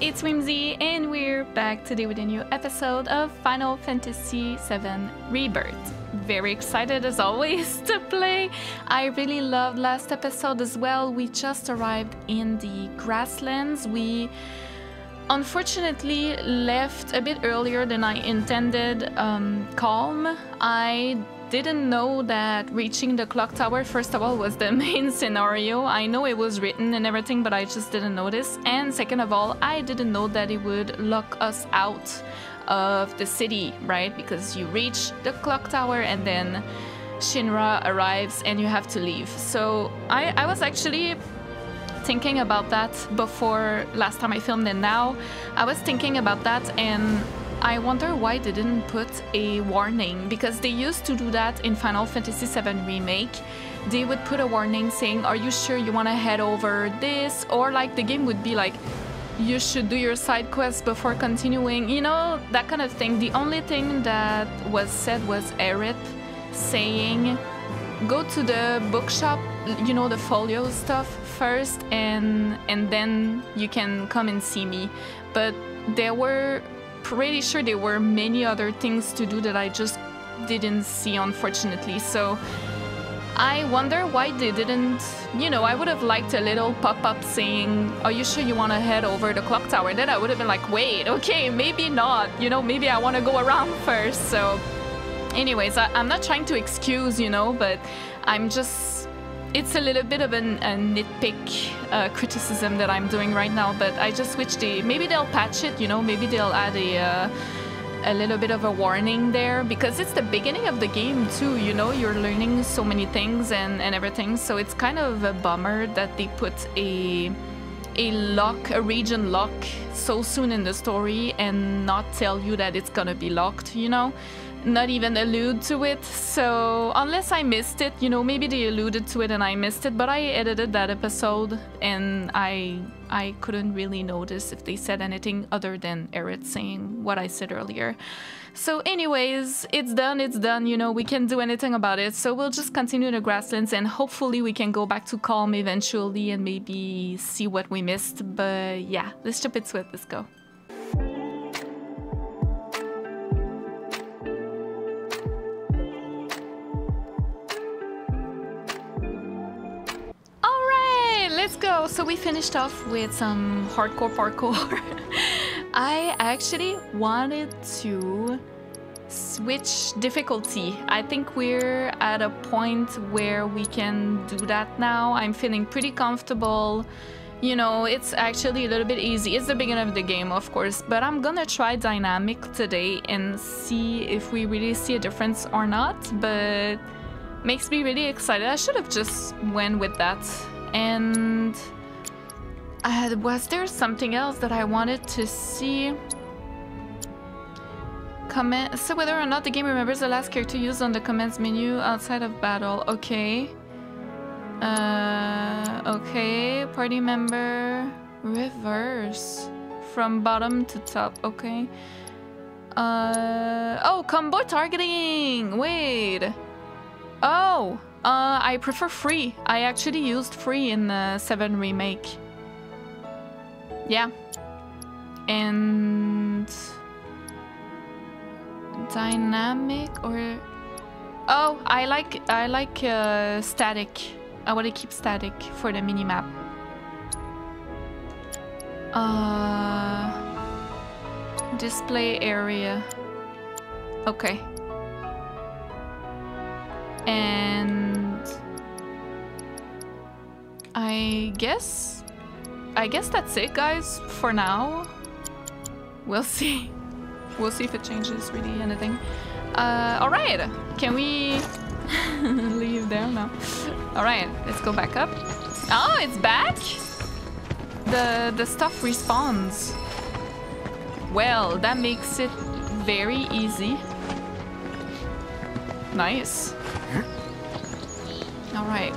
it's Whimsy, and we're back today with a new episode of Final Fantasy VII Rebirth. Very excited as always to play. I really loved last episode as well. We just arrived in the grasslands. We unfortunately left a bit earlier than I intended. Um, Kalm. I didn't know that reaching the clock tower, first of all, was the main scenario. I know it was written and everything, but I just didn't notice. And second of all, I didn't know that it would lock us out of the city, right? Because you reach the clock tower and then Shinra arrives and you have to leave. So I, I was actually thinking about that before last time I filmed and now I was thinking about that and I wonder why they didn't put a warning because they used to do that in Final Fantasy VII Remake. They would put a warning saying, Are you sure you want to head over this? Or like the game would be like, You should do your side quest before continuing, you know, that kind of thing. The only thing that was said was Aerith saying, Go to the bookshop, you know, the folio stuff first, and and then you can come and see me. But there were pretty sure there were many other things to do that I just didn't see, unfortunately. So I wonder why they didn't, you know, I would have liked a little pop-up saying, are you sure you want to head over the clock tower? Then I would have been like, wait, okay, maybe not. You know, maybe I want to go around first. So anyways, I, I'm not trying to excuse, you know, but I'm just it's a little bit of an, a nitpick uh, criticism that I'm doing right now, but I just wish they maybe they'll patch it. You know, maybe they'll add a uh, a little bit of a warning there because it's the beginning of the game too. You know, you're learning so many things and and everything, so it's kind of a bummer that they put a a lock, a region lock, so soon in the story and not tell you that it's gonna be locked. You know not even allude to it. So unless I missed it, you know, maybe they alluded to it and I missed it, but I edited that episode and I I couldn't really notice if they said anything other than Aerith saying what I said earlier. So anyways, it's done, it's done, you know, we can't do anything about it. So we'll just continue the grasslands and hopefully we can go back to Kalm eventually and maybe see what we missed. But yeah, let's jump into it, let's go. Let's go. So we finished off with some hardcore parkour. I actually wanted to switch difficulty. I think we're at a point where we can do that now. I'm feeling pretty comfortable. You know, it's actually a little bit easy. It's the beginning of the game, of course, but I'm gonna try dynamic today and see if we really see a difference or not, but makes me really excited. I should have just went with that and uh, was there something else that I wanted to see? Comment. So whether or not the game remembers the last character used on the commands menu outside of battle. Okay. Uh, okay. Party member. Reverse. From bottom to top. Okay. Uh, oh, combo targeting. Wait. Oh. Uh, I prefer free. I actually used free in the 7 remake. Yeah. And... Dynamic or... Oh, I like I like uh, static. I want to keep static for the minimap. Uh, display area. Okay. And I guess I guess that's it guys for now. We'll see. We'll see if it changes really anything. Uh, alright, can we leave there now? Alright, let's go back up. Oh, it's back? The, the stuff respawns. Well, that makes it very easy. Nice. All right.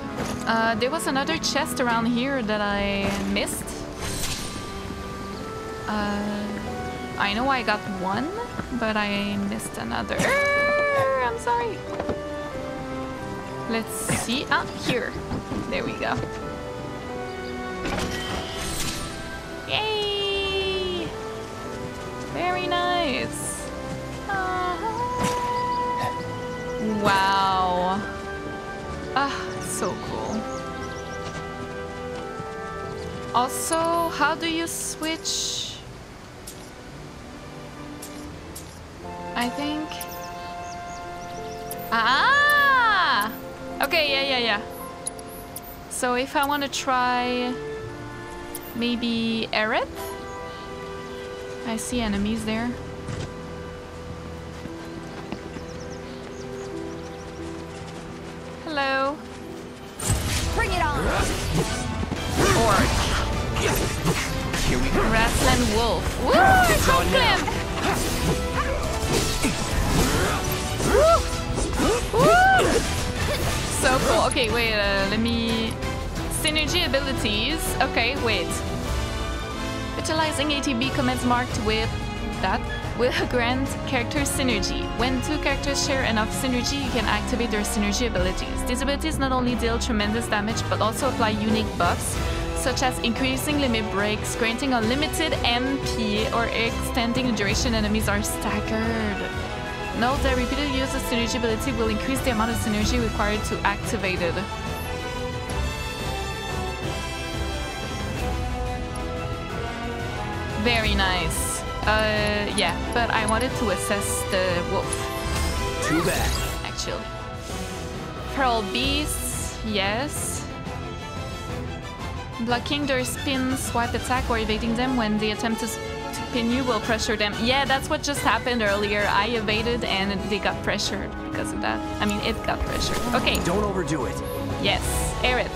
Uh, there was another chest around here that I missed. Uh, I know I got one, but I missed another. I'm sorry. Let's see. Ah, here. There we go. Yay! Very nice. Uh -huh. Wow. Ah, so cool. Also, how do you switch? I think. Ah! Okay, yeah, yeah, yeah. So if I want to try maybe Aerith? I see enemies there. Hello. Bring it on! Orc. Here we go. Wrestling wolf. Woo! It's on him! Woo! So cool. Okay, wait, uh, let me... Synergy abilities. Okay, wait. Utilizing ATB commands marked with that will grant character synergy. When two characters share enough synergy, you can activate their synergy abilities. These abilities not only deal tremendous damage, but also apply unique buffs, such as increasing limit breaks, granting unlimited MP, or extending the duration enemies are staggered. Note that repeated use of synergy ability will increase the amount of synergy required to activate it. Very nice. Uh, yeah, but I wanted to assess the wolf, Too bad. actually. Pearl beasts, yes. Blocking their spin, swipe attack, or evading them when they attempt to, to pin you will pressure them. Yeah, that's what just happened earlier. I evaded and they got pressured because of that. I mean, it got pressured. Okay, Don't overdo it. yes, Aerith.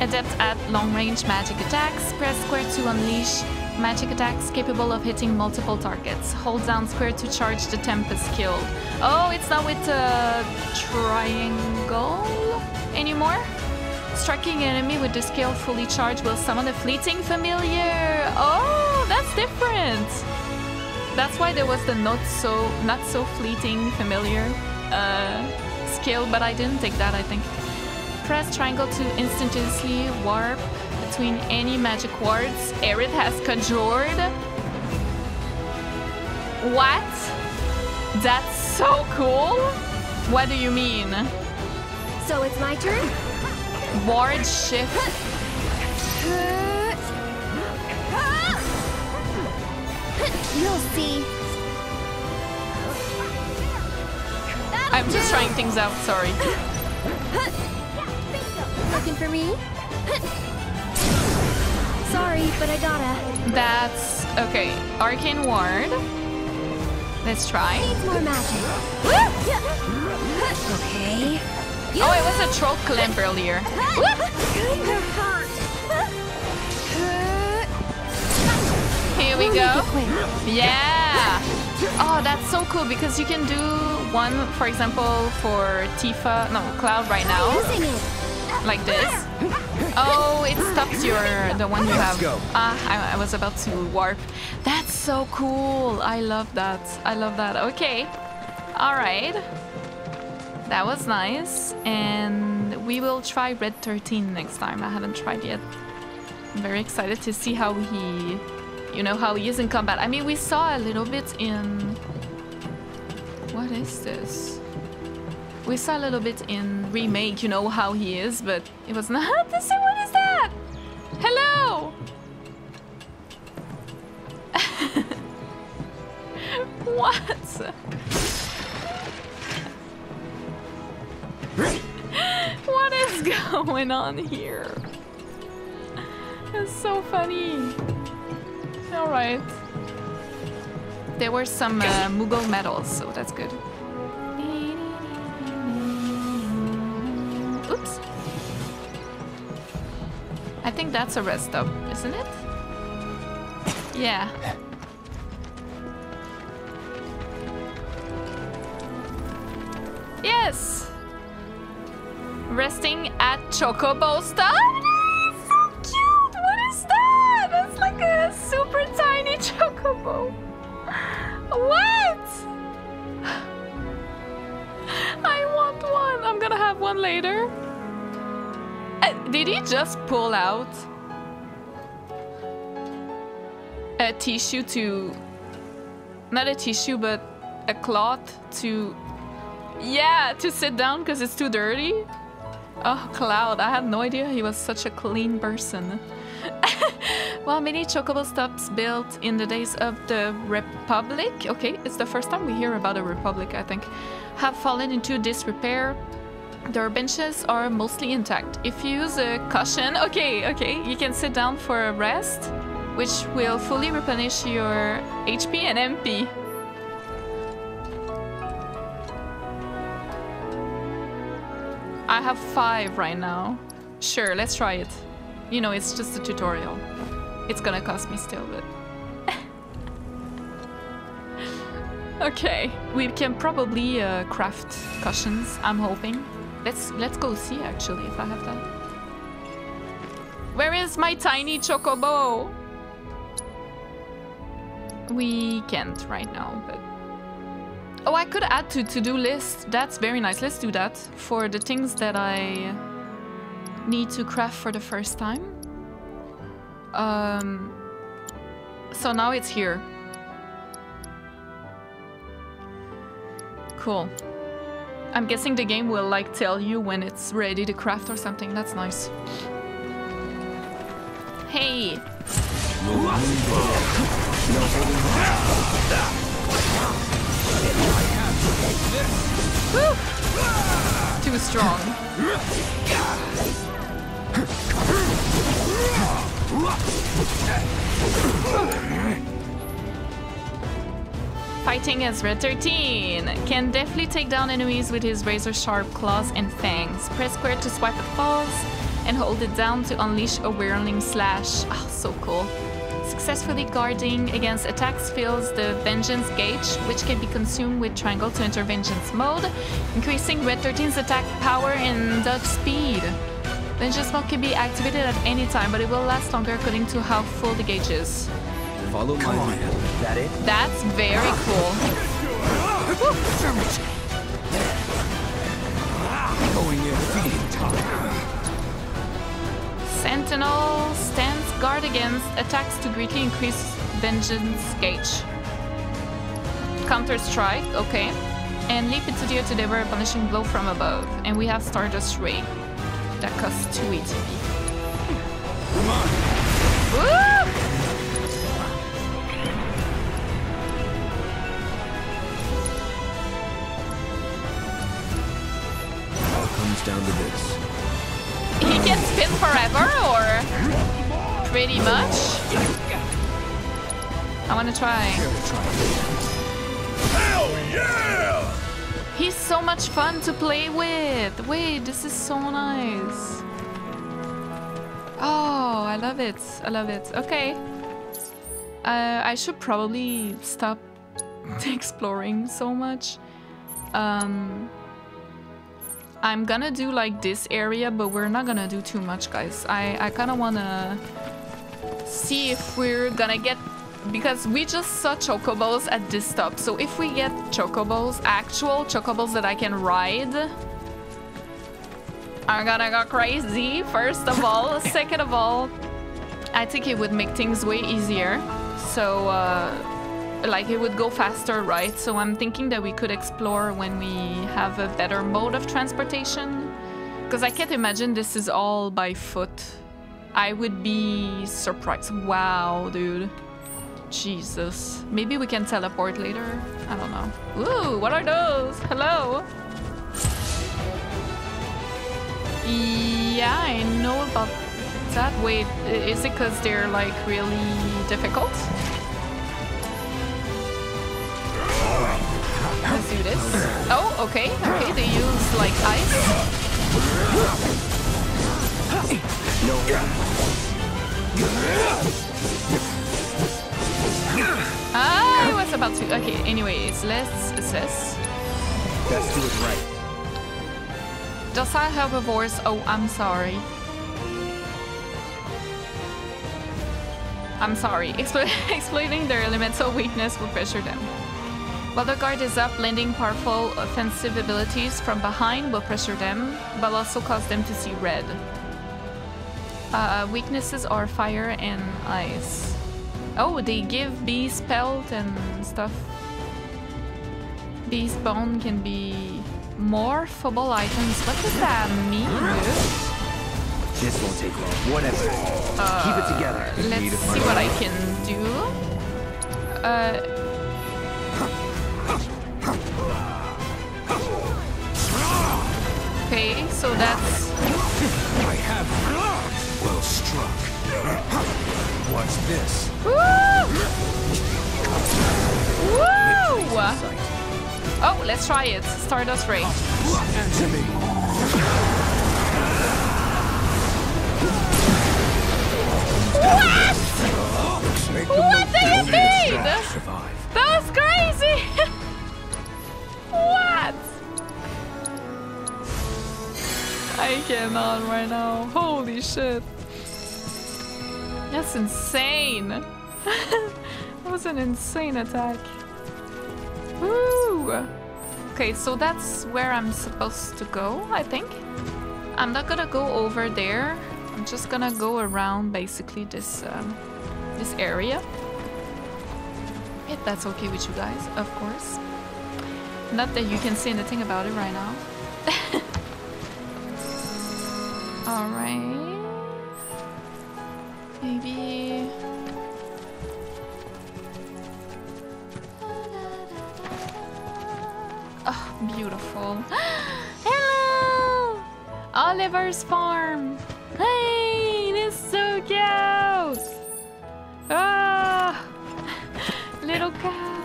Adept at long-range magic attacks. Press square to unleash magic attacks capable of hitting multiple targets. Hold down square to charge the Tempest skill. Oh, it's not with the triangle anymore? Striking an enemy with the skill fully charged will summon a fleeting familiar. Oh, that's different. That's why there was the not so not so fleeting familiar uh, skill, but I didn't take that. I think. Press triangle to instantaneously warp between any magic wards. Aerith has conjured. What? That's so cool. What do you mean? So it's my turn? Ward shift. You'll see. I'm just trying things out. Sorry. Looking for me? Sorry, but I gotta. That's okay. Arcane ward. Let's try. Needs more magic. Okay. Oh, it was a troll clamp earlier. Here we go. Yeah. Oh, that's so cool because you can do one, for example, for Tifa, no, Cloud right now, like this. Oh, it stops your, the one you have. Ah, I, I was about to warp. That's so cool. I love that. I love that. Okay. All right. That was nice. And we will try Red 13 next time. I haven't tried yet. I'm very excited to see how he, you know, how he is in combat. I mean, we saw a little bit in. What is this? We saw a little bit in remake, you know how he is, but it was not the same. What is that? Hello. what? what is going on here? It's so funny. All right. There were some uh, Moogle medals, so that's good. Oops. I think that's a rest stop, isn't it? Yeah. Yes! Resting at Chocobo Stop? Oh, so cute! What is that? That's like a super tiny chocobo. What? I want one. I'm gonna have one later. Uh, did he just pull out a tissue to. Not a tissue, but a cloth to. Yeah, to sit down because it's too dirty? Oh, Cloud, I had no idea he was such a clean person. While many chocobo stops built in the days of the Republic, okay, it's the first time we hear about a Republic, I think, have fallen into disrepair, their benches are mostly intact. If you use a cushion, okay, okay, you can sit down for a rest, which will fully replenish your HP and MP. I have five right now. Sure, let's try it. You know, it's just a tutorial. It's gonna cost me still, but... okay, we can probably uh, craft cushions, I'm hoping. Let's let's go see actually if I have that. Where is my tiny chocobo? We can't right now, but Oh, I could add to to-do list. That's very nice. Let's do that for the things that I need to craft for the first time. Um, so now it's here. Cool. I'm guessing the game will like tell you when it's ready to craft or something. That's nice. Hey. Woo! Too strong. Fighting as Red 13 can definitely take down enemies with his razor sharp claws and fangs. Press square to swipe at falls and hold it down to unleash a whirling slash. Oh, so cool. Successfully guarding against attacks fills the Vengeance gauge, which can be consumed with triangle to enter Vengeance mode, increasing Red 13's attack power and dodge speed. Vengeance mode can be activated at any time, but it will last longer according to how full the gauge is. Follow Come my on. lead. That it? That's very ah. cool. Going in feeding time. Sentinel stands guard against attacks to greatly increase Vengeance gauge. Counter strike, okay. And leap into the air to deliver a punishing blow from above. And we have Stardust Ray. That costs 2 ATB. Come on. Woo! Comes down to this. He can spin forever, or pretty much. I want to try. Hell yeah! He's so much fun to play with. Wait, this is so nice. Oh, I love it. I love it. Okay. Uh, I should probably stop exploring so much. Um, I'm gonna do like this area, but we're not gonna do too much, guys. I, I kind of wanna see if we're gonna get because we just saw chocobos at this stop. So if we get chocobos, actual chocobos that I can ride, I'm gonna go crazy. First of all, second of all, I think it would make things way easier. So, uh, like it would go faster, right? So I'm thinking that we could explore when we have a better mode of transportation. Because I can't imagine this is all by foot. I would be surprised. Wow, dude. Jesus. Maybe we can teleport later. I don't know. Ooh, what are those? Hello. Yeah, I know about that. Wait, is it because they're like really difficult? Let's do this. Oh, okay, okay. They use like ice. Ah, I was about to. Okay, anyways, let's assess. Best do it right. Docile herbivores. Oh, I'm sorry. I'm sorry. Explo exploiting their elemental weakness will pressure them. While the guard is up, lending powerful offensive abilities from behind will pressure them, but also cause them to see red. Uh, weaknesses are fire and ice. Oh, they give beast pelt and stuff. Beast bone can be More football items. What does that mean? This won't take long. Whatever. Keep it together. Let's see what I can do. Uh, okay, so that's I have. Well struck. What's this? Woo! Woo! Oh, let's try it. Stardust Ray. Answer me. Make What most do you mean? That was crazy! what? I cannot right now. Holy shit. That's insane. that was an insane attack. Woo! Okay, so that's where I'm supposed to go, I think. I'm not gonna go over there. I'm just gonna go around basically this um, this area. If that's okay with you guys, of course. Not that you can say anything about it right now. Alright. Maybe. Oh, beautiful. Hello! Oliver's farm. Hey, is so cute. Ah, little cows.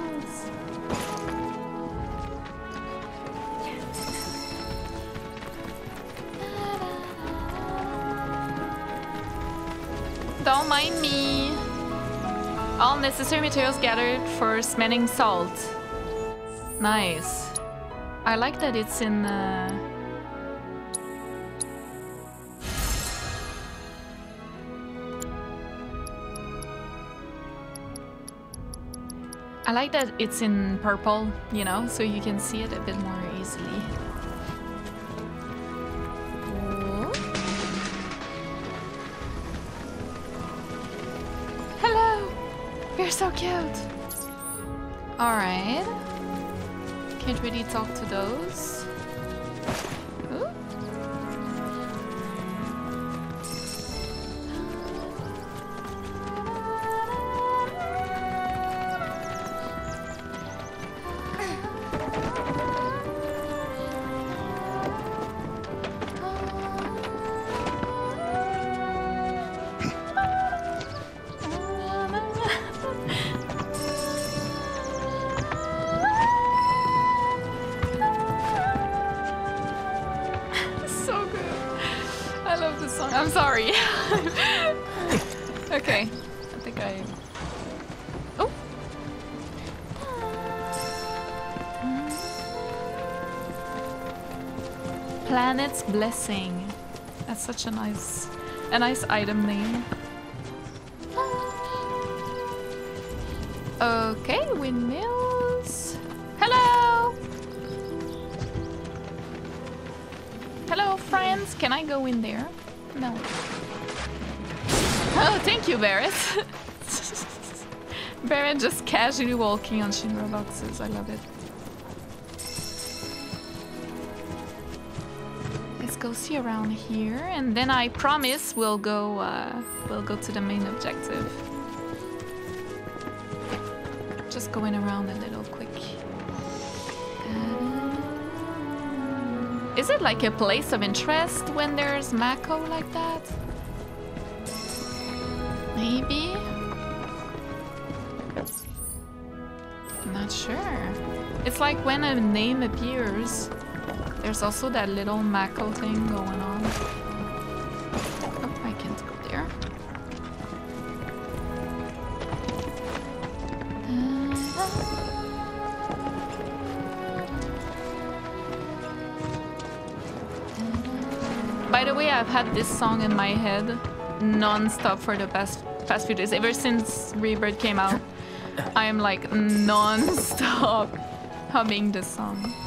Don't mind me. All necessary materials gathered for smelling salt. Nice. I like that it's in. Uh... I like that it's in purple, you know, so you can see it a bit more easily. You're so cute! Alright. Can't really talk to those. Blessing. That's such a nice, a nice item name. Okay, windmills. Hello. Hello, friends. Can I go in there? No. Oh, thank you, Barrett. Barrett just casually walking on Shinra boxes. I love it. See around here, and then I promise we'll go. Uh, we'll go to the main objective. Just going around a little quick. Is it like a place of interest when there's Mako like that? Maybe? Not sure. It's like when a name appears, there's also that little Mako thing going on. Oh, I can't go there. Uh, By the way, I've had this song in my head non-stop for the past past few days. Ever since Rebirth came out, I am like non-stop humming this song.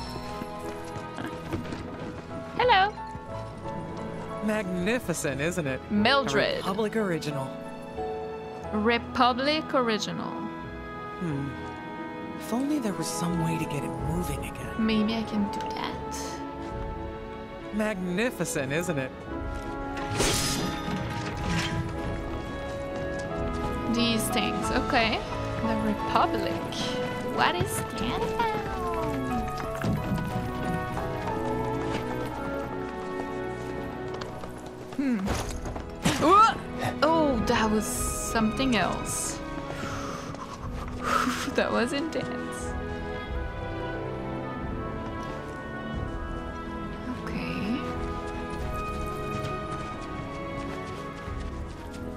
Magnificent, isn't it? A Mildred. Republic original. Republic Original. Hmm. If only there was some way to get it moving again. Maybe I can do that. Magnificent, isn't it? These things, okay. The Republic. What is that was something else. that was intense. Okay.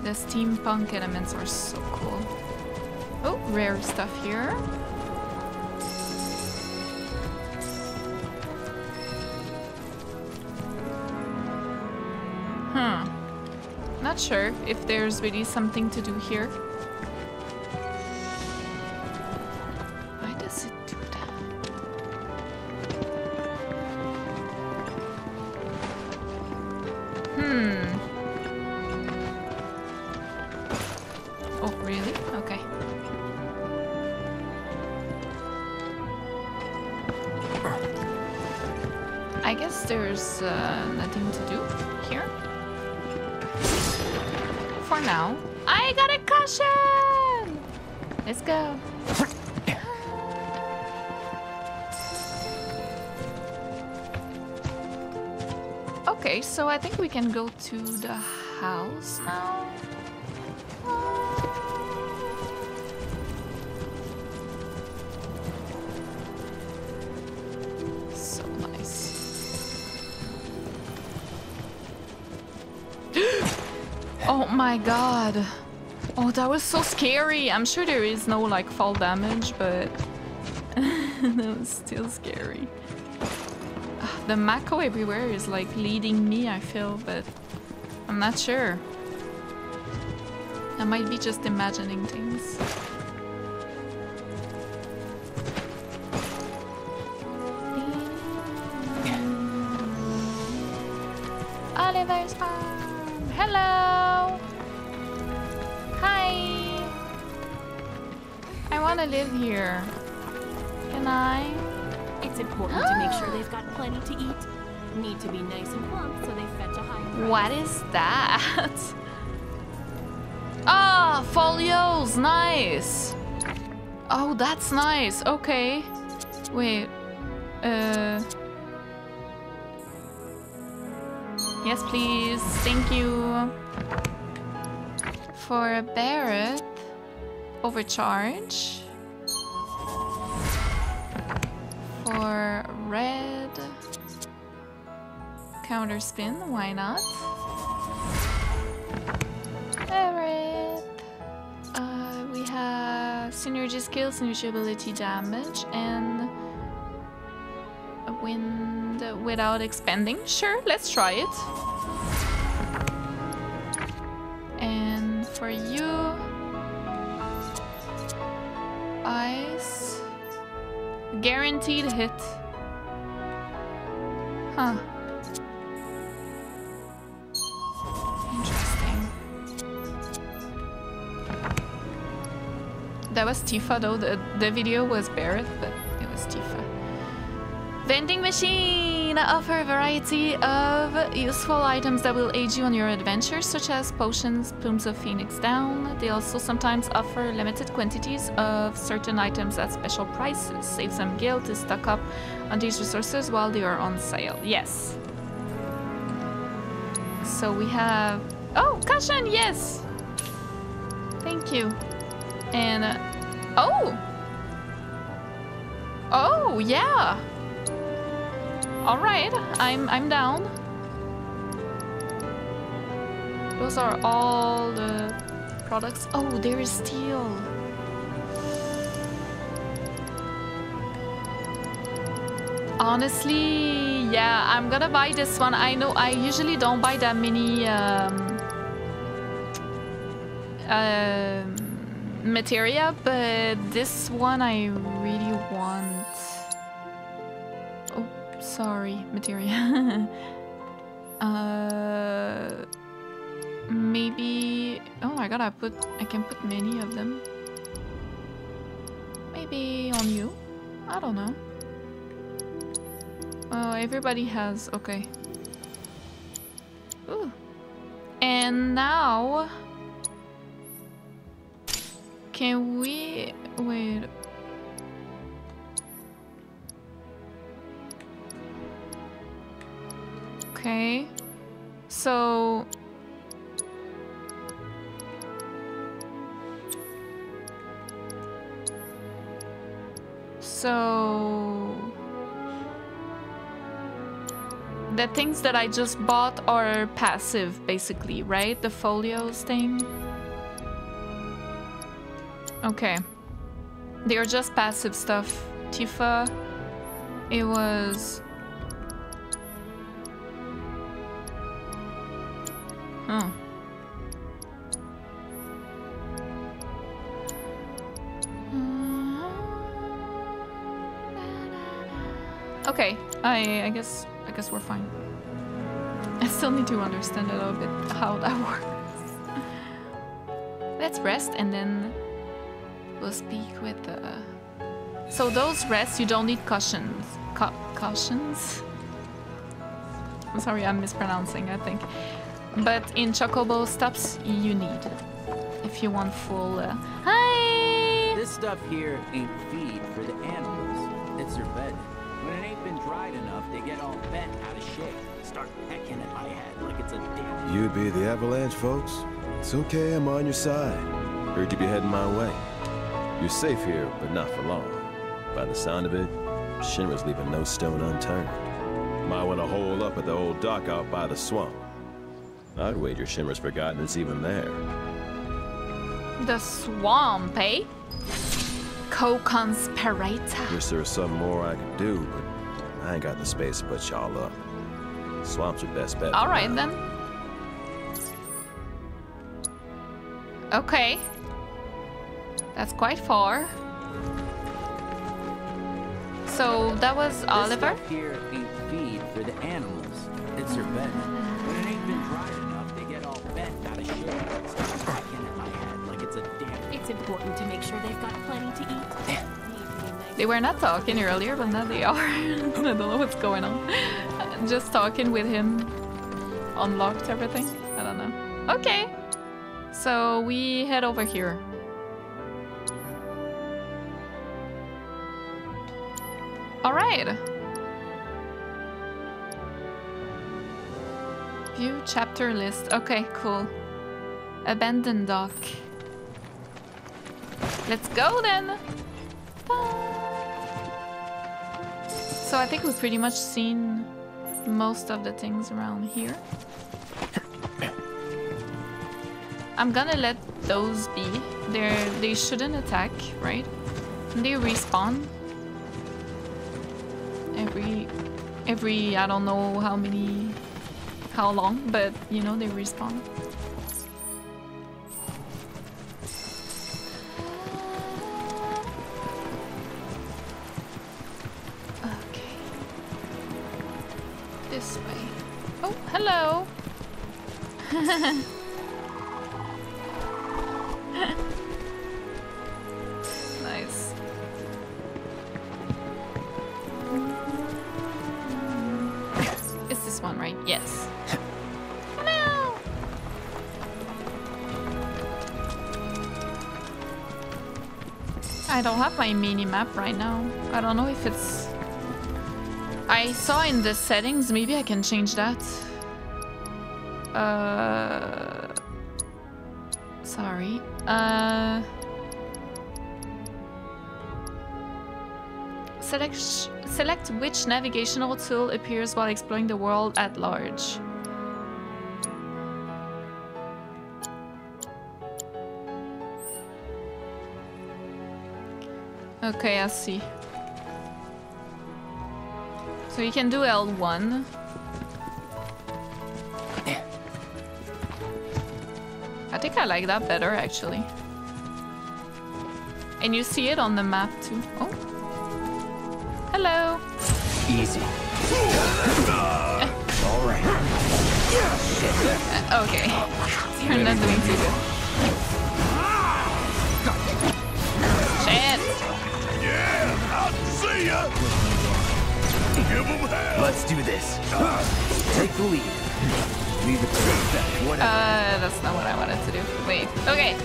The steampunk elements are so cool. Oh, rare stuff here. Sure if there's really something to do here. We can go to the house now. So nice. oh my god. Oh, that was so scary. I'm sure there is no like fall damage, but that was still scary. The Mako everywhere is like leading me, I feel, but I'm not sure. I might be just imagining things. Oliver's farm. Hello. Hi. I want to live here. Can I? It's important to make sure they've got plenty to eat. Need to be nice and plump so they fetch a high price. What is that? Ah, folios, nice. Oh, that's nice. Okay. Wait. Uh. Yes, please. Thank you. For a Barrett, overcharge. For red, counter spin. Why not? Uh, we have synergy skill, synergy ability damage, and wind without expanding. Sure, let's try it. Guaranteed hit. Huh. Interesting. That was Tifa though. The, the video was Barrett, but. Vending machine offer a variety of useful items that will aid you on your adventures, such as potions, plumes of phoenix down. They also sometimes offer limited quantities of certain items at special prices. Save some gil to stock up on these resources while they are on sale. Yes. So we have. Oh, cushion! Yes. Thank you. And uh, oh, oh yeah. All right, I'm I'm down. Those are all the products. Oh, there is steel. Honestly, yeah, I'm gonna buy this one. I know I usually don't buy that many um, um, materia, but this one I really want. Sorry, materia. uh, maybe. Oh my god, I put. I can put many of them. Maybe on you. I don't know. Oh, everybody has. Okay. Ooh. And now... Can we... Wait... Okay. So... So... The things that I just bought are passive, basically, right? The folios thing? Okay. They are just passive stuff. Tifa, it was... Huh. Okay, I I guess I guess we're fine. I still need to understand a little bit how that works. Let's rest and then we'll speak with the. So those rests you don't need cautions. Ca cautions. I'm sorry, I'm mispronouncing. I think, but in Chocobo stops you need if you want full. Uh... Hi. This stuff here ain't feed for the animals. It's their bed. When it ain't been dried enough, they get all bent out of shape. Start pecking at my head like it's a damn... You'd be the Avalanche, folks? It's okay, I'm on your side. Heard you be heading my way. You're safe here, but not for long. By the sound of it, Shinra's leaving no stone unturned. Might want to hole up at the old dock out by the swamp. I'd wager Shinra's forgotten it's even there. The swamp, eh? Co-conspirator. Wish there was something more I could do, but I ain't got the space to put y'all up. Swamp's your best bet. All right then. Okay. That's quite far. So that was This Oliver. stuff here feed for the animals. It's their bed. It's important to make sure they've got plenty to eat. They were not talking earlier, but now they are. I don't know what's going on. Just talking with him unlocked everything. I don't know. Okay. So we head over here. All right. View chapter list. Okay, cool. Abandoned dock. Let's go then. Bye. So I think we've pretty much seen most of the things around here. I'm gonna let those be. They're they shouldn't attack, right? They respawn every every I don't know how many how long, but you know they respawn. nice. This one, right? Yes. I don't have my mini map right now. I don't know if it's I saw in the settings, maybe I can change that. Uh, sorry. Uh, select select which navigational tool appears while exploring the world at large. Okay, I see. So you can do L1. Think I like that better actually. And you see it on the map too. Oh. Hello. Easy. All right. Uh, okay. You're not doing too good. Shit. Let's do this. Take the lead. Leave it to me. Uh, that's not what I wanted to do. Wait. Okay.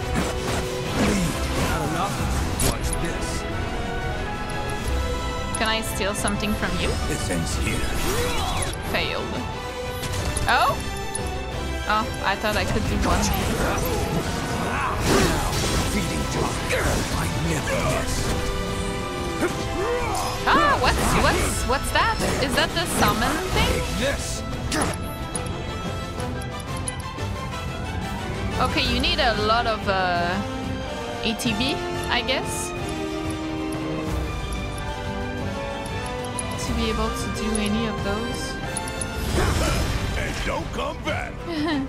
Can I steal something from you? This ends here. Failed. Oh? Oh, I thought I could do one. Feeding. I never miss. Ah, what's what's what's that? Is that the summon thing? Okay, you need a lot of uh, ATB, I guess, to be able to do any of those. And don't come back.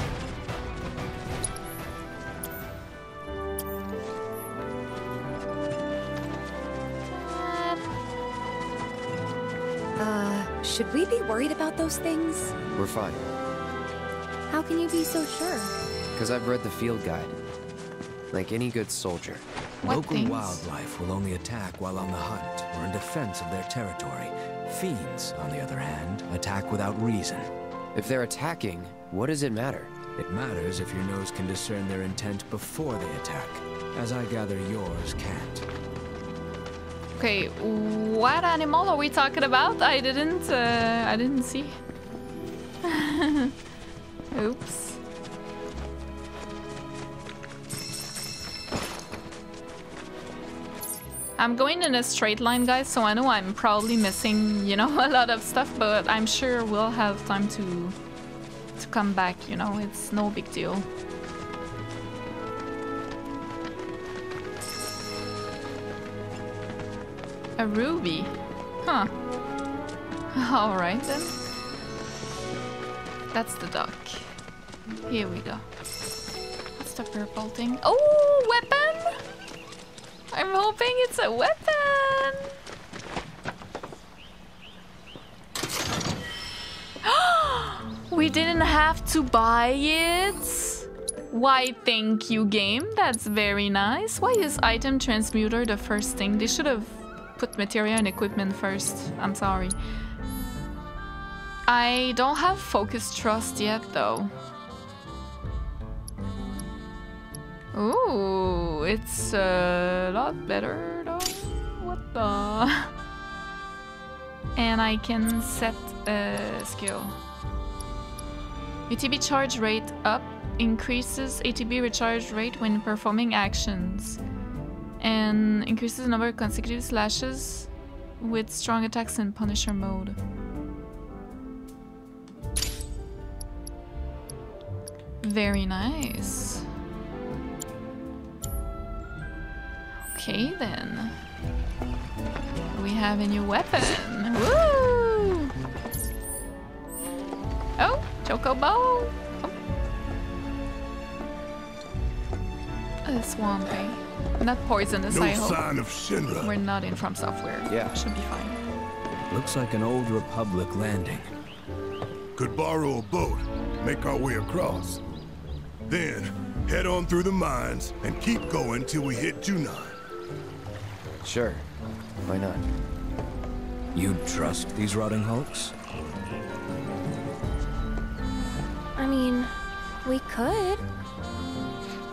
Uh, should we be worried about those things? We're fine, How can you be so sure? Because I've read the field guide. Like any good soldier. What Local things? wildlife will only attack while on the hunt or in defense of their territory. Fiends, on the other hand, attack without reason. If they're attacking, what does it matter? It matters if your nose can discern their intent before they attack, as I gather yours can't. Okay, what animal are we talking about? I didn't, uh, I didn't see. Oops. I'm going in a straight line, guys, so I know I'm probably missing, you know, a lot of stuff, but I'm sure we'll have time to to come back, you know, it's no big deal. A ruby. Huh. Alright then. That's the duck. Here we go. What's the purple thing? Oh, weapon! I'm hoping it's a weapon! we didn't have to buy it! Why, thank you, game. That's very nice. Why is item transmuter the first thing? They should have put materia and equipment first. I'm sorry. I don't have focus trust yet, though. Ooh, it's a lot better, though. What the? And I can set a skill. ATB charge rate up increases ATB recharge rate when performing actions and increases the number of consecutive slashes with strong attacks in Punisher mode. Very nice. Okay then. We have a new weapon. Woo! Oh, Chocobo! Oh. oh a swampy. Eh? Not poisonous, No I hope. sign of Shinra. We're not in From Software. Yeah. Should be fine. Looks like an old Republic landing. Could borrow a boat, make our way across. Then, head on through the mines and keep going till we hit Junon. Sure. Why not? You trust these rotting hulks? I mean, we could.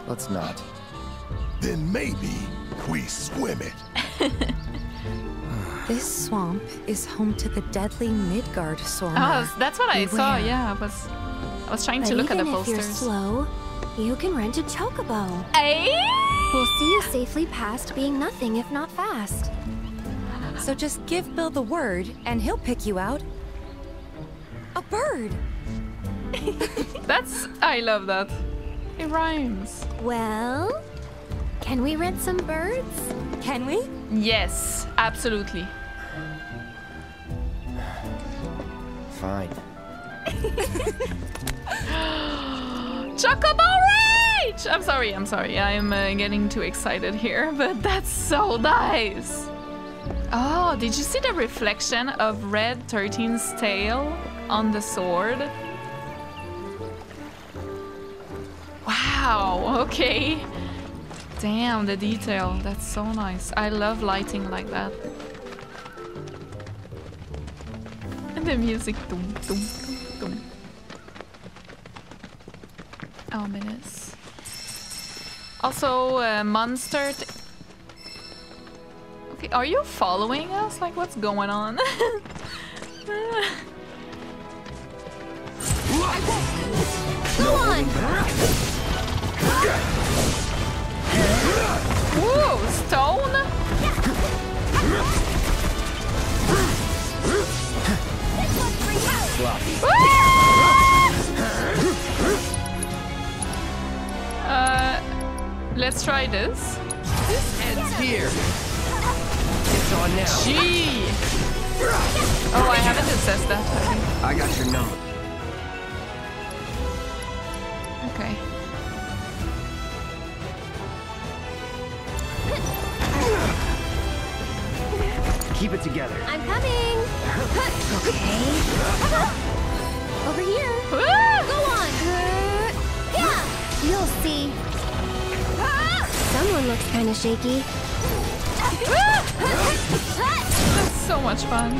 Let's not. Then maybe we swim it. This swamp is home to the deadly Midgardsormr. Oh, that's what I saw. Beware. Yeah, I was, I was trying But to look at the even if you're slow, you can rent a chocobo. Hey! We'll see you safely past being nothing if not fast. So just give Bill the word, and he'll pick you out. A bird! That's I love that. It rhymes. Well, can we rent some birds? Can we? Yes, absolutely. Fine. Chocobo Rage! I'm sorry, I'm sorry. I'm uh, getting too excited here, but that's so nice. Oh, did you see the reflection of Red 13's tail on the sword? Wow, okay. Damn, the detail. That's so nice. I love lighting like that. And the music. Dum, dum, dum. Ominous. Also, uh, monster. okay, are you following us? Like, what's going on? Go on! Whoa, stone? uh, let's try this. This ends here. It's on now. Gee. Oh, I haven't assessed that. I got your number. Okay. Keep it together. I'm coming! Okay. Over here. Go on! Yeah! You'll see. Someone looks kind of shaky. That's so much fun.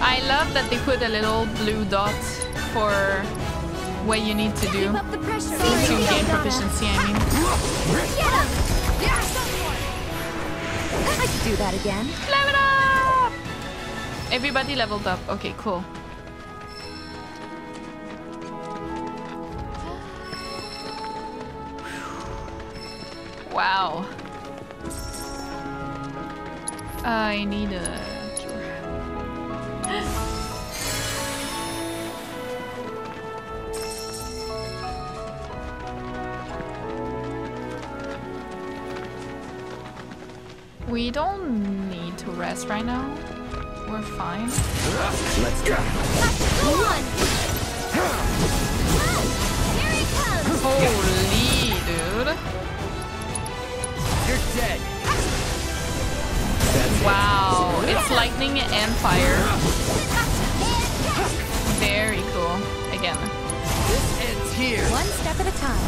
I love that they put a little blue dot for what you need to do Keep up the to gain proficiency, I mean. I could do that again. Level up! Everybody leveled up. Okay, cool. Wow. I need a We don't need to rest right now. We're fine. Let's go. Go on! Here he comes! Holy, You're dead. Wow, it's lightning and fire. Very cool. Again. This ends here. One step at a time.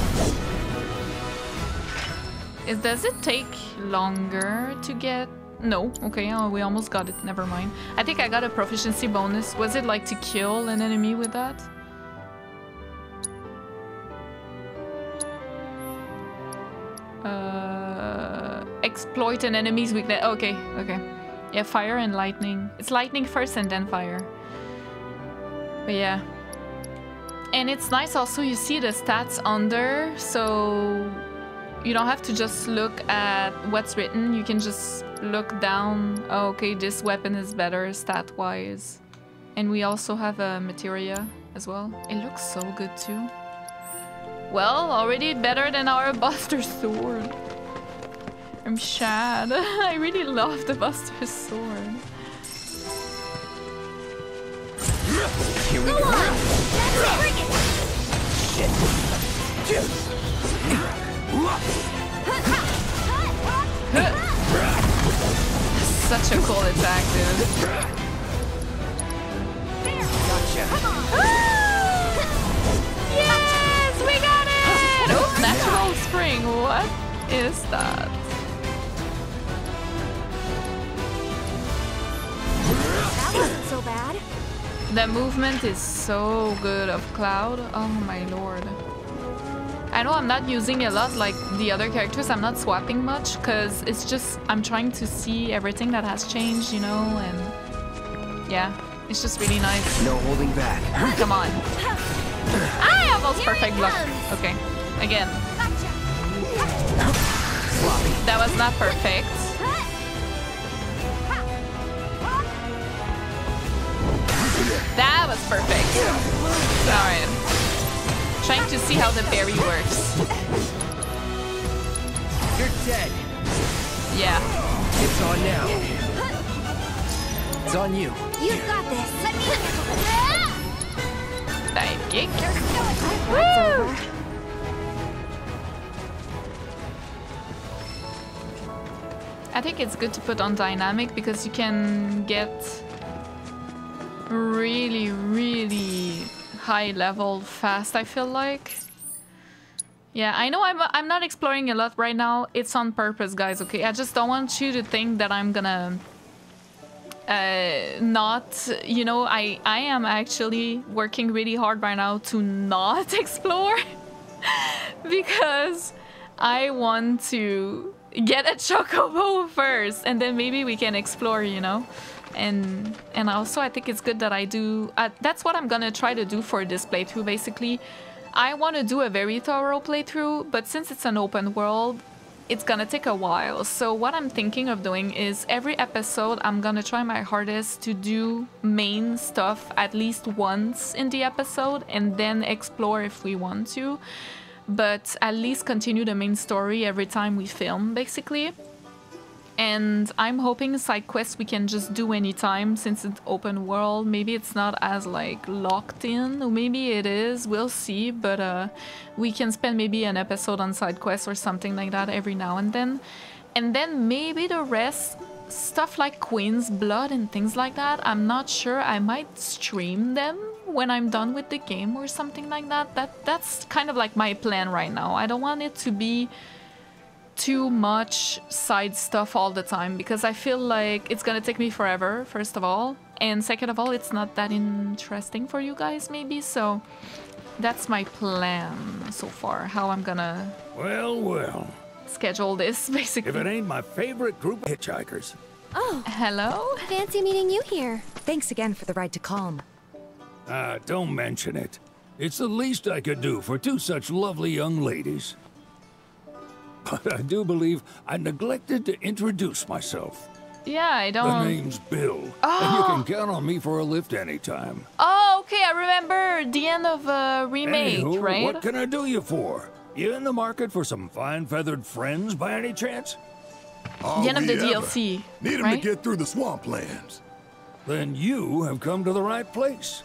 Is, does it take longer to get... No. Okay, oh, we almost got it. Never mind. I think I got a proficiency bonus. Was it like to kill an enemy with that? Exploit an enemy's weakness. Okay, okay. Yeah, fire and lightning. It's lightning first and then fire. But yeah. And it's nice also, you see the stats under, so you don't have to just look at what's written. You can just look down. Oh, okay, this weapon is better stat-wise. And we also have a materia as well. It looks so good too. Well, already better than our Buster Sword. I'm sad. I really love the Buster Sword. Here we Go go. on! That's it! Bring it! Such a cool attack, dude. Gotcha. Yes, we got it! Oh, natural spring. What is that? That wasn't so bad. The movement is so good of Cloud. Oh my lord. I know I'm not using a lot like the other characters. I'm not swapping much because it's just I'm trying to see everything that has changed, you know, and yeah, it's just really nice. No holding back. Come on. I almost Here perfect he block. Okay, again. Gotcha! That was not perfect. Was perfect. Alright. Trying to see how the berry works. You're dead. Yeah. It's on now. It's on you. You've got this. Let me... Dive kick. That's over. I think it's good to put on dynamic because you can get really, really high level fast, I feel like. Yeah, I know I'm, I'm not exploring a lot right now. It's on purpose, guys, okay? I just don't want you to think that I'm gonna... Uh, not, you know, I, I am actually working really hard right now to not explore. because I want to get a chocobo first, and then maybe we can explore, you know. And and also I think it's good that I do. Uh, that's what I'm gonna try to do for this playthrough. Basically, I want to do a very thorough playthrough, but since it's an open world, it's gonna take a while. So what I'm thinking of doing is every episode I'm gonna try my hardest to do main stuff at least once in the episode and then explore if we want to. But at least continue the main story every time we film, basically and I'm hoping side quests we can just do anytime since it's open world. Maybe it's not as like locked in, maybe it is, we'll see, but uh, we can spend maybe an episode on side quests or something like that every now and then. And then maybe the rest, stuff like Queen's Blood and things like that, I'm not sure, I might stream them when I'm done with the game or something like that. That That's kind of like my plan right now. I don't want it to be too much side stuff all the time because I feel like it's gonna take me forever, first of all. And second of all, it's not that interesting for you guys, maybe. So that's my plan so far, how I'm gonna... Well, well. Schedule this, basically. If it ain't my favorite group of hitchhikers. Oh. Hello? Fancy meeting you here. Thanks again for the ride to Kalm. Ah, don't mention it. It's the least I could do for two such lovely young ladies. But I do believe I neglected to introduce myself. Yeah, I don't... The name's Bill. Oh. And you can oh! count on me for a lift anytime. Oh, okay, I remember the end of uh, a remake, Anywho, right? what can I do you for? You in the market for some fine-feathered friends by any chance? Are the end of the ever? DLC, Need him right? to get through the swamplands. Then you have come to the right place.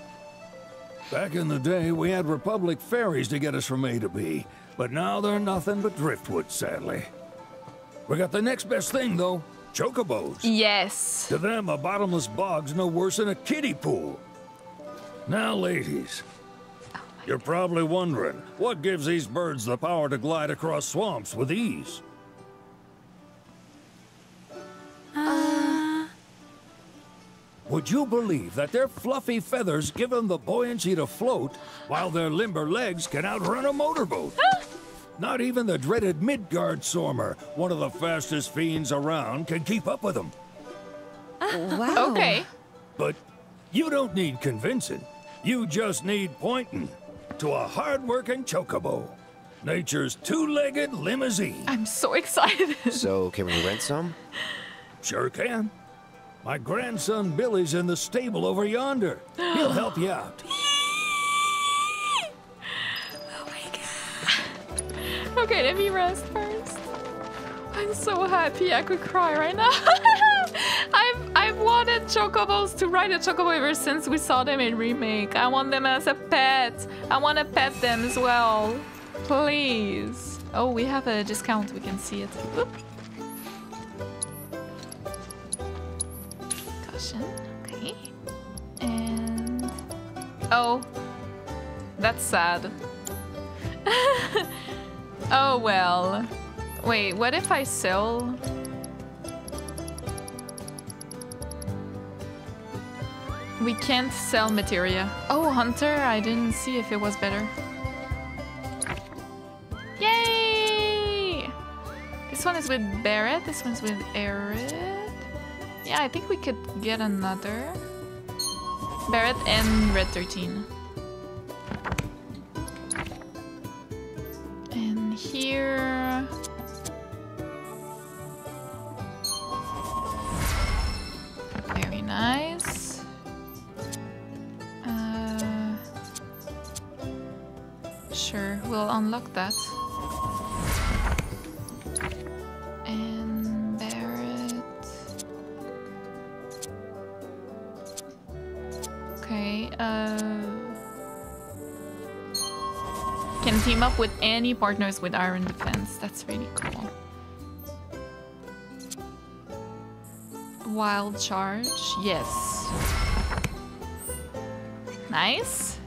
Back in the day, we had Republic ferries to get us from A to B, but now they're nothing but driftwood, sadly. We got the next best thing, though chocobos. Yes. To them, a bottomless bog's no worse than a kiddie pool. Now, ladies, you're probably wondering what gives these birds the power to glide across swamps with ease. Ah. Would you believe that their fluffy feathers give them the buoyancy to float, while their limber legs can outrun a motorboat? Not even the dreaded Midgardsormr, one of the fastest fiends around, can keep up with them. Wow. Okay. But you don't need convincing. You just need pointing to a hard-working chocobo. Nature's two-legged limousine. I'm so excited. So, can we rent some? Sure can. My grandson Billy's in the stable over yonder. He'll help you out. Oh okay, let me rest first. I'm so happy I could cry right now. I've I've wanted chocobos to ride a chocobo ever since we saw them in remake. I want them as a pet. I want to pet them as well. Please. Oh, we have a discount. We can see it. Oop. Okay. And oh, that's sad. Oh well. Wait, what if I sell? We can't sell materia. Oh, Hunter, I didn't see if it was better. Yay! This one is with Barret, this one's with Aerith. Yeah, I think we could get another. Barret and Red 13. And here... Very nice. Uh, sure, we'll unlock that. Up with any partners with Iron Defense. That's really cool. Wild Charge, yes. Nice.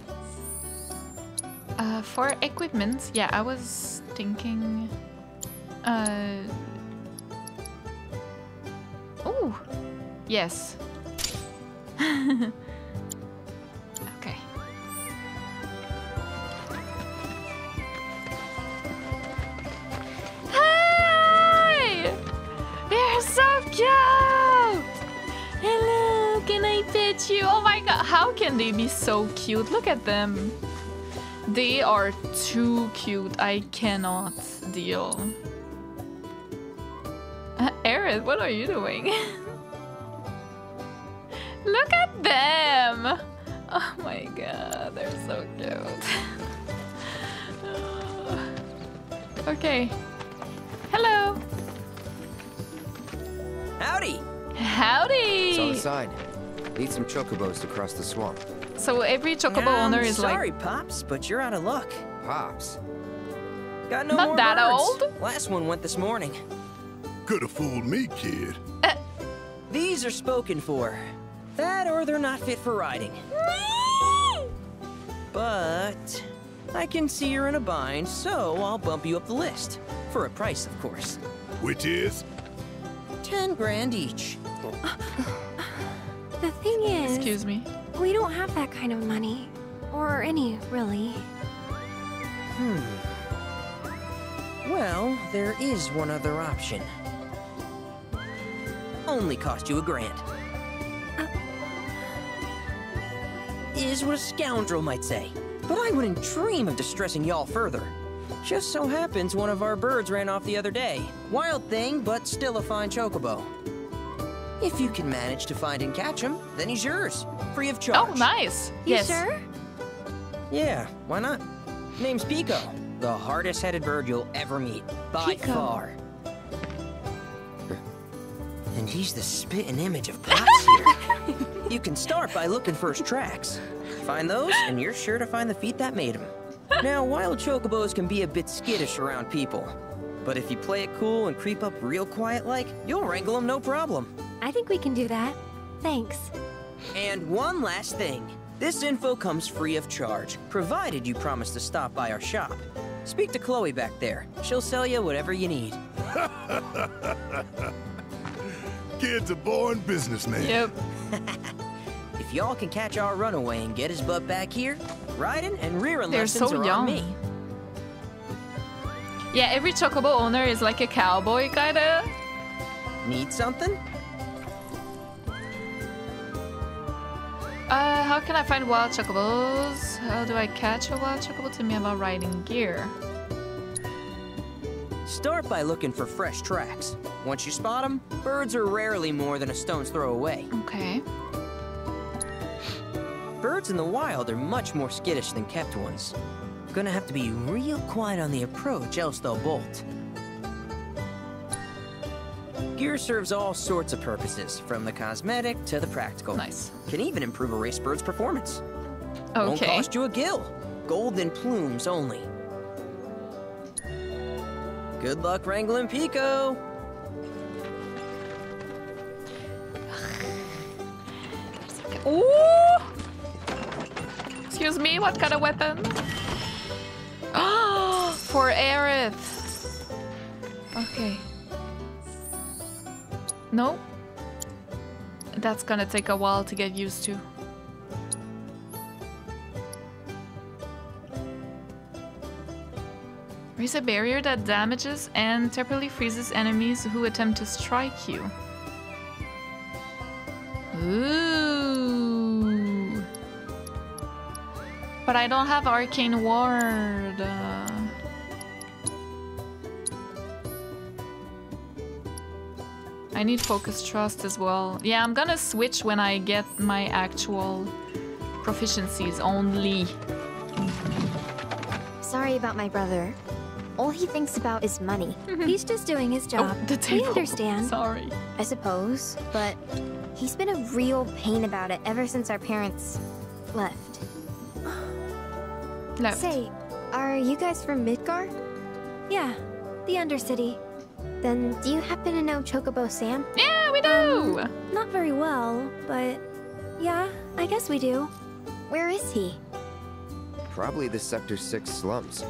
Uh, for equipment, yeah, I was thinking... Uh... Oh, yes. how can they be so cute? Look at them. They are too cute. I cannot deal. Uh, Aerith, what are you doing? Look at them! Oh my god, they're so cute. okay. Hello. Howdy! Howdy! It's on the side. Need some chocobos to cross the swamp. So every chocobo I'm owner is sorry, like Pops, but you're out of luck. Pops? Got no Not more that birds. old? Last one went this morning. Could have fooled me, kid. Uh. These are spoken for. That or they're not fit for riding. But I can see you're in a bind, so I'll bump you up the list. For a price, of course. Which is? Ten grand each. The thing is, Excuse me. We don't have that kind of money. Or any, really. Hmm. Well, there is one other option. Only cost you a grand. Is what a scoundrel might say. But I wouldn't dream of distressing y'all further. Just so happens one of our birds ran off the other day. Wild thing, but still a fine chocobo. If you can manage to find and catch him, then he's yours. Free of oh, charge. Oh, nice. You yes. sure? Yeah, why not? Name's Pico, the hardest headed bird you'll ever meet. By Pico. far. And he's the spitting image of Pops here. you can start by looking for his tracks. Find those, and you're sure to find the feet that made him. Now, wild chocobos can be a bit skittish around people. But if you play it cool and creep up real quiet like, you'll wrangle them no problem. I think we can do that. Thanks. And one last thing. This info comes free of charge, provided you promise to stop by our shop. Speak to Chloe back there. She'll sell you whatever you need. Kid's a born businessman. Yep. If y'all can catch our runaway and get his butt back here, riding and rearing They're lessons so are young. on me. Yeah, every chocobo owner is like a cowboy, kinda. Need something? Uh, how can I find wild chocobos? How do I catch a wild chocobo? Tell me about riding gear. Start by looking for fresh tracks. Once you spot them, birds are rarely more than a stone's throw away. Okay. Birds in the wild are much more skittish than kept ones. Gonna have to be real quiet on the approach, else they'll bolt. Gear serves all sorts of purposes, from the cosmetic to the practical. Nice. Can even improve a race bird's performance. Okay. Won't cost you a gil. Golden plumes only. Good luck wrangling Pico. Ooh! Excuse me, what kind of weapon? Oh, for Aerith. Okay. No. That's gonna take a while to get used to. Raise a barrier that damages and temporarily freezes enemies who attempt to strike you. Ooh. But I don't have arcane ward. uh. I need focus trust as well. Yeah, I'm gonna switch when I get my actual proficiencies only. Sorry about my brother. All he thinks about is money. He's just doing his job. Oh, the we table. understand. Sorry. I suppose, but he's been a real pain about it ever since our parents left. Left. Say, are you guys from Midgar? Yeah, the Undercity. Then do you happen to know Chocobo Sam? Yeah, we do! Um, not very well, but yeah, I guess we do. Where is he? Probably the Sector 6 slums.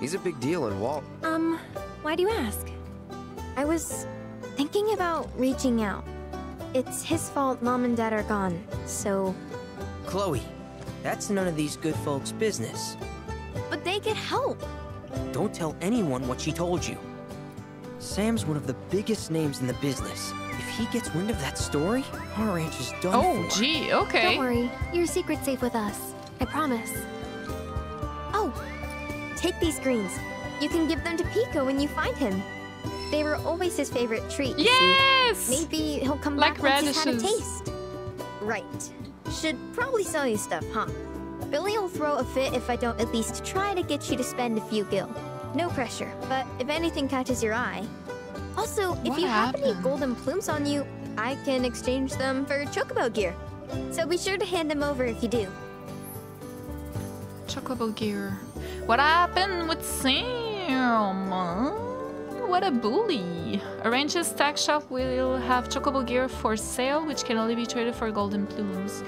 He's a big deal in Walt. Um, why do you ask? I was thinking about reaching out. It's his fault mom and dad are gone, so. Chloe, that's none of these good folks' business. But they get help. Don't tell anyone what she told you. Sam's one of the biggest names in the business. If he gets wind of that story, our ranch is done Oh, for. gee, okay. Don't worry, your secret's safe with us. I promise. Oh, take these greens. You can give them to Pico when you find him. They were always his favorite treat. you see. Yes! Maybe he'll come Like back once he's had a taste. Right. Should probably sell you stuff, huh? Billy will throw a fit if I don't at least try to get you to spend a few gil. No pressure, but if anything catches your eye. Also, if What you have any golden plumes on you, I can exchange them for chocobo gear. So be sure to hand them over if you do. Chocobo gear. What happened with Sam? Hmm? What a bully. Arrange's stack shop will have chocobo gear for sale, which can only be traded for golden plumes.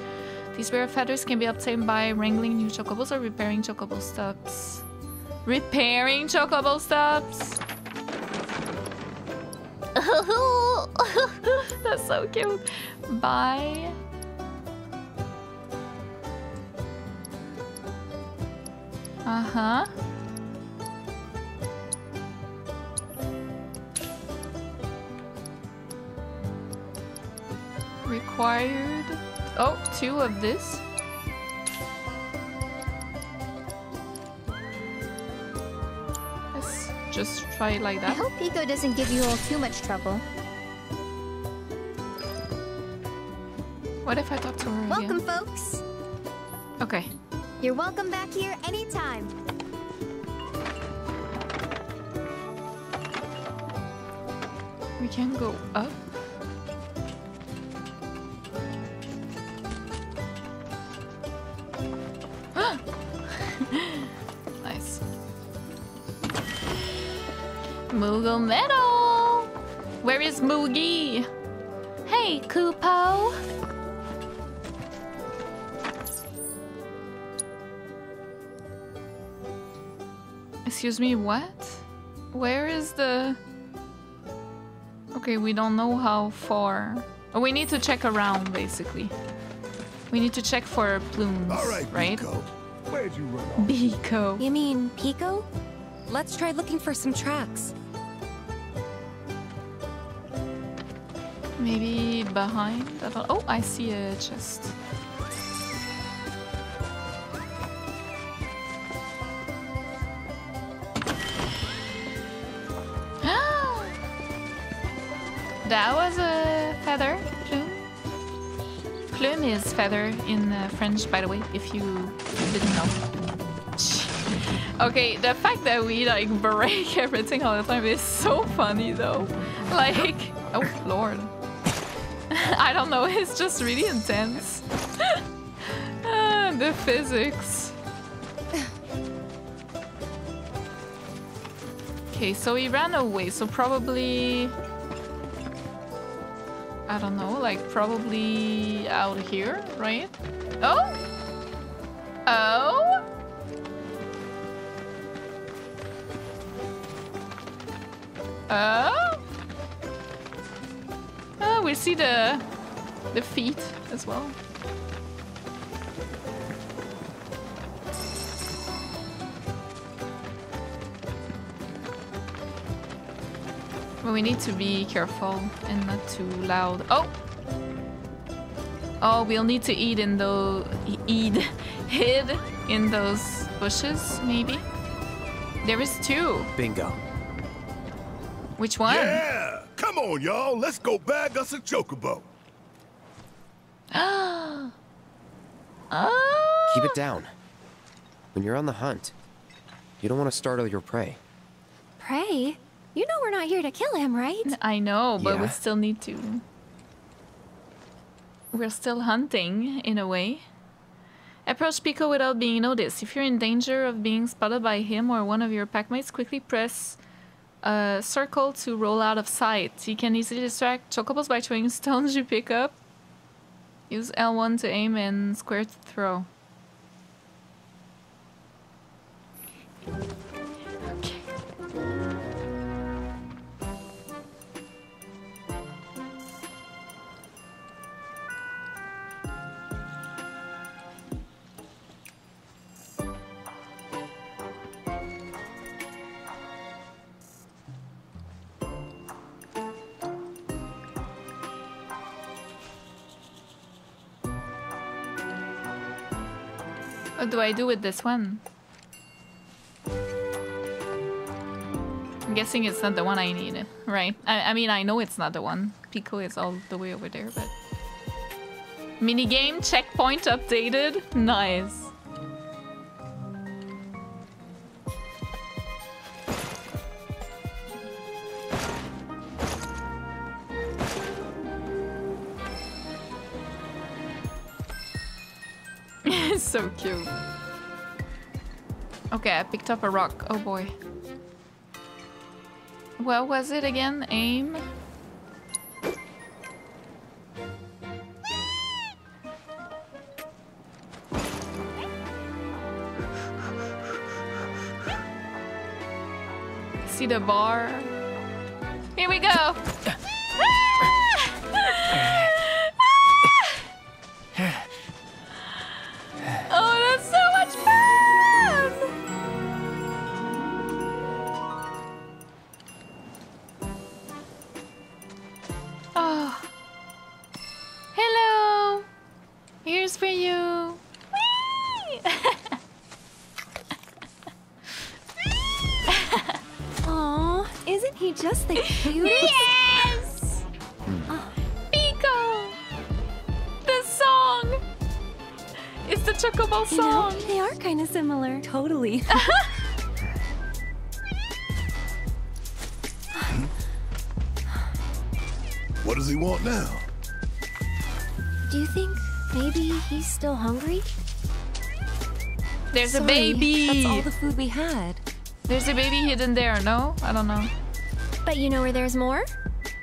These rare feathers can be obtained by wrangling new chocobos or repairing chocobo stops. Repairing chocobo stops? That's so cute. Bye. Uh-huh. Required... Oh, two of this. Just try it like that. I hope Pico doesn't give you all too much trouble. What if I talk to her Welcome, again? folks. Okay. You're welcome back here anytime. We can go up. Moogle Medal! Where is Moogie? Hey, Kupo! Excuse me, what? Where is the... Okay, we don't know how far. Oh, we need to check around, basically. We need to check for plumes, All right, right? Pico. Where'd you run off? Biko. You mean Pico? Let's try looking for some tracks. Maybe behind? I don't- Oh, I see a chest. that was a feather plume. Plume is feather in uh, French, by the way, if you didn't know. Okay, the fact that we like break everything all the time is so funny though. Like, oh lord. I don't know, it's just really intense. Ah, the physics. Okay, so he ran away, so probably... I don't know, like probably out here, right? Oh! Oh! Oh! Oh, we'll see the the feet as well. But we need to be careful and not too loud. Oh! Oh, we'll need to eat in those... Eat... Hid in those bushes, maybe? There is two. Bingo. Which one? Yeah! Come on, y'all. Let's go bag us a chocobo. Ah! Keep it down. When you're on the hunt, you don't want to startle your prey. Pray? You know we're not here to kill him, right? I know, but we still need to. We're still hunting, in a way. Approach Pico without being noticed. If you're in danger of being spotted by him or one of your packmates, quickly press uh, circle to roll out of sight. You can easily distract chocobos by throwing stones you pick up. Use L1 to aim and square to throw. What do I do with this one? I'm guessing it's not the one I need, right? I, I mean, I know it's not the one. Pico is all the way over there, but... Minigame checkpoint updated? Nice. Okay, I picked up a rock. Oh boy. What was it again? Aim? See the bar? Here we go! There's Sorry, a baby. That's all the food we had. There's a baby hidden there, no? I don't know. But you know where there's more?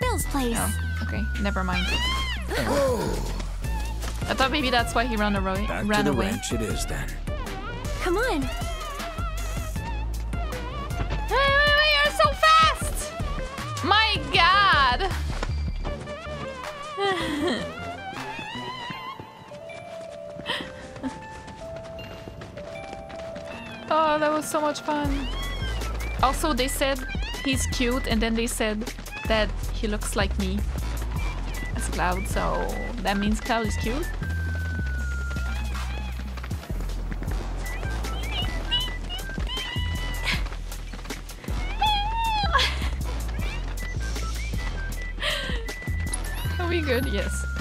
Bill's place. Oh, okay, never mind. I thought maybe that's why he ran away. Back ran to the away. ranch it is then. Come on. So much fun. Also, they said he's cute, and then they said that he looks like me as Cloud, so that means Cloud is cute. Are we good? Yes.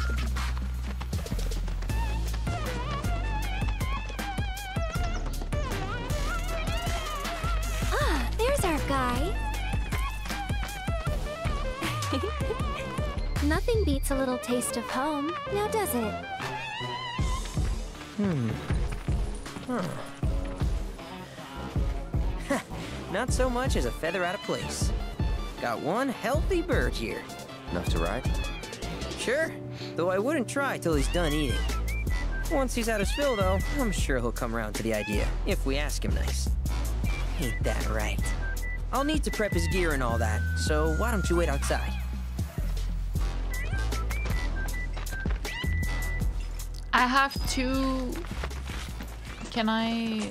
Taste of home, now does it? Hmm. Huh. Not so much as a feather out of place. Got one healthy bird here. Enough to ride? Sure, though I wouldn't try till he's done eating. Once he's had his fill, though, I'm sure he'll come around to the idea, if we ask him nice. Ain't that right? I'll need to prep his gear and all that, so why don't you wait outside? I have to... Can I...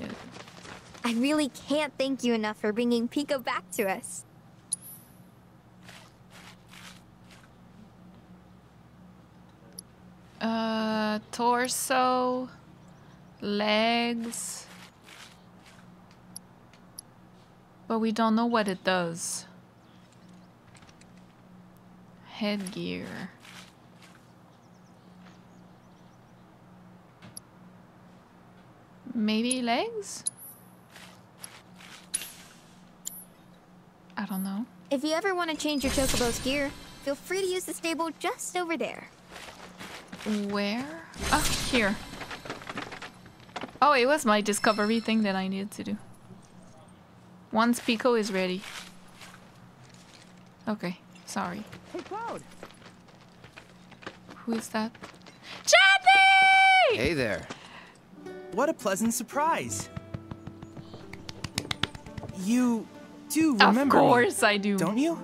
I really can't thank you enough for bringing Pico back to us. Uh, torso, legs, but we don't know what it does. Headgear. Maybe legs? I don't know. If you ever want to change your Chocobo's gear, feel free to use the stable just over there. Where? Oh, here. Oh, it was my discovery thing that I needed to do. Once Pico is ready. Okay, sorry. Hey, Cloud! Who is that? Chadley! Hey there. What a pleasant surprise. You do remember Of course me, I do. Don't you?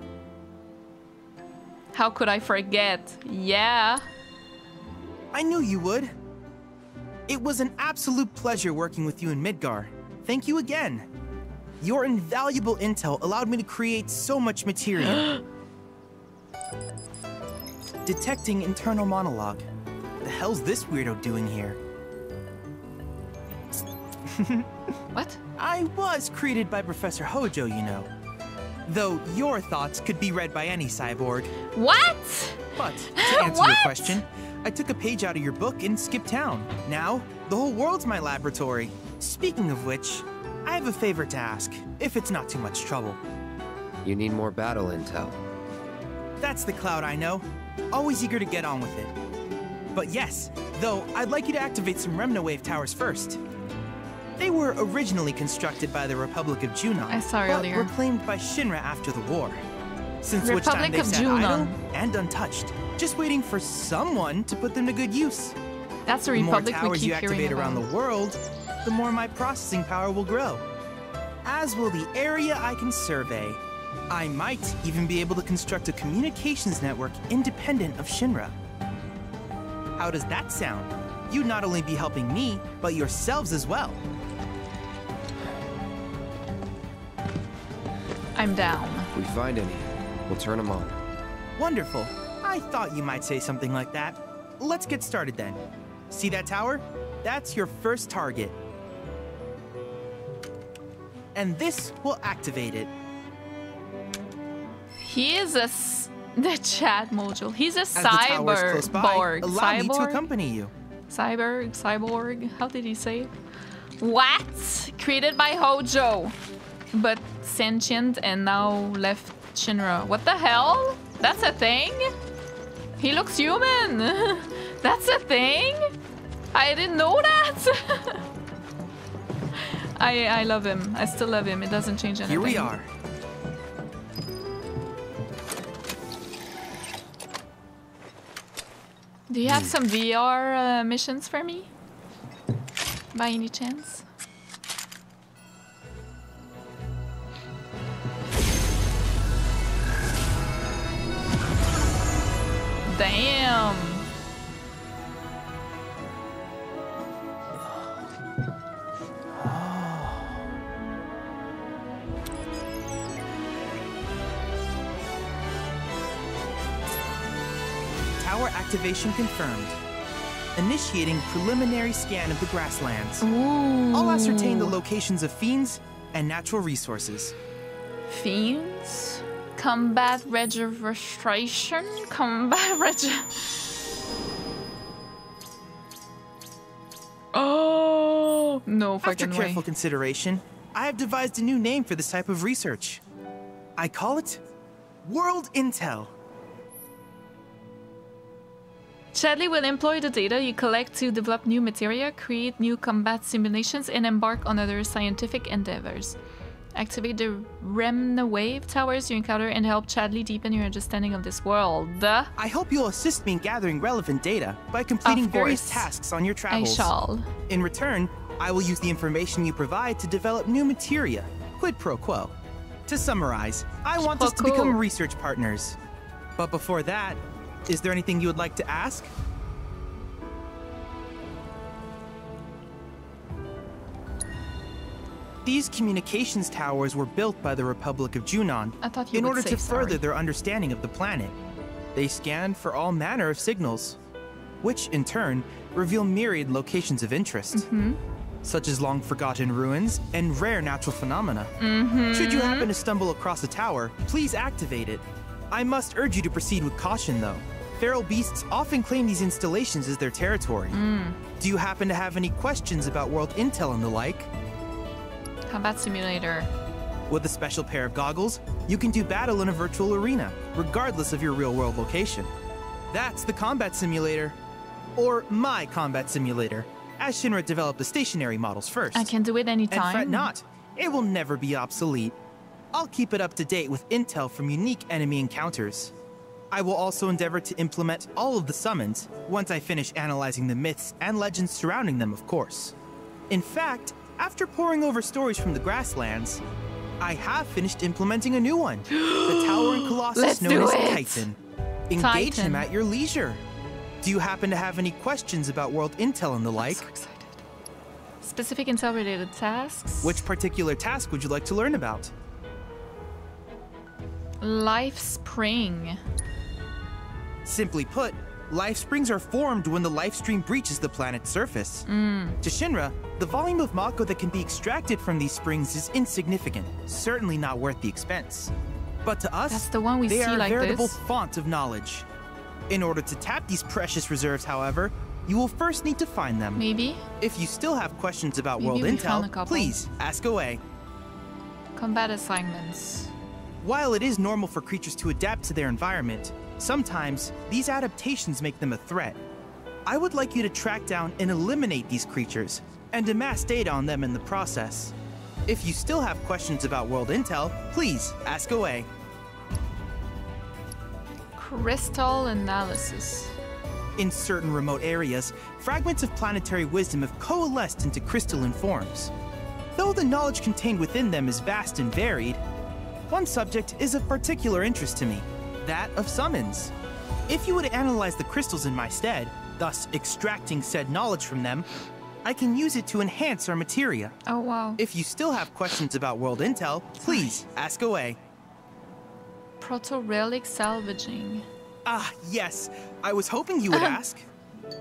How could I forget? Yeah. I knew you would. It was an absolute pleasure working with you in Midgar. Thank you again. Your invaluable intel allowed me to create so much materia. Detecting internal monologue. The hell's this weirdo doing here? what? I was created by Professor Hojo, you know. Though your thoughts could be read by any cyborg. What? But to answer your question, I took a page out of your book and skipped town. Now, the whole world's my laboratory. Speaking of which, I have a favor to ask, if it's not too much trouble. You need more battle intel. That's the Cloud I know. Always eager to get on with it. But yes, though, I'd like you to activate some Remnawave towers first. They were originally constructed by the Republic of Junon, I saw but earlier. reclaimed by Shinra after the war. Since which time they've of sat Junon. idle and untouched, just waiting for someone to put them to good use. That's the The more towers keep you activate around the world, the more my processing power will grow. As will the area I can survey. I might even be able to construct a communications network independent of Shinra. How does that sound? You'd not only be helping me, but yourselves as well. I'm down. If we find any, we'll turn them on. Wonderful. I thought you might say something like that. Let's get started then. See that tower? That's your first target. And this will activate it. He is a s- the chat module. He's a As the tower's close by, cyborg. allow me to Cyborg. accompany you. Cyborg. Cyborg. How did he say? it? What? Created by Hojo, but sentient and now left Shinra. What the hell? That's a thing? He looks human. That's a thing? I didn't know that. I I love him. I still love him. It doesn't change anything. Here we are. Do you have some VR uh, missions for me? By any chance? Damn! Tower activation confirmed. Initiating preliminary scan of the grasslands. I'll ascertain the locations of fiends and natural resources. Fiends? Combat registration? Combat reg. Oh no After fucking way! careful consideration, I have devised a new name for this type of research. I call it World Intel. Chadley will employ the data you collect to develop new materia, create new combat simulations, and embark on other scientific endeavors. Activate the Remnawave towers you encounter and help Chadley deepen your understanding of this world. I hope you'll assist me in gathering relevant data by completing various tasks on your travels. I shall. In return, I will use the information you provide to develop new materia. Quid pro quo. To summarize, I want us to become research partners. But before that, is there anything you would like to ask? These communications towers were built by the Republic of Junon I thought in order to further their understanding of the planet. They scan for all manner of signals, which in turn reveal myriad locations of interest, Mm-hmm. such as long forgotten ruins and rare natural phenomena. Mhm. Should you happen to stumble across a tower, please activate it. I must urge you to proceed with caution, though. Feral beasts often claim these installations as their territory. Mm. Do you happen to have any questions about world intel and the like? Combat simulator. With a special pair of goggles, you can do battle in a virtual arena, regardless of your real world location. That's the combat simulator. Or my combat simulator, as Shinra developed the stationary models first. I can do it anytime. And fret not, it will never be obsolete. I'll keep it up to date with intel from unique enemy encounters. I will also endeavor to implement all of the summons once I finish analyzing the myths and legends surrounding them, of course. In fact, after poring over stories from the grasslands, I have finished implementing a new one the towering Colossus Let's known as it. Titan. Engage Titan. him at your leisure. Do you happen to have any questions about world intel and the like? Specific intel related tasks. Which particular task would you like to learn about? Life Spring. Simply put, Life springs are formed when the life stream breaches the planet's surface. Mm. To Shinra, the volume of Mako that can be extracted from these springs is insignificant, certainly not worth the expense. But to us, That's the one we they see are like a veritable this. font of knowledge. In order to tap these precious reserves, however, you will first need to find them. Maybe. If you still have questions about Maybe world we found a intel, please ask away. Combat assignments. While it is normal for creatures to adapt to their environment, sometimes these adaptations make them a threat. I would like you to track down and eliminate these creatures, and amass data on them in the process. If you still have questions about world intel, please ask away. Crystal analysis. In certain remote areas, fragments of planetary wisdom have coalesced into crystalline forms. Though the knowledge contained within them is vast and varied, one subject is of particular interest to me that of summons. If you would analyze the crystals in my stead, thus extracting said knowledge from them, I can use it to enhance our materia. Oh, wow. If you still have questions about world intel, please ask away. Proto relic salvaging. Ah, yes. I was hoping you would ask.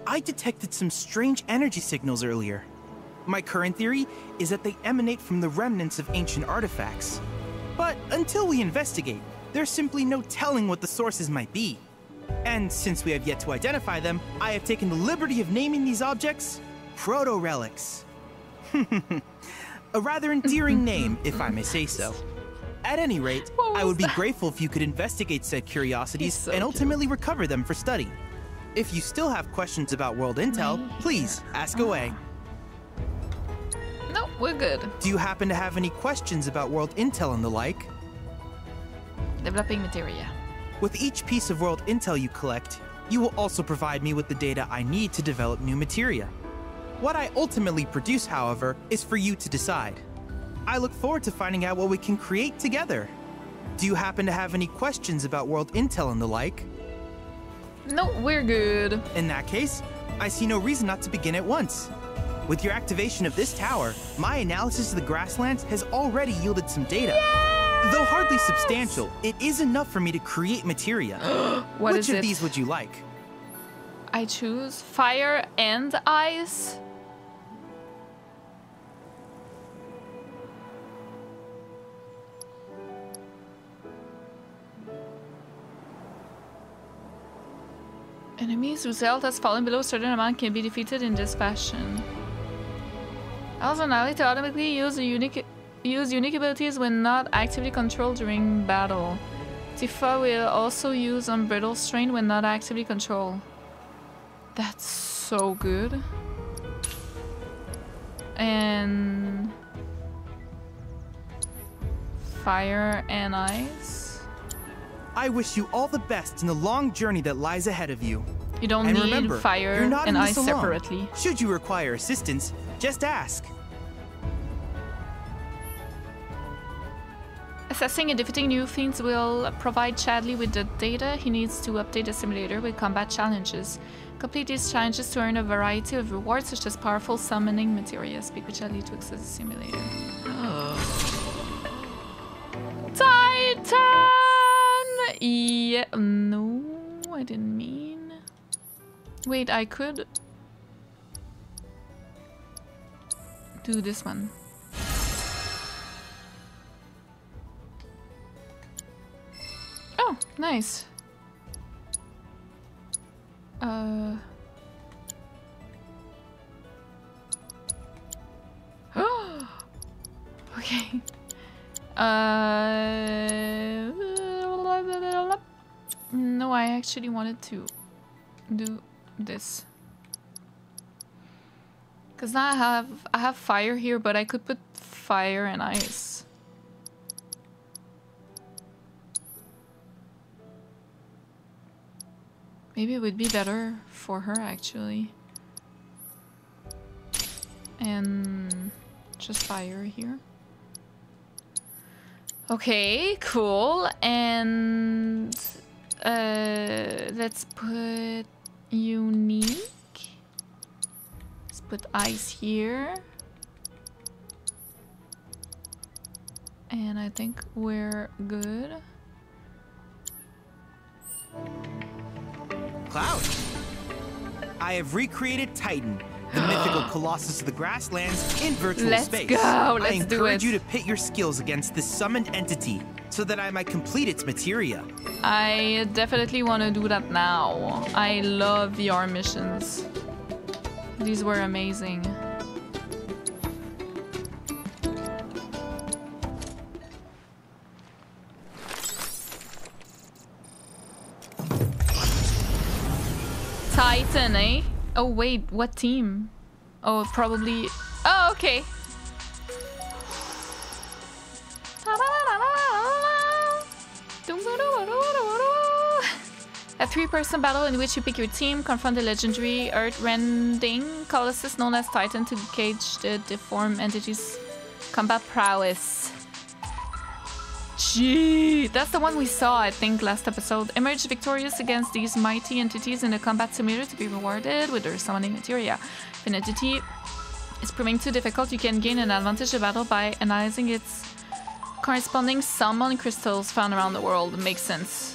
I detected some strange energy signals earlier. My current theory is that they emanate from the remnants of ancient artifacts. But until we investigate, there's simply no telling what the sources might be. And since we have yet to identify them, I have taken the liberty of naming these objects proto relics. A rather endearing name, if I may say so. At any rate, I would be grateful if you could investigate said curiosities so and cute. ultimately recover them for study. If you still have questions about world intel, please ask away. Ah. No, we're good. Do you happen to have any questions about world intel and the like? Developing materia. With each piece of world intel you collect, you will also provide me with the data I need to develop new materia. What I ultimately produce, however, is for you to decide. I look forward to finding out what we can create together. Do you happen to have any questions about world intel and the like? No, we're good. In that case, I see no reason not to begin at once. With your activation of this tower, my analysis of the grasslands has already yielded some data. Though hardly substantial, it is enough for me to create materia. What Which of it? these would you like? I choose fire and ice. Enemies whose health has fallen below a certain amount can be defeated in this fashion. An ally to automatically use a unique use unique abilities when not actively controlled during battle. Tifa will also use Unbridled Strength when not actively controlled. That's so good. And fire and ice. I wish you all the best in the long journey that lies ahead of you. You don't and need remember, fire and ice alone. separately. Should you require assistance, just ask. Assessing and defeating new fiends will provide Chadley with the data he needs to update the simulator with combat challenges. Complete these challenges to earn a variety of rewards such as powerful summoning materia. Speak with Chadley to access the simulator. Oh. Titan! Yeah, no, I didn't mean. Wait, I could do this one. Oh, nice. Uh. okay. Uh. No, I actually wanted to do this. Cause now I have I have fire here, but I could put fire and ice. Maybe it would be better for her actually. And just fire here. Okay, cool. And uh, let's put unique. Let's put ice here. And I think we're good. Cloud, I have recreated Titan, the mythical colossus of the grasslands, in virtual Let's space. go, let's I do encourage it. you to pit your skills against this summoned entity so that I might complete its materia. I definitely want to do that now. I love VR missions. These were amazing. Titan, eh? Oh wait, what team? Oh, probably... Oh, okay. A three-person battle in which you pick your team, confront the legendary earth-rending colossus known as Titan to cage the deformed entity's combat prowess. Gee, that's the one we saw, I think, last episode. Emerge victorious against these mighty entities in a combat simulator to be rewarded with their summoning materia. If an entity is proving too difficult, you can gain an advantage of battle by analyzing its corresponding summon crystals found around the world. Makes sense.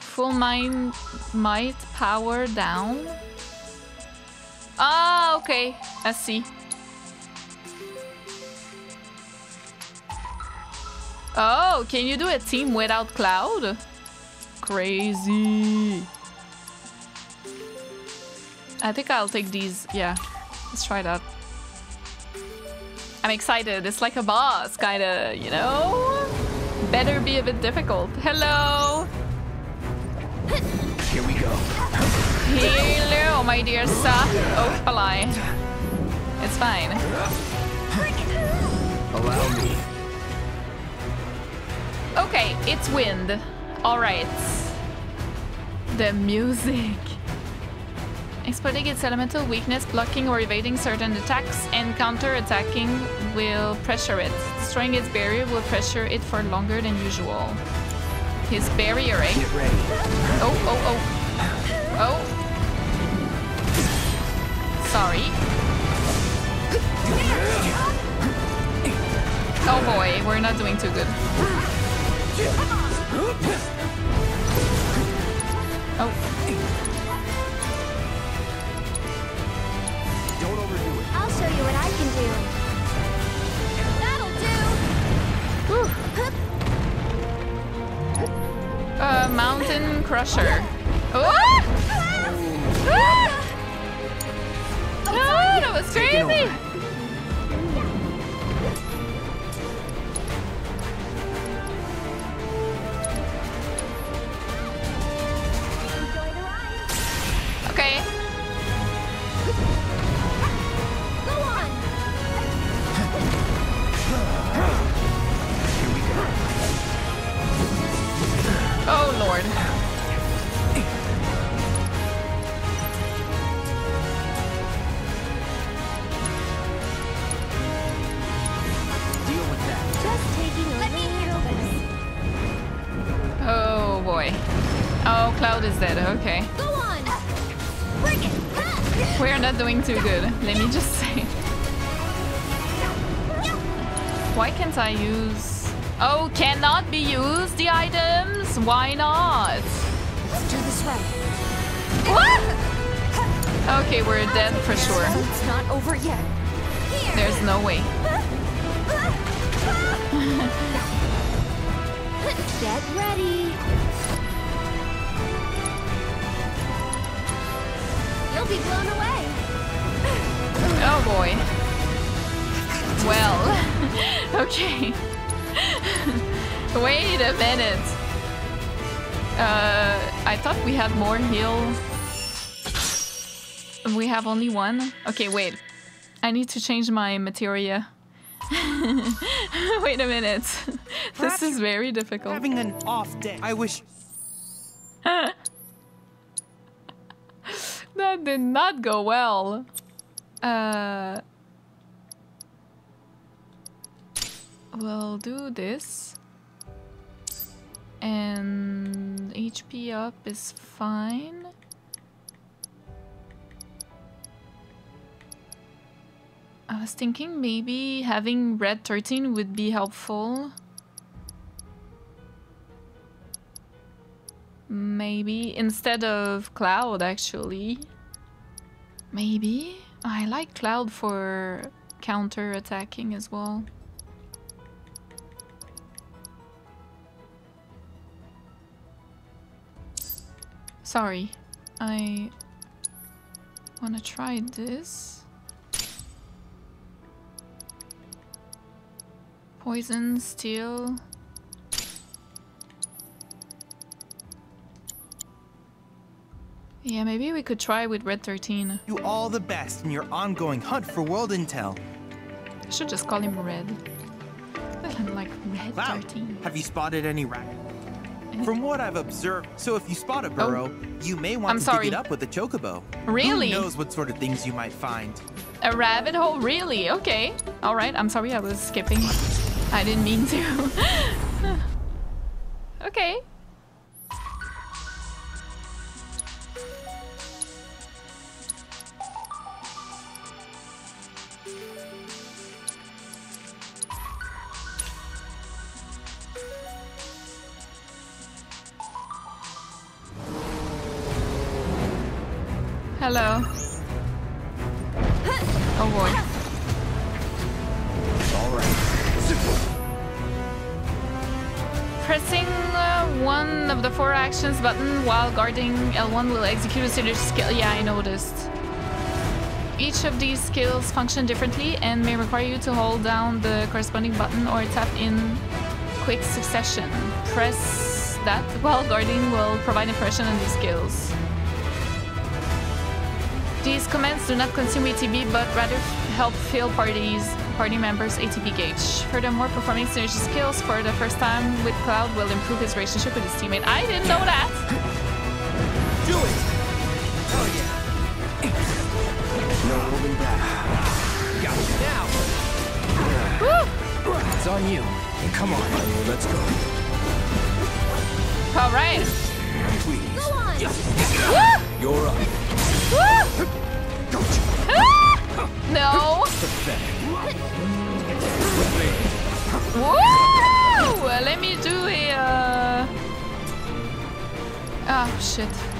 Full mind might power down. Ah, okay. I see. Oh, can you do a team without Cloud? Crazy. I think I'll take these. Yeah, let's try that. I'm excited. It's like a boss, kind of, you know? Better be a bit difficult. Hello. Here we go. Hello, my dear sir. Oh, palai. It's fine. It's wind. Alright. The music. Exploiting its elemental weakness, blocking or evading certain attacks, and counter-attacking will pressure it. Destroying its barrier will pressure it for longer than usual. His barrier, eh? Get ready. Oh, oh, oh. Oh. Sorry. Oh boy, we're not doing too good. Oh. Don't overdo it. I'll show you what I can do. That'll do. Uh, Mountain Crusher. Oh! Ah! Ah, that was crazy! Dead for sure. It's not over yet. Here. There's no way. Get ready. You'll be blown away. Oh boy. Well, okay. Wait a minute. Uh, I thought we had more heal. We have only one? Okay, wait. I need to change my materia. wait a minute. this is very difficult. Having an off day. I wish. that did not go well. Uh, we'll do this. And HP up is fine. I was thinking maybe having red 13 would be helpful. Maybe instead of cloud actually. Maybe. I like Cloud for counter attacking as well. Sorry, I wanna try this. Poison, steel. Yeah, maybe we could try with Red 13. You all the best in your ongoing hunt for world intel. I should just call him Red. I'm like Red Wow. 13. Have you spotted any rat? From what I've observed, so if you spot a oh. burrow, you may want I'm to sorry. dig it up with a chocobo. Really? Who knows what sort of things you might find? A rabbit hole? Really? Okay. Alright, I'm sorry I was skipping. I didn't mean to. okay. Hello. Guarding L1 will execute a synergy skill. Yeah, I noticed. Each of these skills function differently and may require you to hold down the corresponding button or tap in quick succession. Press that while guarding will provide information on these skills. These commands do not consume ATB, but rather help fill parties, party members' ATB gauge. Furthermore, performing synergy skills for the first time with Cloud will improve his relationship with his teammate. I didn't know that! Do it! Oh yeah. No holding back. Got it now. Woo! It's on you. Come on, let's go. Alright! Please. Go on! Woo! You're up. Woo! Ah! No! Woo! Let me do a. Uh... Oh shit.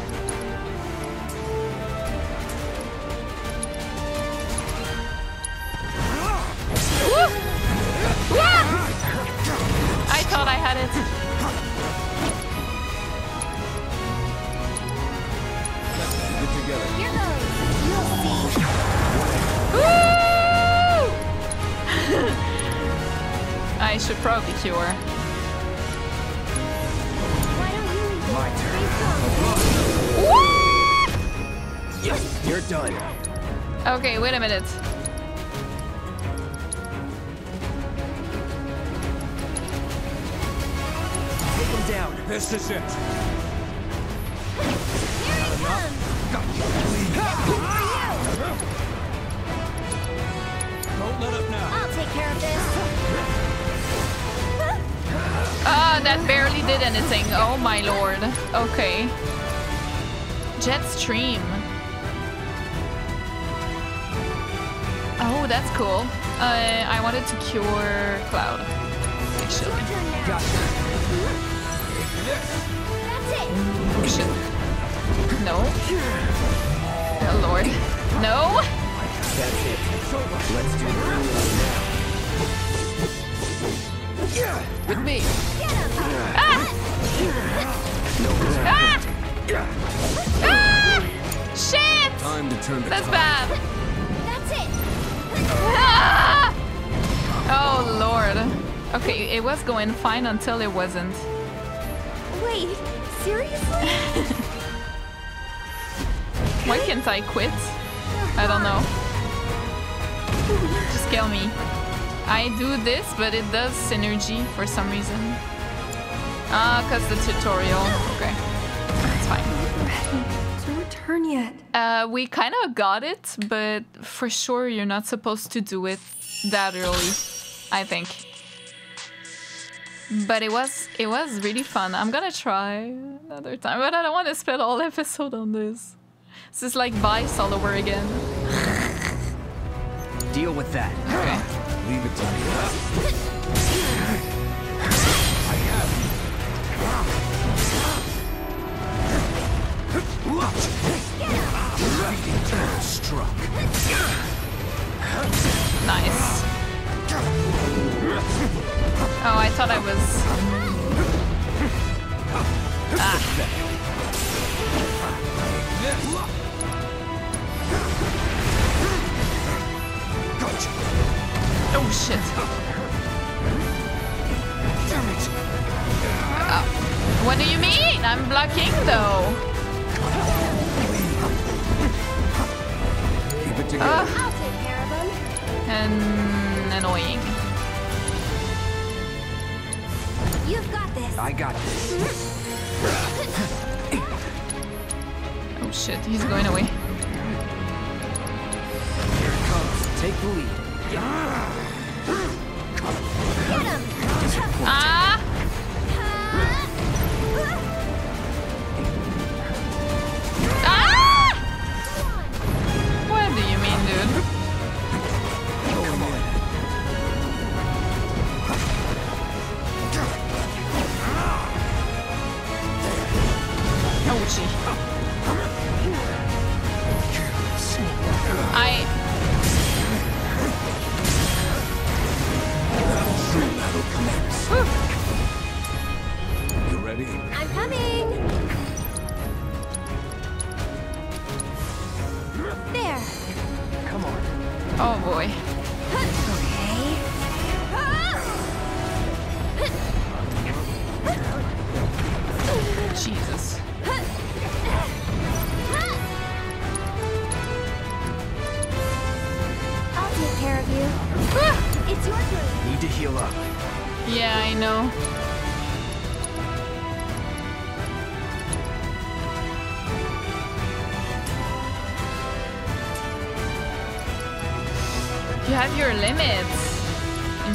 Wanted to cure Cloud. Actually. That's it. Oh shit. No. Oh lord. No! That's it. Let's do the now. With me. Ah! Ah! Ah! Shit! Time to turn the That's tide. bad. That's it. Ah! Oh lord. Okay, it was going fine until it wasn't. Wait, seriously? Why can't I quit? I don't know. Just kill me. I do this, but it does synergy for some reason. Ah, cause the tutorial. Okay, it's fine. It's your turn yet. Uh, we kind of got it, but for sure you're not supposed to do it that early. I think. But it was it was really fun. I'm gonna try another time, but I don't want to spend all episode on this. This is like Vice all over again. Deal with that. Okay. Leave it to me. I have truck. Nice. Oh, I thought I was. Ah. Oh shit. Damn it. Uh, what do you mean? I'm blocking though. Keep it together. Ah. I'll take care of him. And annoying. You've got this. I got this. Oh shit, he's going away. Here it comes. Take the lead. Get him. Ah! Ah! Oh,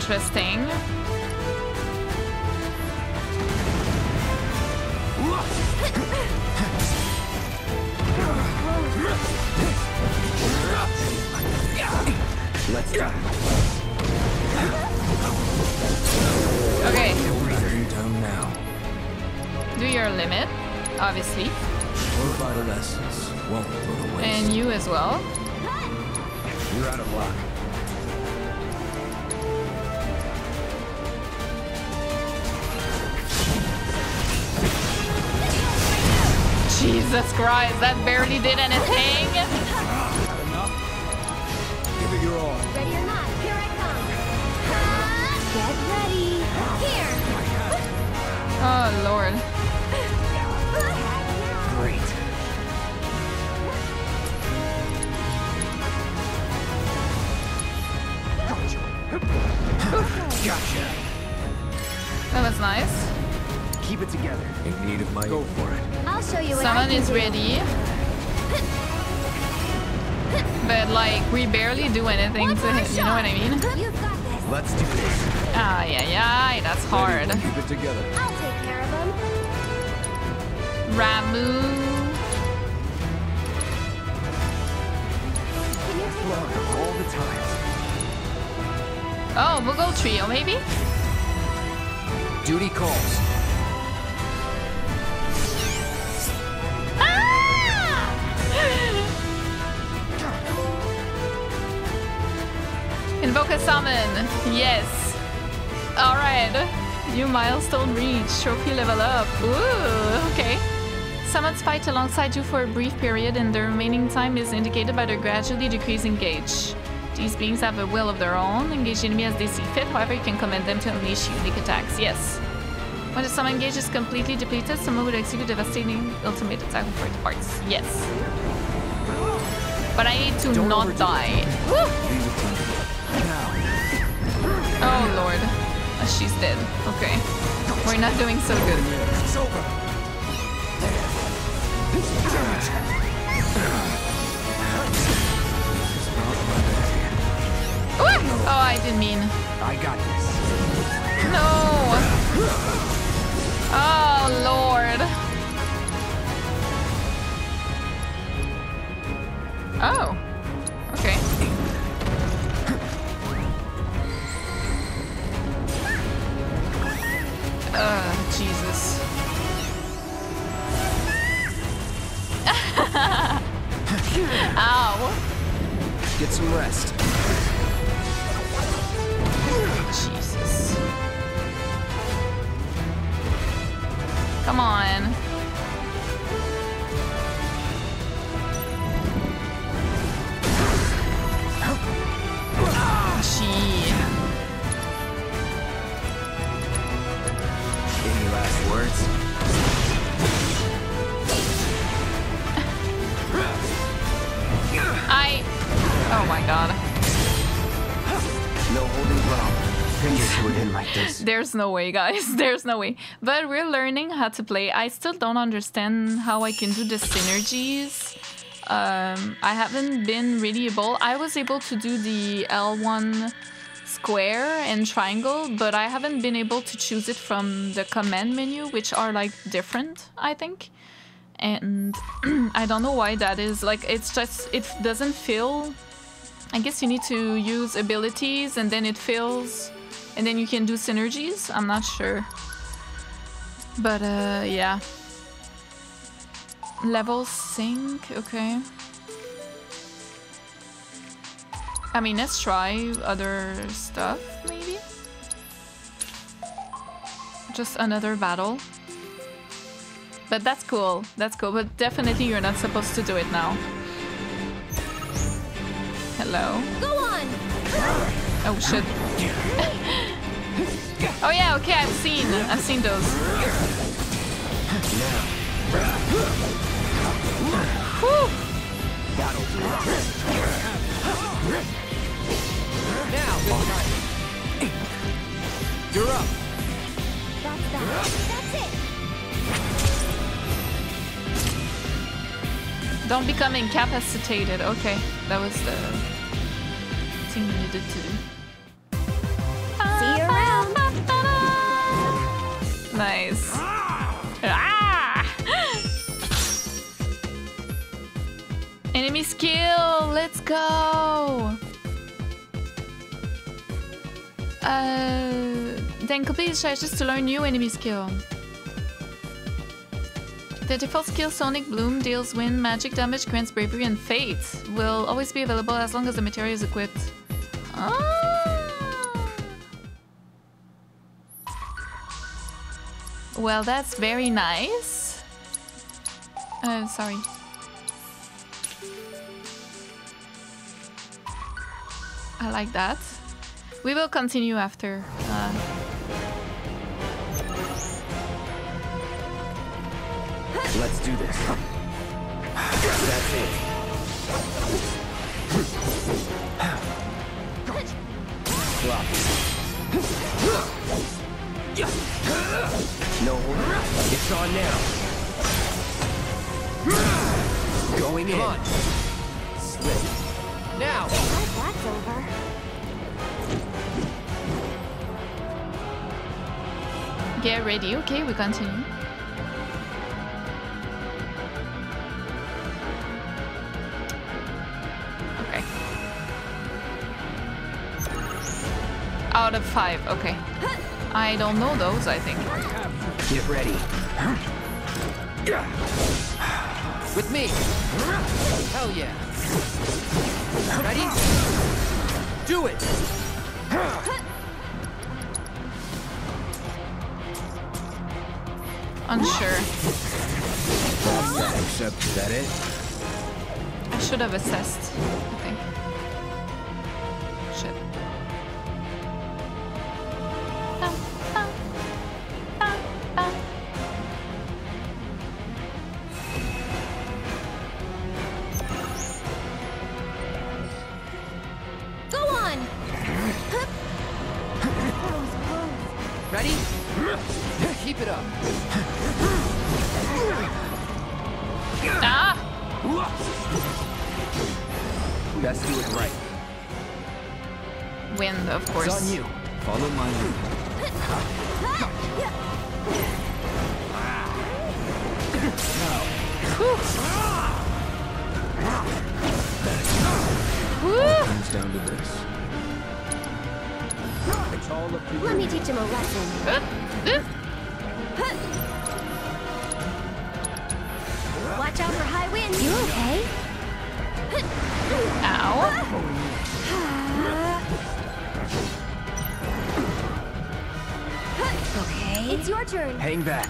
Interesting. In need of my Go for it. I'll show you what Someone is do. ready. But, like, we barely do anything to him, you know what I mean? You've got this. Let's do this. Ah, yeah, yeah, that's hard. Keep it together. I'll take care of him. Ramu. Can you take Look, all the time. Oh, we'll go trio, maybe? Duty calls. Invoke a summon. Yes. Alright. New milestone reached. Trophy level up. Ooh, okay. Summons fight alongside you for a brief period and the remaining time is indicated by their gradually decreasing gauge. These beings have a will of their own. Engage the enemy as they see fit. However, you can command them to unleash unique attacks. Yes. When the summon gauge is completely depleted, someone would execute devastating ultimate attack before it parts. Yes. But I need to Don't not die. Oh lord. Uh, she's dead. Okay. We're not doing so good. It's over. Oh, I didn't mean. I got this. No! Oh lord. Oh. Get some rest. Jesus. Come on. There's no way, guys. There's no way. But we're learning how to play. I still don't understand how I can do the synergies. Um, I haven't been really able. I was able to do the L1 square and triangle, but I haven't been able to choose it from the command menu, which are like different, I think. And I don't know why that is. Like, it's just, it doesn't feel. I guess you need to use abilities and then it fills and then you can do synergies. I'm not sure. But uh, yeah. Level sync, okay. I mean, let's try other stuff, maybe? Just another battle. But that's cool, that's cool, but definitely you're not supposed to do it now. Hello? Go on! Oh shit. oh yeah, okay, I've seen, I've seen those. Whew. Now, You're up. That's that. That's it! Don't become incapacitated. Okay, that was the thing we needed to do. See you around! Nice. Ah! Enemy skill! Let's go! Uh, then complete the strategies to learn new enemy skill. The default skill Sonic Bloom deals wind magic damage, grants bravery, and fate. Will always be available as long as the materia is equipped. Ah. Well, that's very nice. Uh, sorry. I like that. We will continue after. Uh, Let's do this. That's it. No. It's on now. Going in. Slip. Now. That's over. get ready. Okay, we continue. Okay. Out of five. Okay. I don't know those, I think. Get ready. With me. Hell yeah. Ready? Do it. Unsure. Except, is that it? I should have assessed, I think.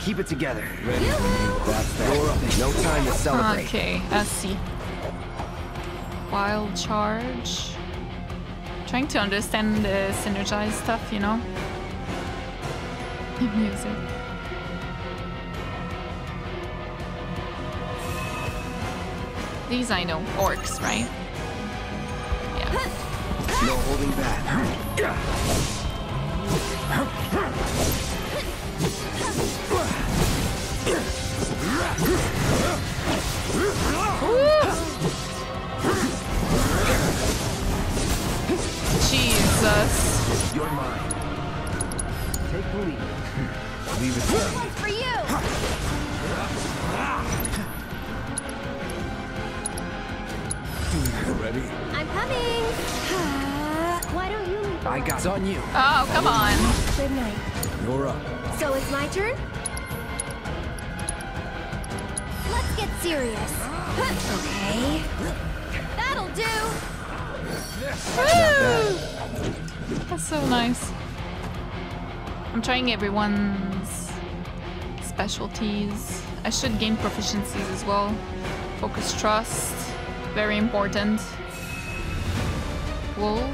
Keep it together. That's that. No time to celebrate. Okay, let's see. Wild charge. Trying to understand the synergize stuff, you know? Music. These I know. Orcs, right? Yeah. No holding back. Jesus. You're mine. Take the lead. Leave it This one's for you. Ready? I'm coming. Why don't you I way? got it's on you. Oh, come on. Good night. You're up. So it's my turn? Serious. Okay. That'll do. That's so nice. I'm trying everyone's specialties. I should gain proficiencies as well. Focus trust, very important. Wolves.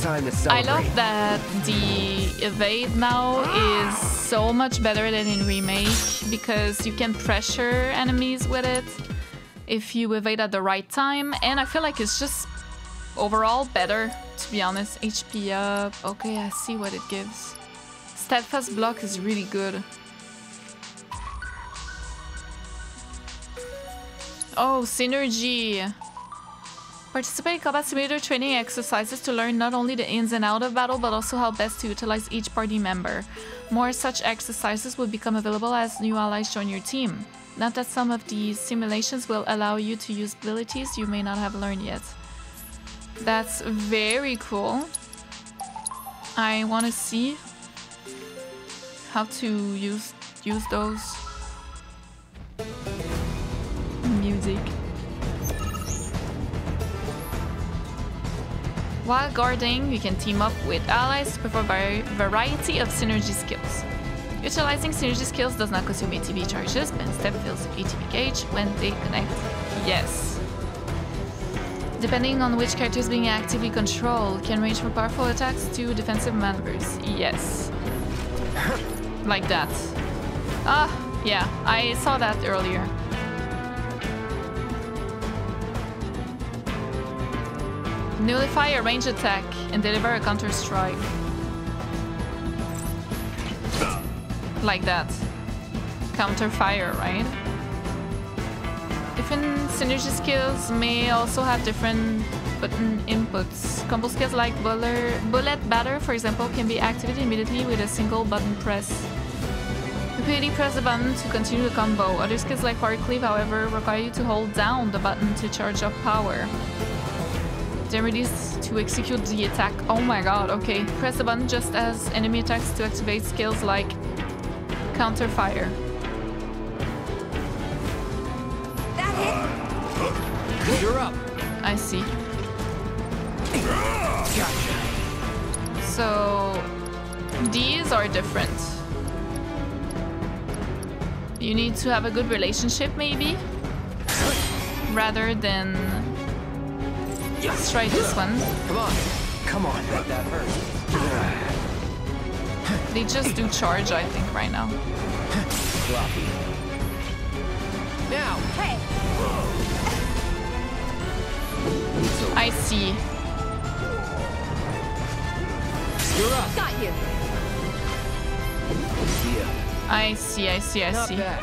Time to I love that the evade now is so much better than in remake because you can pressure enemies with it if you evade at the right time and I feel like it's just overall better to be honest. HP up. Okay, I see what it gives. Steadfast block is really good. Oh, synergy. Participate in combat simulator training exercises to learn not only the ins and outs of battle, but also how best to utilize each party member. More such exercises will become available as new allies join your team. Note that some of these simulations will allow you to use abilities you may not have learned yet. That's very cool. I want to see how to use use those music. While guarding, you can team up with allies to perform a variety of synergy skills. Utilizing synergy skills does not consume ATB charges, but instead fills the ATB gauge when they connect. Yes. Depending on which character is being actively controlled, can range from powerful attacks to defensive maneuvers. Yes. like that. Ah, yeah, I saw that earlier. Nullify a range attack and deliver a counter strike. Like that. Counter fire, right? Different synergy skills may also have different button inputs. Combo skills like bullet, bullet batter, for example, can be activated immediately with a single button press. Repeatedly press the button to continue the combo. Other skills like Power Cleave, however, require you to hold down the button to charge up power. Then to execute the attack. Oh my god, okay. Press the button just as enemy attacks to activate skills like counter fire. That hit. You're up. I see. Gotcha. So these are different. You need to have a good relationship, maybe, rather than. Let's try this one. Come on. Come on. Bet that hurt. They just do charge, I think, right now. Floppy. Now. Hey. I see. You're up. Got you. See ya. I see, I see, I Not see. bad.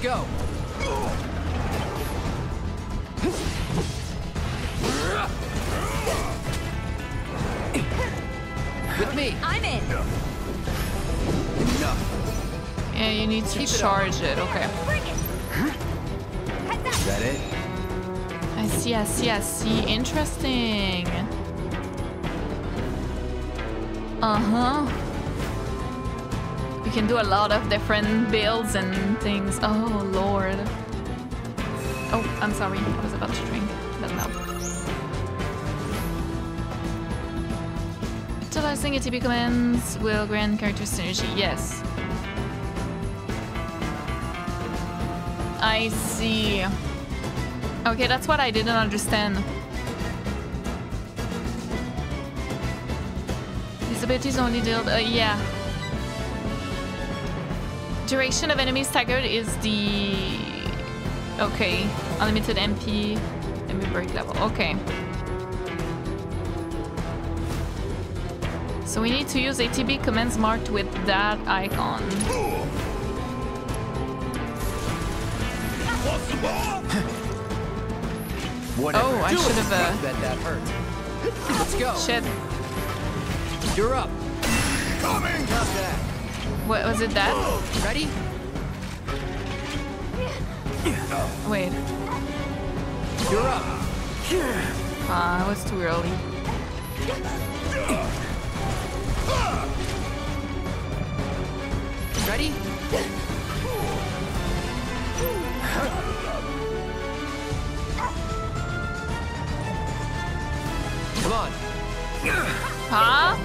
Let's go. With me. I'm in. Enough. Yeah, you need to Keep it charge it. Okay. Bring it. Is that it? I see, I see, I see. Interesting. Uh-huh. You can do a lot of different builds and things. Oh, Lord. Oh, I'm sorry. I was about to drink, but no. Utilizing ATB commands will grant character synergy. Yes. I see. Okay, that's what I didn't understand. These abilities only deal. Uh, yeah. Duration of enemy staggered is the. Okay. Unlimited MP. Enemy break level. Okay. So we need to use ATB commands marked with that icon. Whatever. Oh, I should have, uh, Bet that hurt. Let's go. Shit. You're up. Coming. Not bad. What was it that? Ready? Wait. You're up. Ah, it was too early. Ready? Come on. Huh?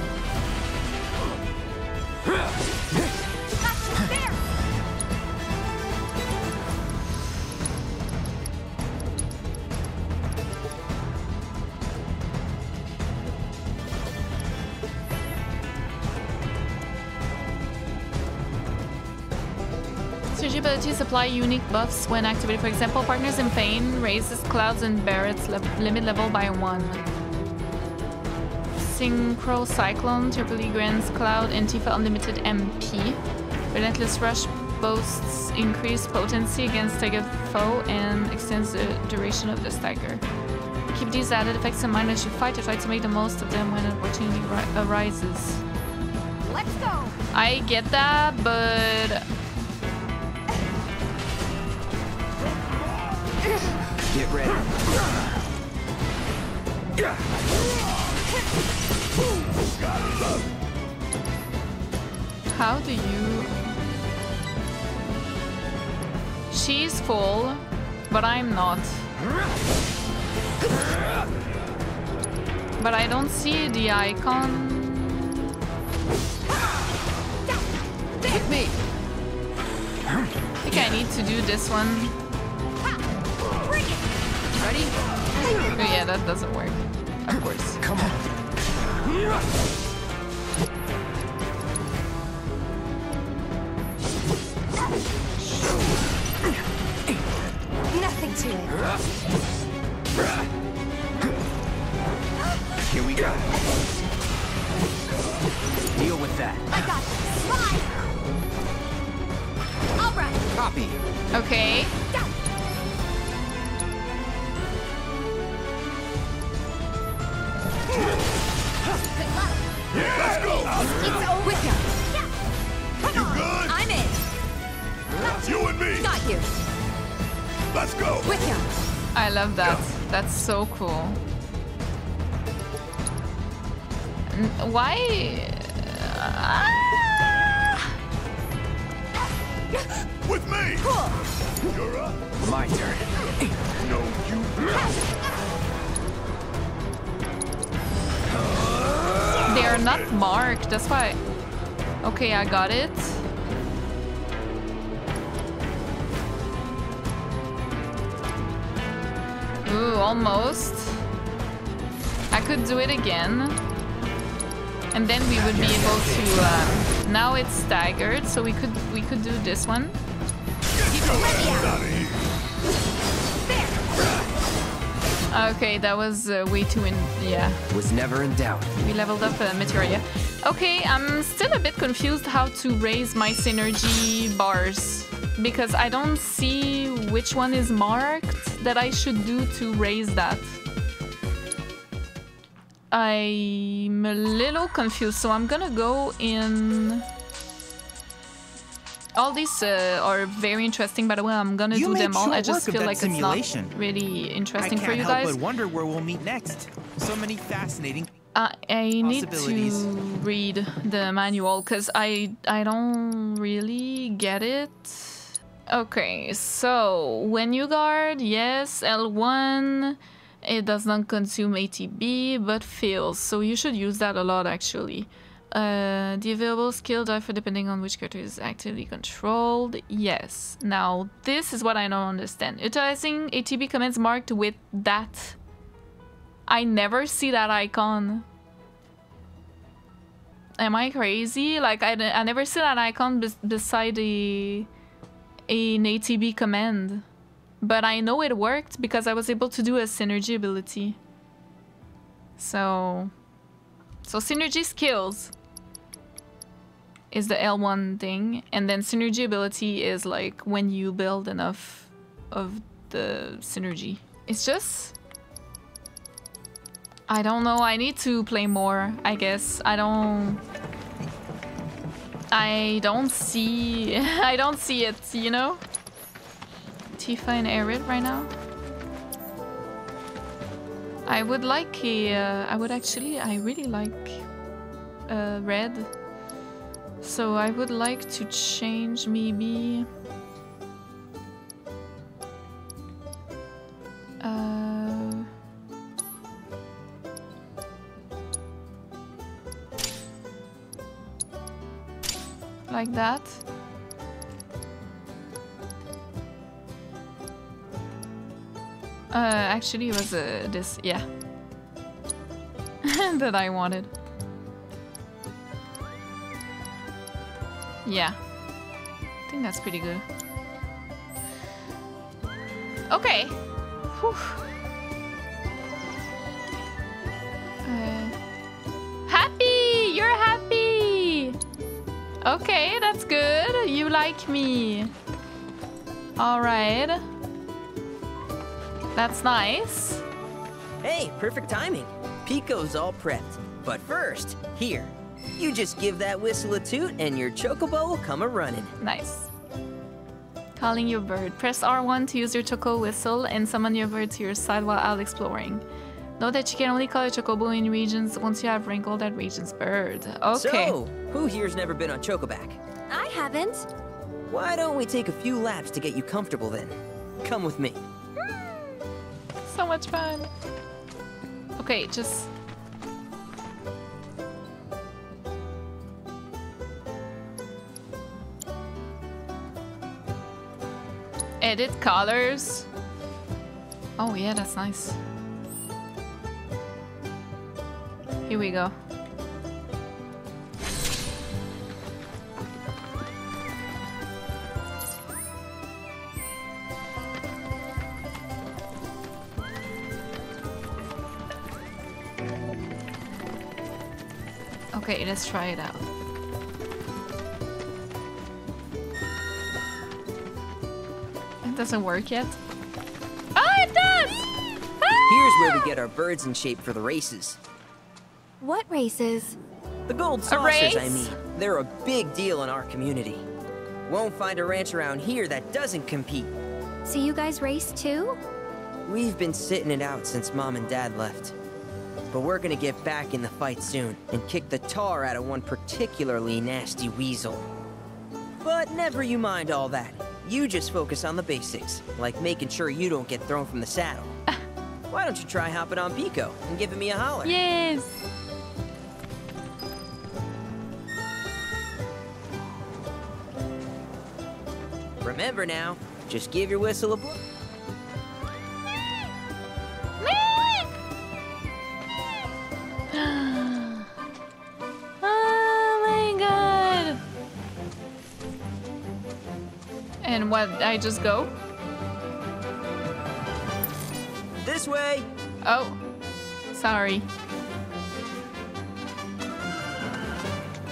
Abilities apply unique buffs when activated. For example, Partners in Pain raises Clouds and Barret's le limit level by one. Synchro Cyclone typically grants Cloud and Tifa unlimited MP. Relentless Rush boasts increased potency against staggered foe and extends the duration of the stagger. Keep these added effects in mind as you fight to try to make the most of them when an opportunity ri- arises. Let's go. I get that, but Get ready. How do you... She's full, but I'm not. But I don't see the icon. With me. I think I need to do this one. Ready? Oh yeah, that doesn't work. Of course. Come on. Nothing to it. Here we go. Deal with that. I got this. Slide. All right. Copy. Okay. Let's go. With ya. I love that. That's so cool. Why? Ah! With me! You're up! My turn. No, you They are not marked, that's why... Okay, I got it. Ooh, almost. I could do it again. And then we would be able to... Uh, now it's staggered, so we could we could do this one. Okay, that was uh, way too in... yeah. Was never in doubt. We leveled up uh, Materia. Okay, I'm still a bit confused how to raise my synergy bars. Because I don't see which one is marked that I should do to raise that. I'm a little confused, so I'm gonna go in... All these uh, are very interesting, by the way. I'm gonna You do them all. I just feel like simulation. it's not really interesting I can't for you help guys. but wonder where we'll meet next. So many fascinating. I, I need to read the manual because I I don't really get it. Okay, so when you guard, yes, L1, it does not consume ATB but fails, so you should use that a lot actually. Uh, the available skill die for depending on which character is actively controlled. Yes. Now this is what I don't understand. Utilizing ATB commands marked with that I never see that icon. Am I crazy? Like, I, I never see that icon bes beside a, an ATB command. But I know it worked because I was able to do a synergy ability. So... So synergy skills is the L1 thing. And then synergy ability is like when you build enough of the synergy. It's just... I don't know. I need to play more, I guess. I don't... I don't see... I don't see it, you know? Tifa and Aerith right now? I would like a... Uh, I would actually... I really like uh, red. So I would like to change maybe... Uh... like that. Uh, actually, it was uh, this, yeah, that I wanted. Yeah, I think that's pretty good. Okay. Whew. Uh, happy! You're happy! Okay, that's good. You like me. Alright. That's nice. Hey, perfect timing. Pico's all prepped. But first, here. You just give that whistle a toot and your chocobo will come a-running. Nice. Calling your bird. Press R1 to use your choco whistle and summon your bird to your side while out exploring. Know that you can only call a chocobo in regions once you have wrinkled that region's bird. Okay. So, who here's never been on chocoboback? I haven't. Why don't we take a few laps to get you comfortable then? Come with me. So much fun. Okay, just... Edit colors. Oh yeah, that's nice. Here we go. Okay, let's try it out. It doesn't work yet. Oh, it does! Here's where we ah! get our birds in shape for the races. What races? The gold A saucers, I mean. They're a big deal in our community. Won't find a ranch around here that doesn't compete. So you guys race too? We've been sitting it out since Mom and Dad left. But we're gonna get back in the fight soon and kick the tar out of one particularly nasty weasel. But never you mind all that. You just focus on the basics, like making sure you don't get thrown from the saddle. Why don't you try hopping on Pico and giving me a holler? Yes! Remember now, just give your whistle a blow. oh my god! And what, I just go? This way! Oh, sorry.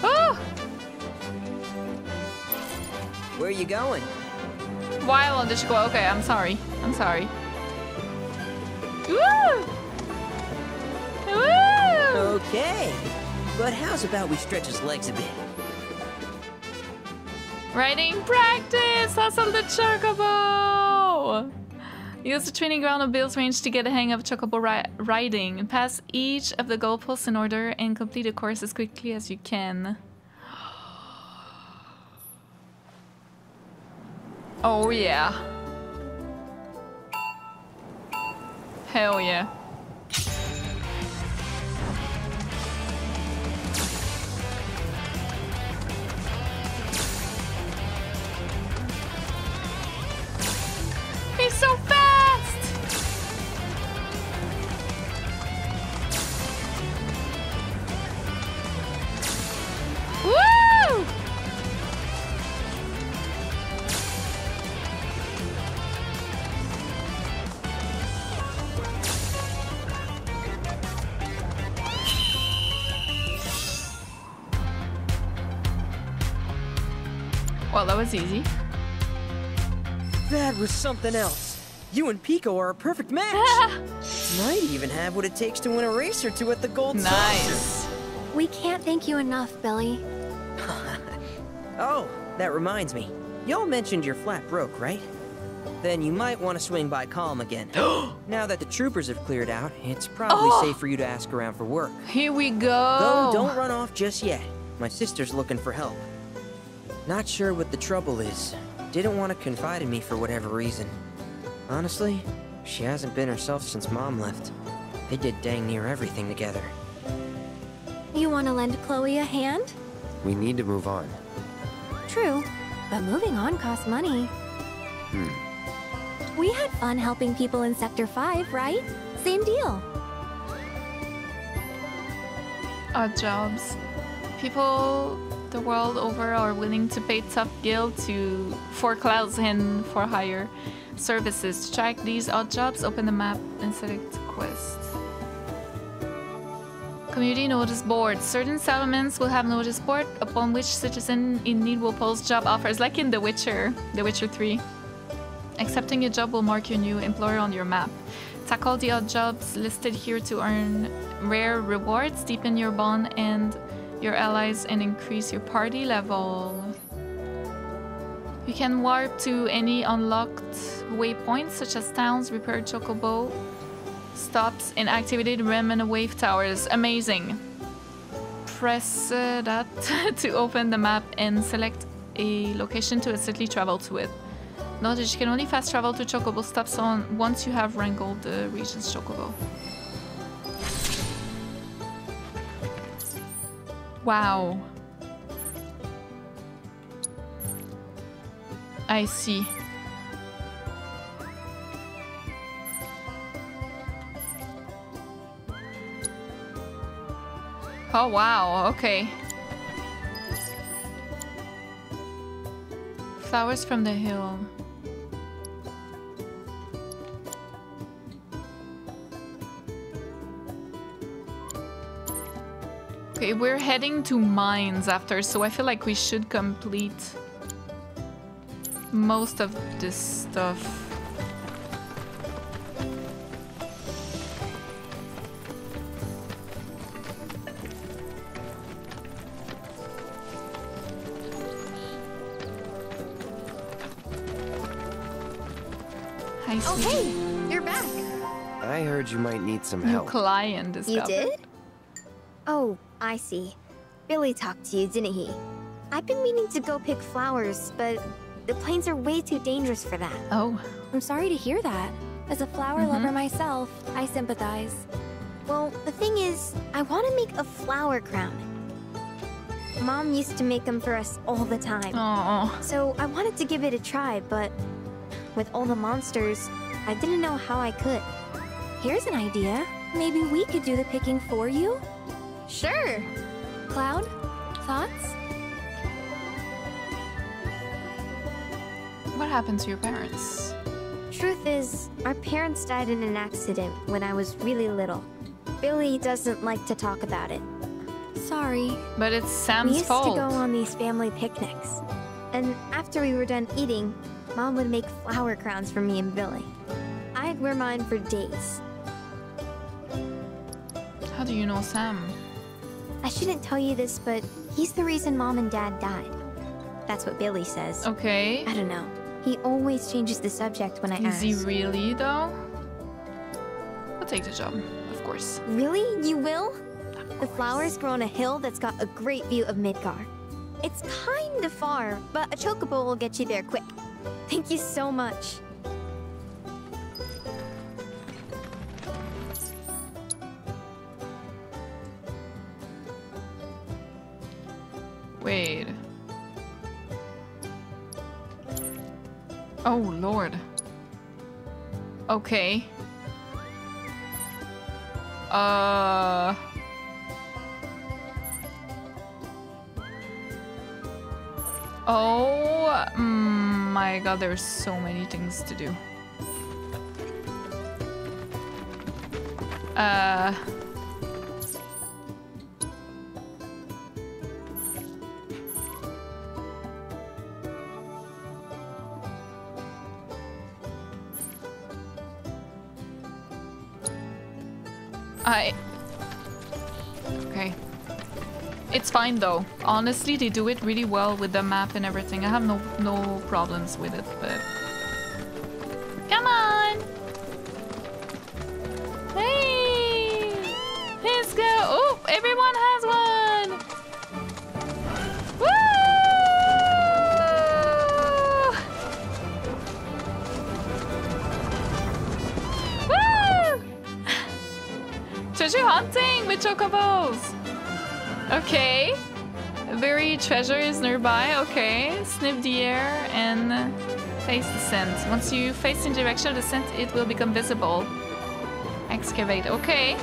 Oh! Where are you going? While the go. Okay, I'm sorry. I'm sorry. Woo! Woo! Okay. But how's about we stretch his legs a bit? Riding practice! Hustle the chocobo! Use the training ground of Bill's range to get a hang of chocobo ri riding. Pass each of the goalposts in order and complete the course as quickly as you can. Oh yeah. Hell yeah. Was easy. That was something else. You and Pico are a perfect match. Might even have what it takes to win a race or two at the Gold Nice. We can't thank you enough, Billy. Oh, that reminds me. Y'all mentioned you're flat broke, right? Then you might want to swing by Kalm again. now that the troopers have cleared out, it's probably Oh. safe for you to ask around for work. Here we go. Though don't run off just yet. My sister's looking for help. Not sure what the trouble is. Didn't want to confide in me for whatever reason. Honestly, she hasn't been herself since Mom left. They did dang near everything together. You want to lend Chloe a hand? We need to move on. True, but moving on costs money. Hmm. We had fun helping people in Sector 5, right? Same deal. Odd jobs. People the world over are willing to pay top gil to for clouds and for hire services. To track these odd jobs, open the map and select quest. Community notice board. Certain settlements will have notice board upon which citizen in need will post job offers, like in The Witcher, The Witcher 3. Accepting a job will mark your new employer on your map. Tackle the odd jobs listed here to earn rare rewards, deepen your bond and your allies, and increase your party level. You can warp to any unlocked waypoints, such as towns, repair chocobo, stops, and activated Remnawave towers. Amazing. Press uh, that to open the map and select a location to instantly travel to it. Note that you can only fast travel to chocobo stops on once you have wrangled the region's chocobo. Wow. I see. Oh wow, okay. Flowers from the hill. Okay, we're heading to mines after, so I feel like we should complete most of this stuff. I Oh, hey, you're back. I heard you might need some New help. client You did? Oh, I see. Billy talked to you, didn't he? I've been meaning to go pick flowers, but the plains are way too dangerous for that. Oh. I'm sorry to hear that. As a flower Mhm. lover myself, I sympathize. Well, the thing is, I want to make a flower crown. Mom used to make them for us all the time. Oh. So I wanted to give it a try, but with all the monsters, I didn't know how I could. Here's an idea. Maybe we could do the picking for you? Sure. Cloud, thoughts? What happened to your parents? Truth is, our parents died in an accident when I was really little. Billy doesn't like to talk about it. Sorry. But it's Sam's fault. we used fault. to go on these family picnics. And after we were done eating, Mom would make flower crowns for me and Billy. I'd wear mine for days. How do you know Sam? I shouldn't tell you this, but he's the reason Mom and Dad died. That's what Billy says. Okay. I don't know. He always changes the subject when I Is ask. Is he really though? I'll take the job, of course. Really? You will? The flowers grow on a hill that's got a great view of Midgar. It's kind of far, but a chocobo will get you there quick. Thank you so much. Wait. Oh lord. Okay. Uh. Oh my god, there's so many things to do. Uh. I. Okay. It's fine though. Honestly, they do it really well with the map and everything. I have no no problems with it, but come on. Hey, let's go. Oh, everyone Treasure hunting with chocobos. Okay. Very treasure is nearby. Okay. Sniff the air and face the scent. Once you face in direction of the scent, it will become visible. Excavate. Okay.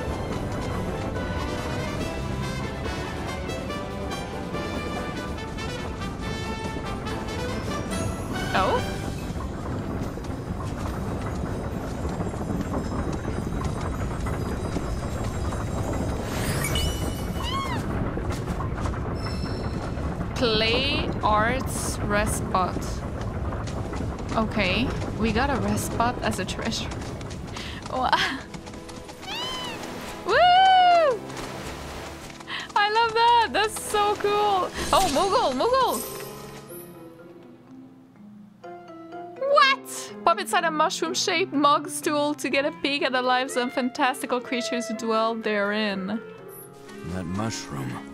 Okay, we got a rest spot as a treasure. Woo! I love that. That's so cool. Oh, Moogle, Moogle. What? Pop inside a mushroom-shaped mug stool to get a peek at the lives of fantastical creatures who dwell therein. That mushroom.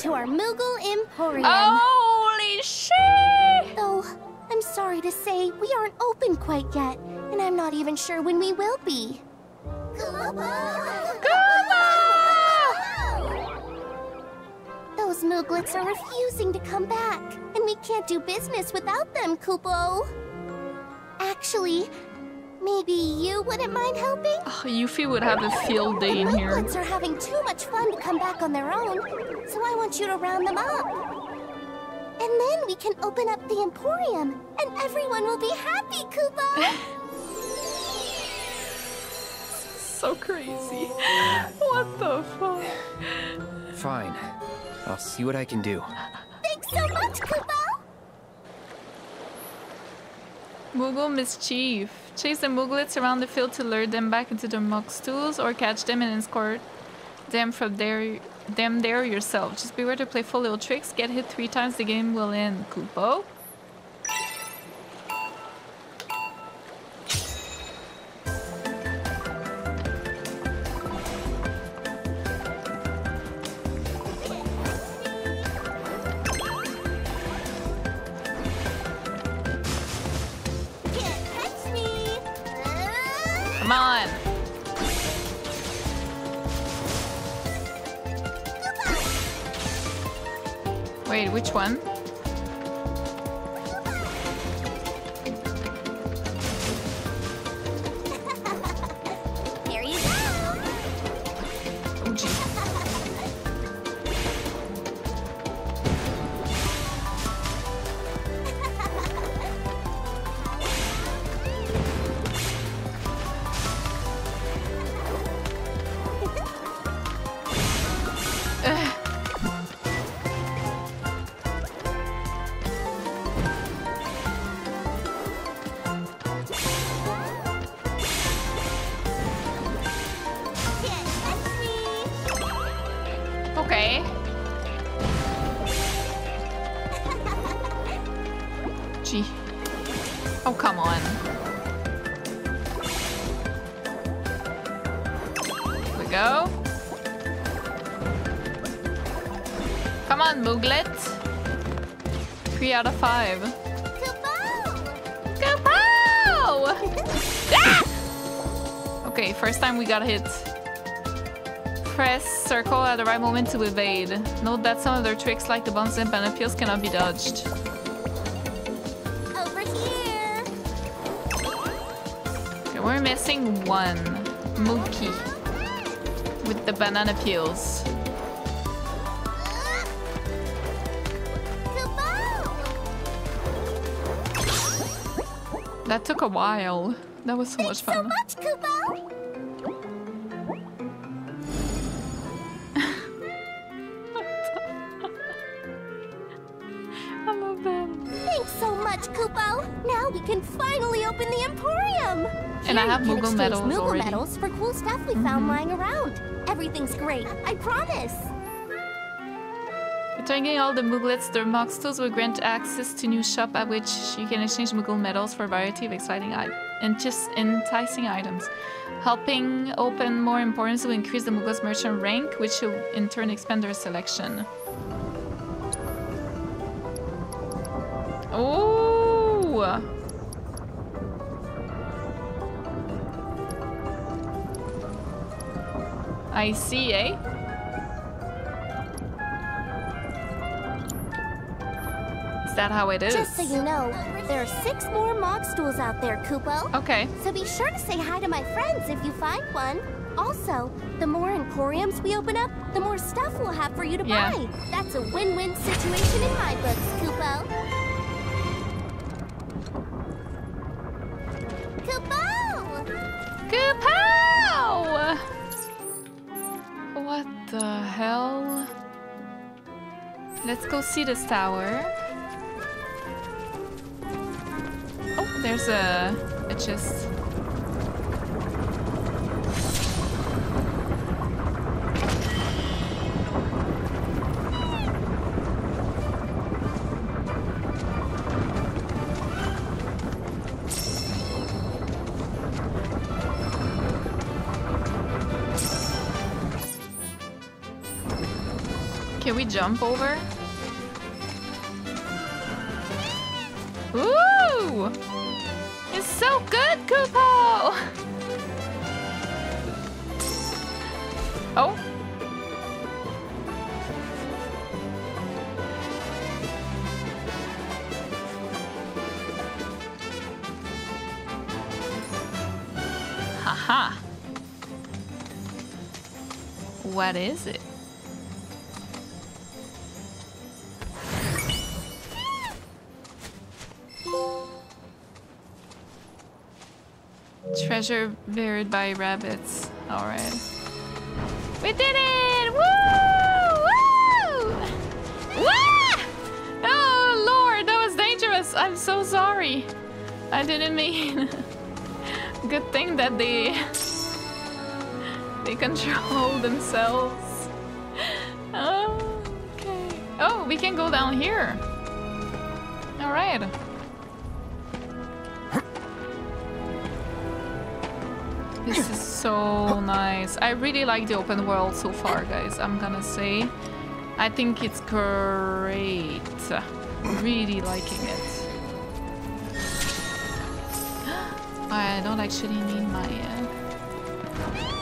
To our Moogle Emporium. Holy quite yet, and I'm not even sure when we will be. Kupo! Kupo! Those Mooglets are refusing to come back, and we can't do business without them, Kupo. Actually, maybe you wouldn't mind helping? Oh, Yuffie would have a field day in here. Mooglets are having too much fun to come back on their own, so I want you to round them up. And then we can open up the Emporium, and everyone will be happy, Kupo! so crazy. What the fuck? Fine. I'll see what I can do. Thanks so much, Kupo! Moogle mischief. Chase the Mooglets around the field to lure them back into their muck stools or catch them and escort them from there them there yourself. Just beware to play full little tricks. Get hit three times, the game will end. Kupo. Wait, which one? Out of five. Ah! Okay, first time we got hit. Press circle at the right moment to evade. Note that some of their tricks like the bombs and appeals cannot be dodged. Over here! Okay, we're missing one. Mookie. With the banana peels. That took a while. That was so much fun. so Much, Kupo! I love them. Thanks so much, Kupo! Now we can finally open the Emporium! And I have Moogle medals Moogle already. medals for cool stuff we found mm-hmm. lying around. Everything's great, I promise! Returning all the Mooglets, the Moxtles will grant access to new shop at which you can exchange Moogle medals for a variety of exciting and just enticing items. Helping open more Emporiums will increase the Moogles merchant rank, which will in turn expand their selection. Oh! I see, eh? Is that how it is? Just so you know, there are six more Mog stools out there, Kupo. Okay. So be sure to say hi to my friends if you find one. Also, the more Emporiums we open up, the more stuff we'll have for you to Yeah. buy. That's a win-win situation in my books, Kupo. Kupo! Kapow! What the hell? Let's go see this tower. There's a, a chest. Can we jump over? So good, Kupo! Oh. Haha. What is it? Treasure buried by rabbits. Alright. We did it! Woo! Woo! Woo! Oh, Lord, that was dangerous. I'm so sorry. I didn't mean... Good thing that they... They control themselves. Okay. Oh, we can go down here. Alright. So nice. I really like the open world so far, guys. I'm gonna say. I think it's great. Really liking it. I don't actually need my... Uh...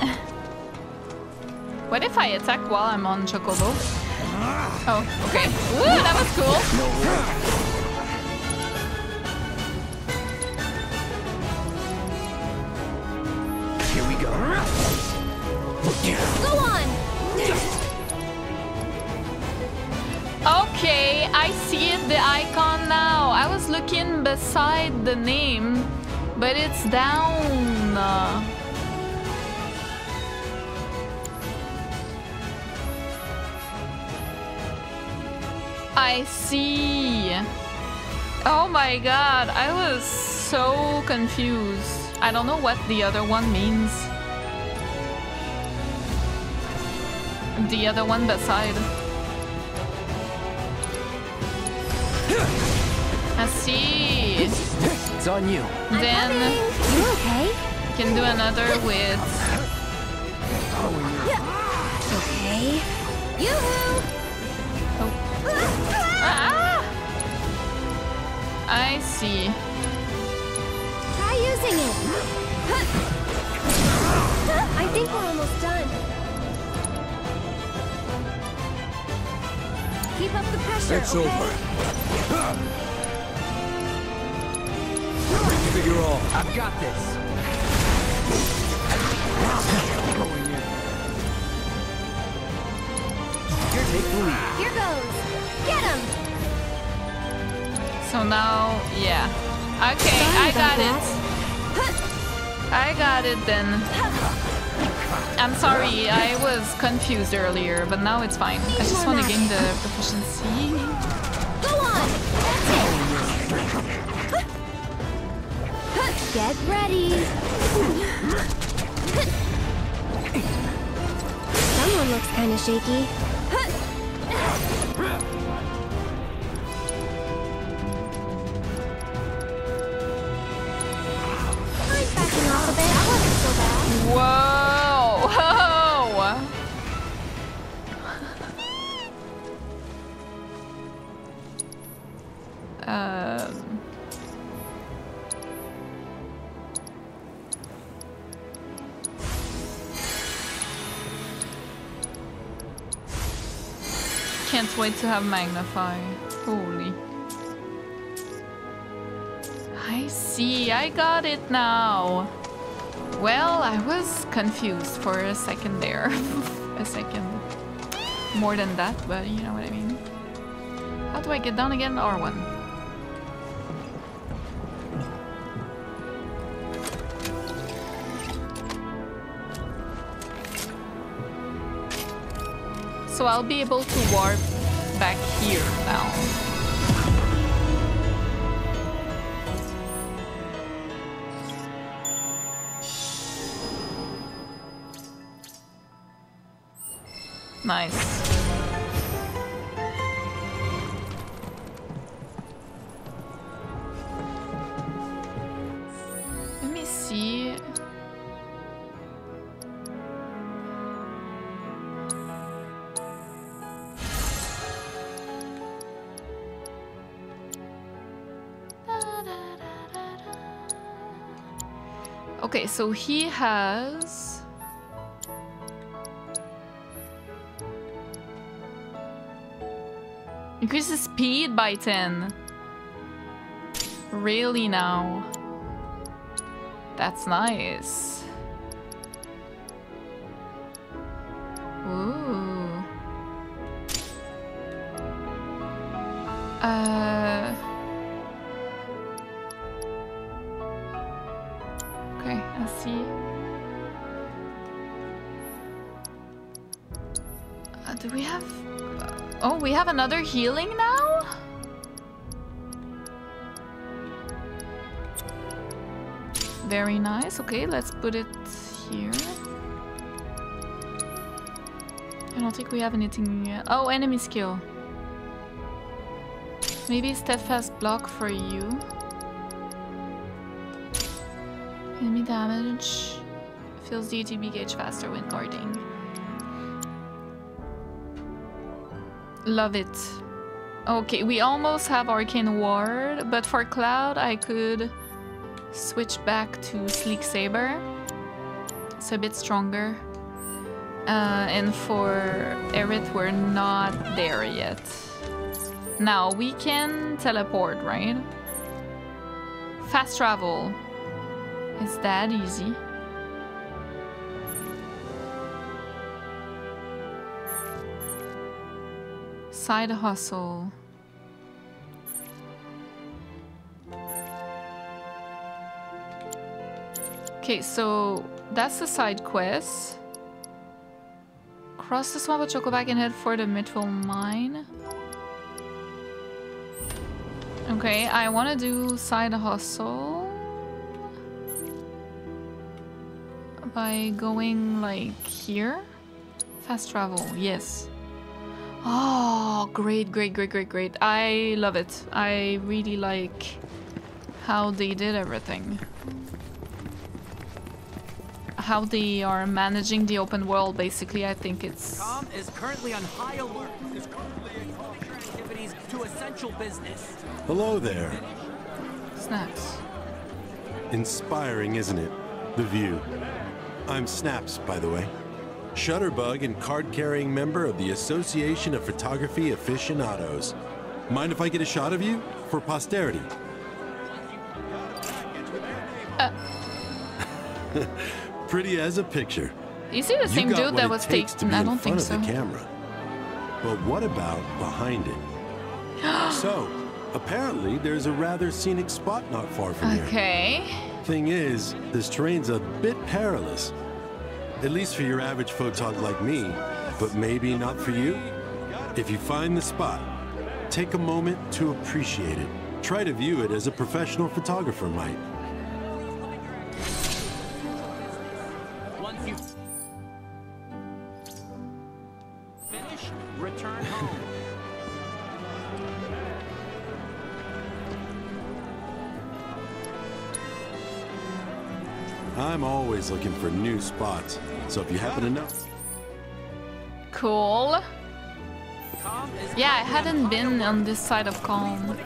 what if I attack while I'm on Chocobo? Oh, okay. Ooh, that was cool. Beside the name. But it's down. I see. Oh my god, I was so confused. I don't know what the other one means. The other one beside. I see. It's on you. Then you okay? Can do another with. Okay. Yoo-hoo! Oh. Ah! I see. Try using it. I think we're almost done. Keep up the pressure. It's okay? over. Figure all. I've got this. Here, take the lead. Here goes. Get him. So now, yeah. Okay, I got it. I got it then. I'm sorry, I was confused earlier, but now it's fine. I just want to gain the proficiency. Get ready. Someone looks kind of shaky. I'm backing off a bit. I wasn't so bad. Whoa! Wait to have Magnify. Holy. I see, I got it now. Well, I was confused for a second there. a second. More than that, but you know what I mean. How do I get down again? R1. So I'll be able to warp back here now. Nice. So he has increases speed by 10. Really now? That's nice. Ooh. Uh. Okay, I see. Uh, do we have... Oh, we have another healing now? Very nice. Okay, let's put it here. I don't think we have anything... Yet. Oh, enemy skill. Maybe steadfast block for you. Enemy damage. The ATB gauge faster when guarding. Love it. Okay, we almost have Arcane Ward, but for Cloud I could switch back to Sleek Saber. It's a bit stronger. Uh, and for Aerith, we're not there yet. Now, we can teleport, right? Fast travel. Is that easy? Side hustle. Okay, so that's the side quest. Cross the swamp with Chocoboback and head for the Mithril Mine. Okay, I want to do side hustle. By going like here. Fast travel, yes. Oh, great, great, great, great, great. I love it. I really like how they did everything how they are managing the open world, basically. I think it's... Kalm is currently on high alert. activities to essential business. Hello there. Snaps. Inspiring, isn't it? The view. I'm Snaps, by the way. Shutterbug and card-carrying member of the Association of Photography Aficionados. Mind if I get a shot of you? For posterity. Uh. pretty as a picture. You see the same dude that was taking? I don't think so. The camera. But what about behind it? so, apparently there's a rather scenic spot not far from here. Okay. Thing is, this terrain's a bit perilous. At least for your average photog like me, but maybe not for you. If you find the spot, take a moment to appreciate it. Try to view it as a professional photographer might. Always looking for new spots, so if you happen to know... Cool. Yeah, I hadn't been on this side of Kalm.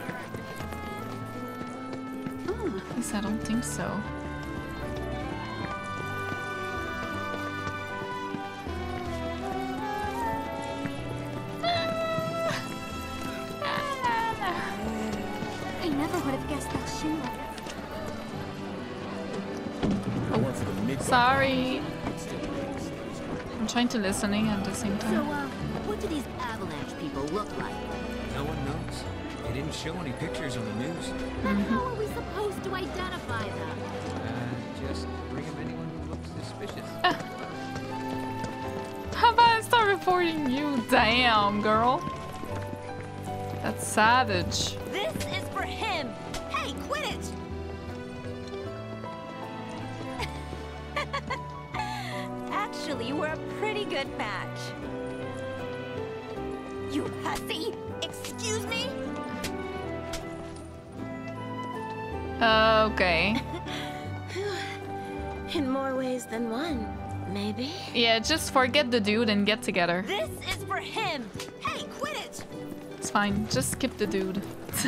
At least I don't think so. Trying to listening at the same time. So, uh, what do these avalanche people look like? No one knows. They didn't show any pictures on the news. Then mm -hmm. how are we supposed to identify them? Uh, just bring them anyone who looks suspicious. How about I start reporting you? Damn, girl. That's savage. Good match. You hussy! Excuse me? Okay. In more ways than one, maybe? Yeah, just forget the dude and get together. This is for him! Hey, quit it! It's fine, just skip the dude.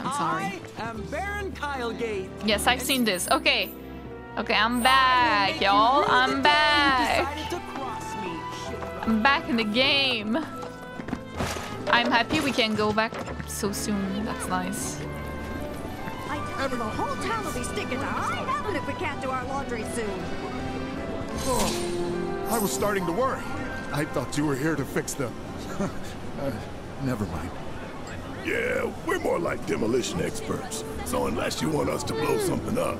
I'm sorry. I am Baron Kylegate. Yes, I've seen this. Okay. Okay, I'm back, y'all. I'm back. I'm back in the game. I'm happy we can go back so soon. That's nice. I tell you, the whole town will be sticking to high heaven if we can't do our laundry soon. Oh, I was starting to worry. I thought you were here to fix the... uh, never mind. Yeah, we're more like demolition experts. So unless you want us to blow something up,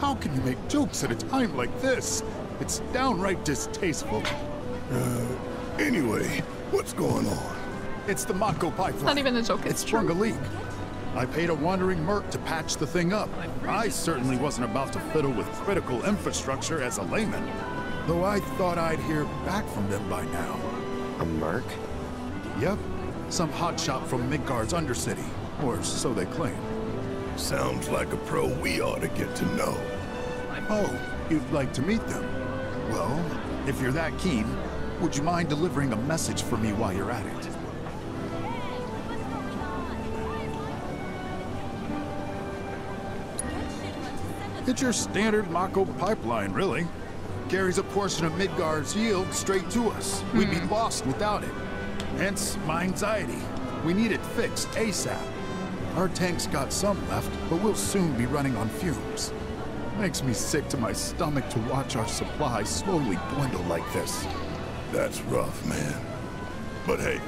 how can you make jokes at a time like this? It's downright distasteful. Uh, anyway, what's going on? It's the Mako pipeline. It's not even a joke, it's It sprung true. a leak. I paid a wandering merc to patch the thing up. I certainly wasn't about to fiddle with critical infrastructure as a layman. Though I thought I'd hear back from them by now. A merc? Yep. Some hotshot from Midgard's Undercity. Or so they claim. Sounds like a pro we ought to get to know. Oh, you'd like to meet them? Well, if you're that keen, would you mind delivering a message for me while you're at it? It's your standard Mako pipeline, really. Carries a portion of Midgard's yield straight to us. We'd be hmm. lost without it. Hence, my anxiety. We need it fixed ASAP. Our tank's got some left, but we'll soon be running on fumes. Makes me sick to my stomach to watch our supply slowly dwindle like this. That's rough, man. But hey,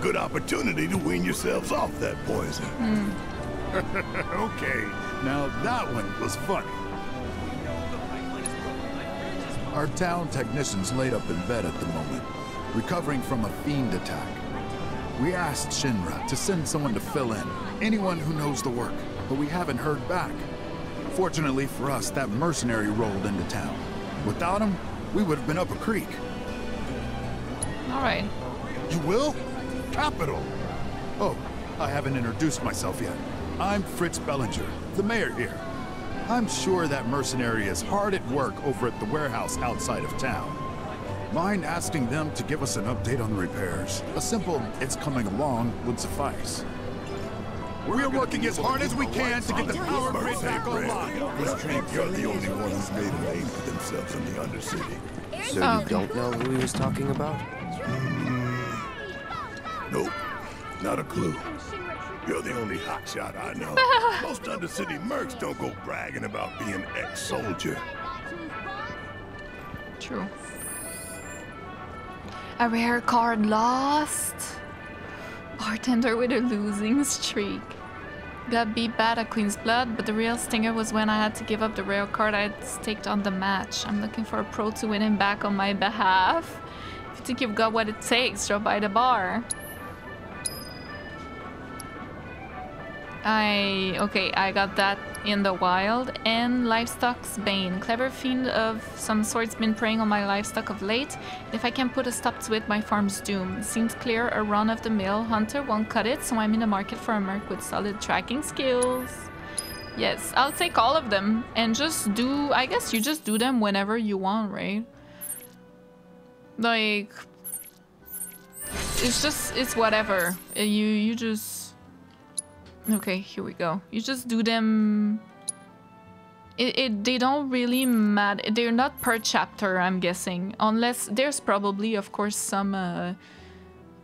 good opportunity to wean yourselves off that poison. Hmm. okay, now that one was funny. Our town technician's laid up in bed at the moment, recovering from a fiend attack. We asked Shinra to send someone to fill in, anyone who knows the work, but we haven't heard back. Fortunately for us, that mercenary rolled into town. Without him, we would have been up a creek. All right. You will? Capital! Oh, I haven't introduced myself yet. I'm Fritz Bellinger, the mayor here. I'm sure that mercenary is hard at work over at the warehouse outside of town. Mind asking them to give us an update on the repairs? A simple, it's coming along, would suffice. We're working as hard as we can to get the power grid back online. I you're the only one who's made a name for themselves in the Undercity. So Oh, you don't know who he was talking about? Mm-hmm. Nope, not a clue. You're the only hotshot I know. Most Undercity mercs don't go bragging about being ex-soldier. True. A rare card lost. Bartender with a losing streak. Got beat bad at Queen's Blood, but the real stinger was when I had to give up the rare card I'd staked on the match. I'm looking for a pro to win him back on my behalf. If you think you've got what it takes, drop by the bar. I okay, I got that in the wild and livestock's bane. Clever fiend of some sort's been preying on my livestock of late. If I can put a stop to it, my farm's doomed. Seems clear a run of the mill hunter won't cut it, so I'm in the market for a merc with solid tracking skills. Yes, I'll take all of them and just do. I guess you just do them whenever you want, right? Like, it's just it's whatever. You you just Okay, here we go. You just do them. It, it they don't really matter. They're not per chapter, I'm guessing, unless there's probably, of course, some uh,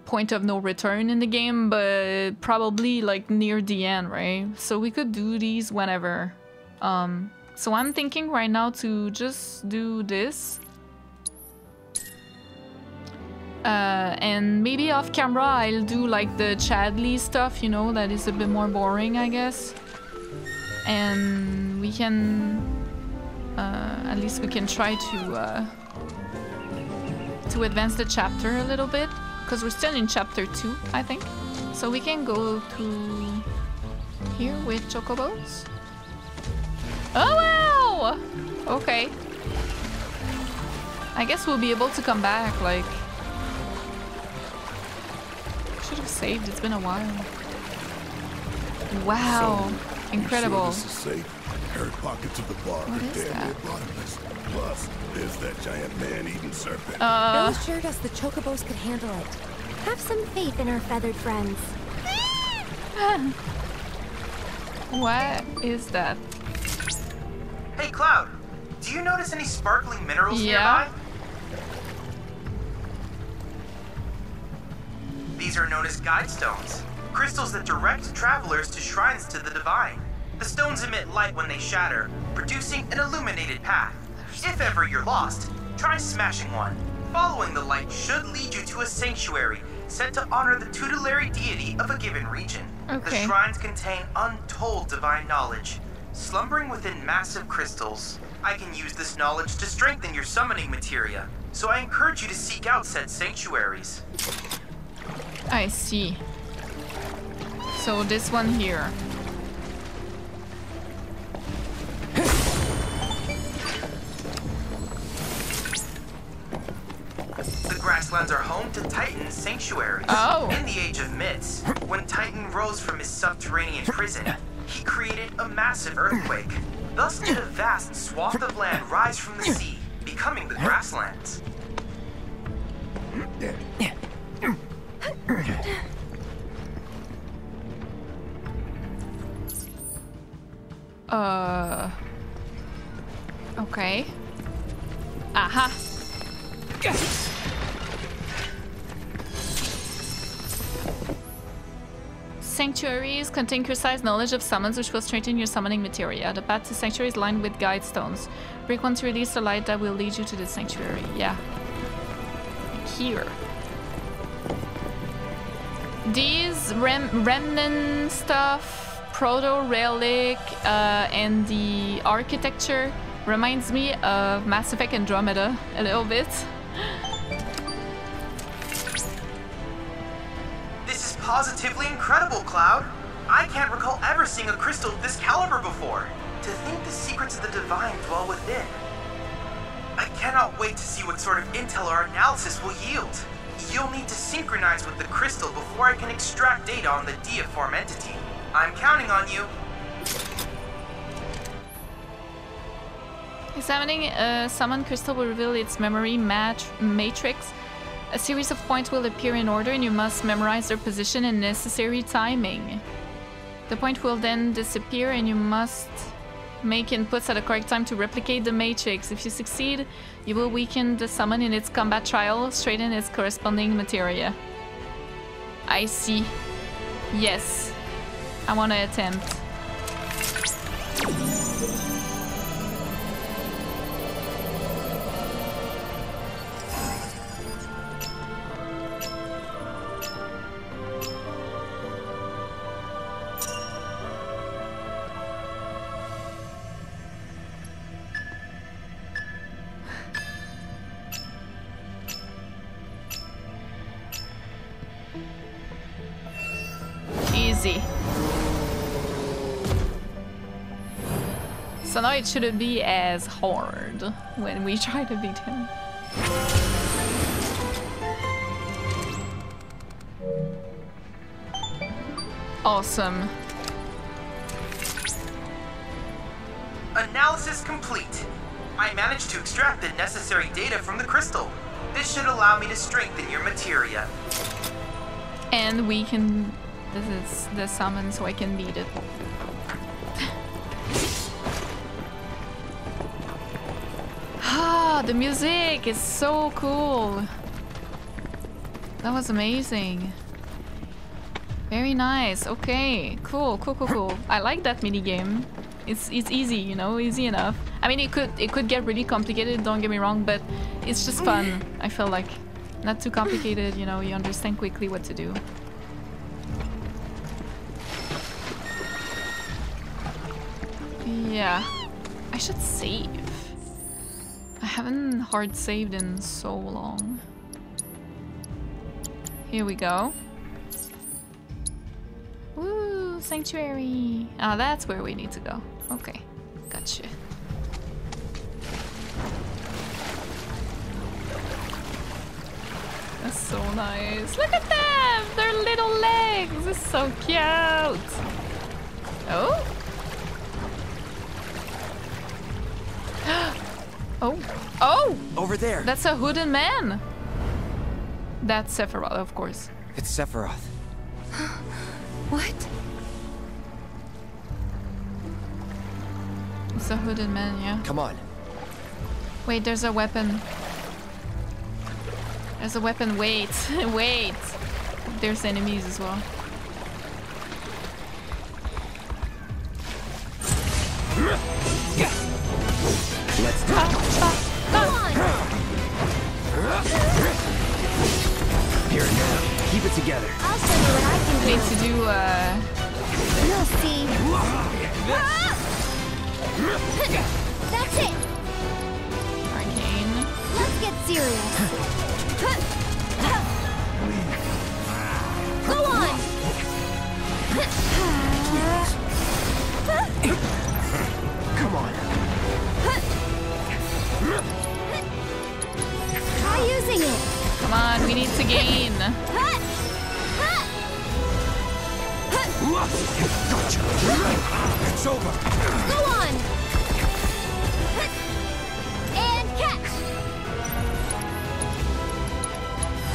point of no return in the game, but probably like near the end, right? So we could do these whenever. Um, so I'm thinking right now to just do this. Uh, and maybe off camera I'll do like the Chadley stuff, you know, that is a bit more boring, I guess. And we can, uh, at least we can try to, uh, to advance the chapter a little bit. Because we're still in chapter 2, I think. So we can go to here with chocobos. Oh wow! Okay. I guess we'll be able to come back, like... Should have saved, it's been a while. Wow, So. Incredible. sure this is safe? Air pockets of the bar What are is damn near that? bottomless. Plus, there's that giant man-eating serpent. Uh. Bill assured us the chocobos could handle it. Have some faith in our feathered friends. What is that? Hey, Cloud, do you notice any sparkling minerals Yeah. nearby? These are known as guide stones, crystals that direct travelers to shrines to the divine. The stones emit light when they shatter, producing an illuminated path. If ever you're lost, try smashing one. Following the light should lead you to a sanctuary set to honor the tutelary deity of a given region. The shrines contain untold divine knowledge, slumbering within massive crystals. I can use this knowledge to strengthen your summoning materia, so I encourage you to seek out said sanctuaries. I see. So this one here. The grasslands are home to Titan's sanctuaries. Oh. In the Age of Myths, when Titan rose from his subterranean prison, he created a massive earthquake. Thus did a vast swath of land rise from the sea, becoming the grasslands. Uh. Okay. Aha. Sanctuaries contain precise knowledge of summons which will strengthen your summoning materia. The path to sanctuary is lined with guide stones. Break one to release the light that will lead you to the sanctuary. Yeah. Here. These rem remnant stuff, proto relic, uh, and the architecture reminds me of Mass Effect Andromeda a little bit. This is positively incredible, Cloud. I can't recall ever seeing a crystal of this caliber before. To think the secrets of the divine dwell within. I cannot wait to see what sort of intel our analysis will yield. You'll need to synchronize with the crystal before I can extract data on the deiform entity. I'm counting on you. Examining a uh, summon crystal will reveal its memory mat matrix. A series of points will appear in order and you must memorize their position and necessary timing. The point will then disappear and you must make inputs at the correct time to replicate the matrix. If you succeed, you will weaken the summon in its combat trial, straighten its corresponding materia. I see. Yes. I want to attempt. It shouldn't be as hard when we try to beat him. Awesome. Analysis complete. I managed to extract the necessary data from the crystal. This should allow me to strengthen your materia. And we can... This is the summon so I can beat it. Ah, the music is so cool. That was amazing. Very nice. Okay, cool, cool, cool, cool. I like that mini game. It's it's easy, you know, easy enough. I mean, it could it could get really complicated. Don't get me wrong, but it's just fun. I feel like not too complicated. You know, you understand quickly what to do. Yeah, I should save. Haven't hard saved in so long. Here we go. Woo, sanctuary. Ah, that's where we need to go. Okay, gotcha. That's so nice. Look at them! Their little legs! It's so cute! Oh? Oh. Oh! Over there! That's a hooded man! That's Sephiroth, of course. It's Sephiroth. what? It's a hooded man, yeah. Come on. Wait, there's a weapon. There's a weapon. Wait, wait. There's enemies as well. Let's go. it. Here and now. Keep it together. I'll show you what I can do. Need to do, uh... You'll see. That's it. Arcane. Let's get serious. Go on! Try using it. Come on, we need to gain. Gotcha. It's over. Go on! And catch!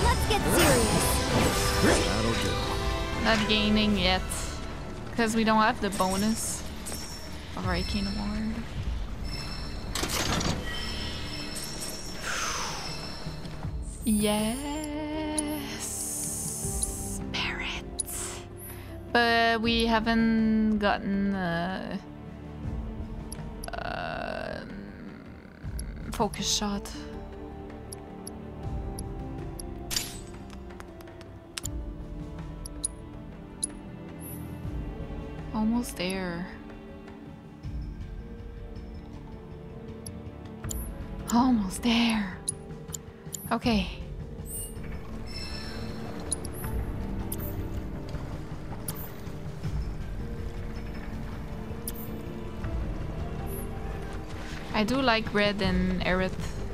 Let's get serious. That'll do. Not gaining yet. Because we don't have the bonus of Arcane Yes. Parrot. But we haven't gotten uh, uh, focus shot. Almost there. Almost there. Okay. I do like Red and Aerith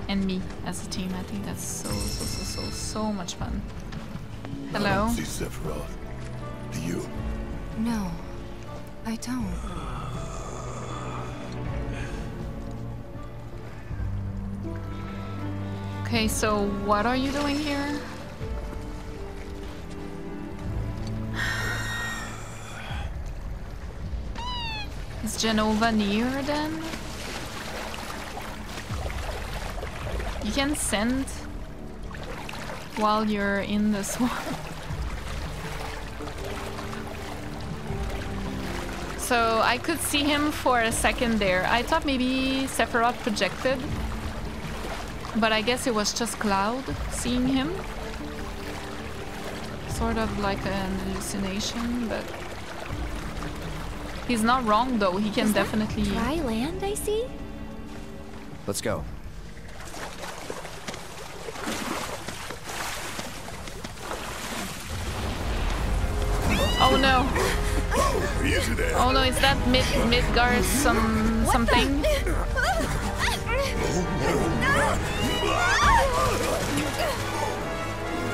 and me as a team. I think that's so, so, so, so, so much fun. I Hello? don't see Sephiroth. Do you? No, I don't. Okay, so what are you doing here? Is Jenova near then? You can send while you're in the swamp. So I could see him for a second there. I thought maybe Sephiroth projected. But I guess it was just Cloud seeing him. Sort of like an hallucination, but... He's not wrong though, he can Is definitely... Dry land, I see? Let's go. Oh no! Oh no, is that Mid Midgar some something? Oh,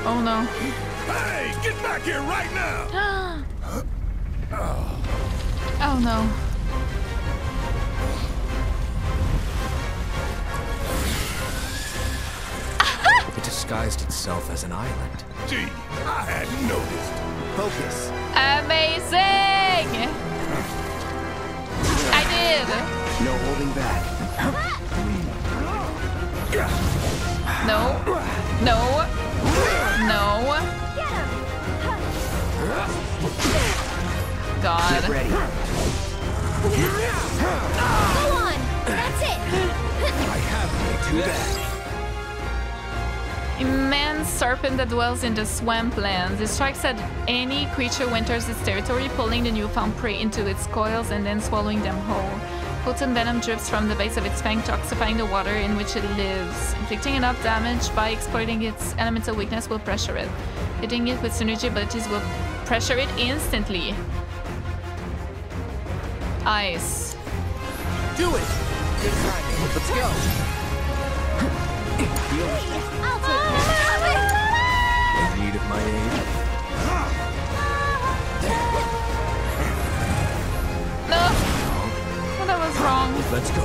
Oh no. Hey, get back here right now! Oh no. It disguised itself as an island. Gee, I hadn't noticed. Focus. Amazing! I did! No holding back. No. No. No. God. Get ready. Go on! That's it! I have you too bad. Immense serpent that dwells in the swamplands. It strikes at any creature who enters its territory, pulling the newfound prey into its coils and then swallowing them whole. Potent venom drips from the base of its fang, toxifying the water in which it lives. Inflicting enough damage by exploiting its elemental weakness will pressure it. Hitting it with synergy abilities will pressure it instantly. Ice. Do it. Good timing. Let's go. I'll take it. In need of my aid? That was wrong. Let's go.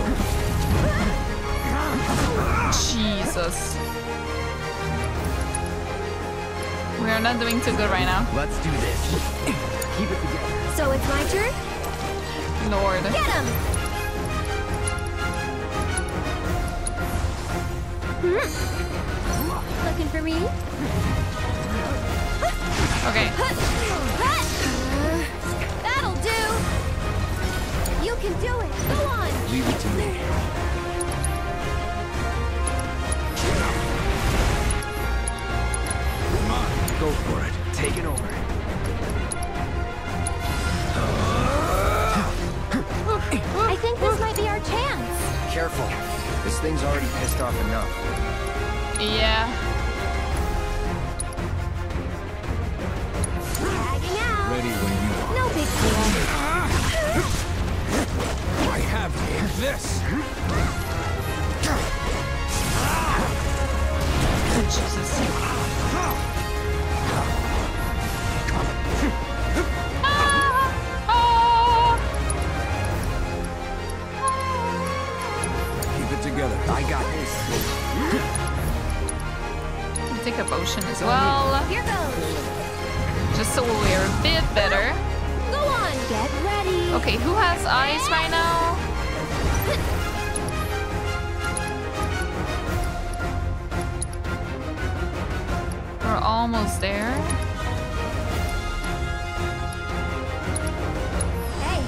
Jesus. We are not doing too good right now. Let's do this. Keep it together. So it's my turn? Lord. Get him! Hmm. Looking for me? Okay. Can do it! Go on! Leave it to me. Come on, go for it. Take it over. I think this might be our chance. Careful. This thing's already pissed off enough. Yeah. Have this. Keep it together. I got this. Take a potion as well. Here goes. Just so we're a bit better. Go on, get ready. Okay, who has eyes right now? Almost there. Hey,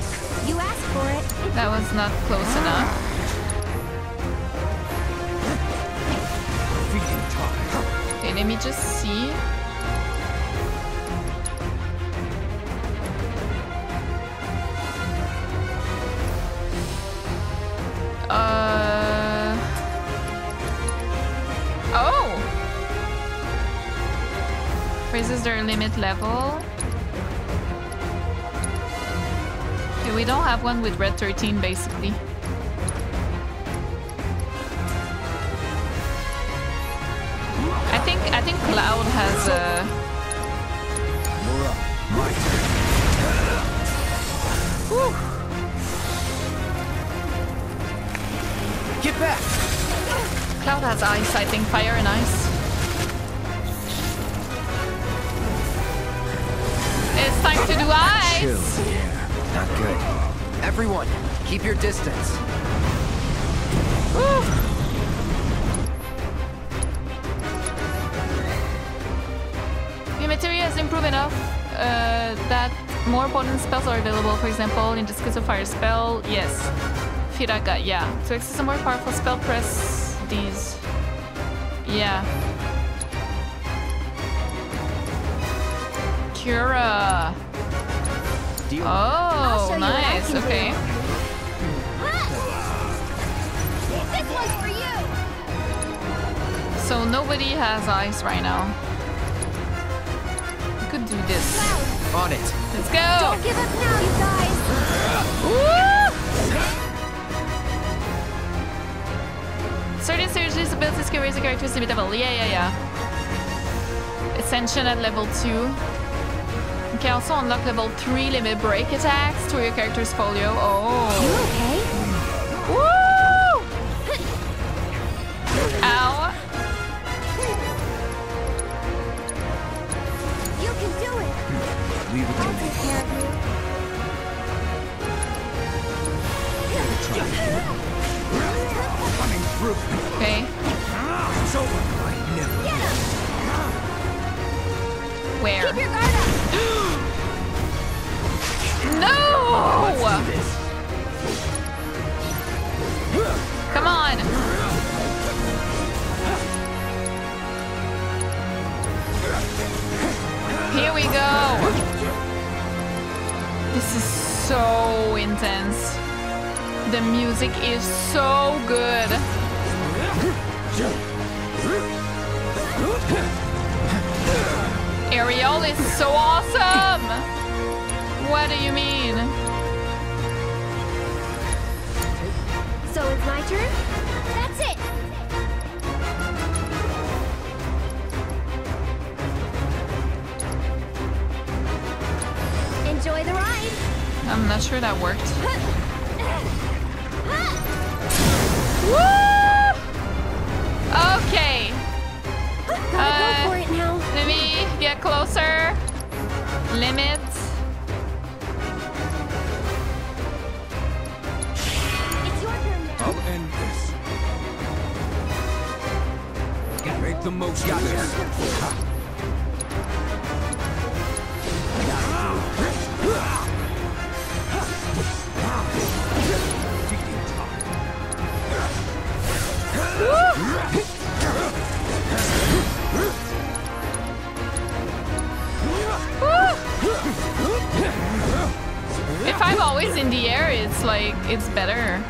you asked for it. That was not close enough. Okay, let me just see. Limit level. Okay, we don't have one with red 13 basically. I think I think Cloud has uh, a Whew. Get back! Cloud has ice, I think fire and ice. Everyone, keep your distance. Your materia has improved enough uh, that more potent spells are available. For example, in the case of fire spell, yes. Firaga, yeah. To access a more powerful spell, press these. Yeah. Cura. Oh, show you what I nice. Okay. This one's for you. So nobody has ice right now. We could do this. On it. Let's go. Don't give up now, you guys. Certain synergy abilities can raise a character's limit level. Yeah, yeah, yeah. Ascension at level 2. Can also unlock level 3 limit break attacks to your character's folio. Oh. You okay? The most of this. If I'm always in the air, it's like, it's better.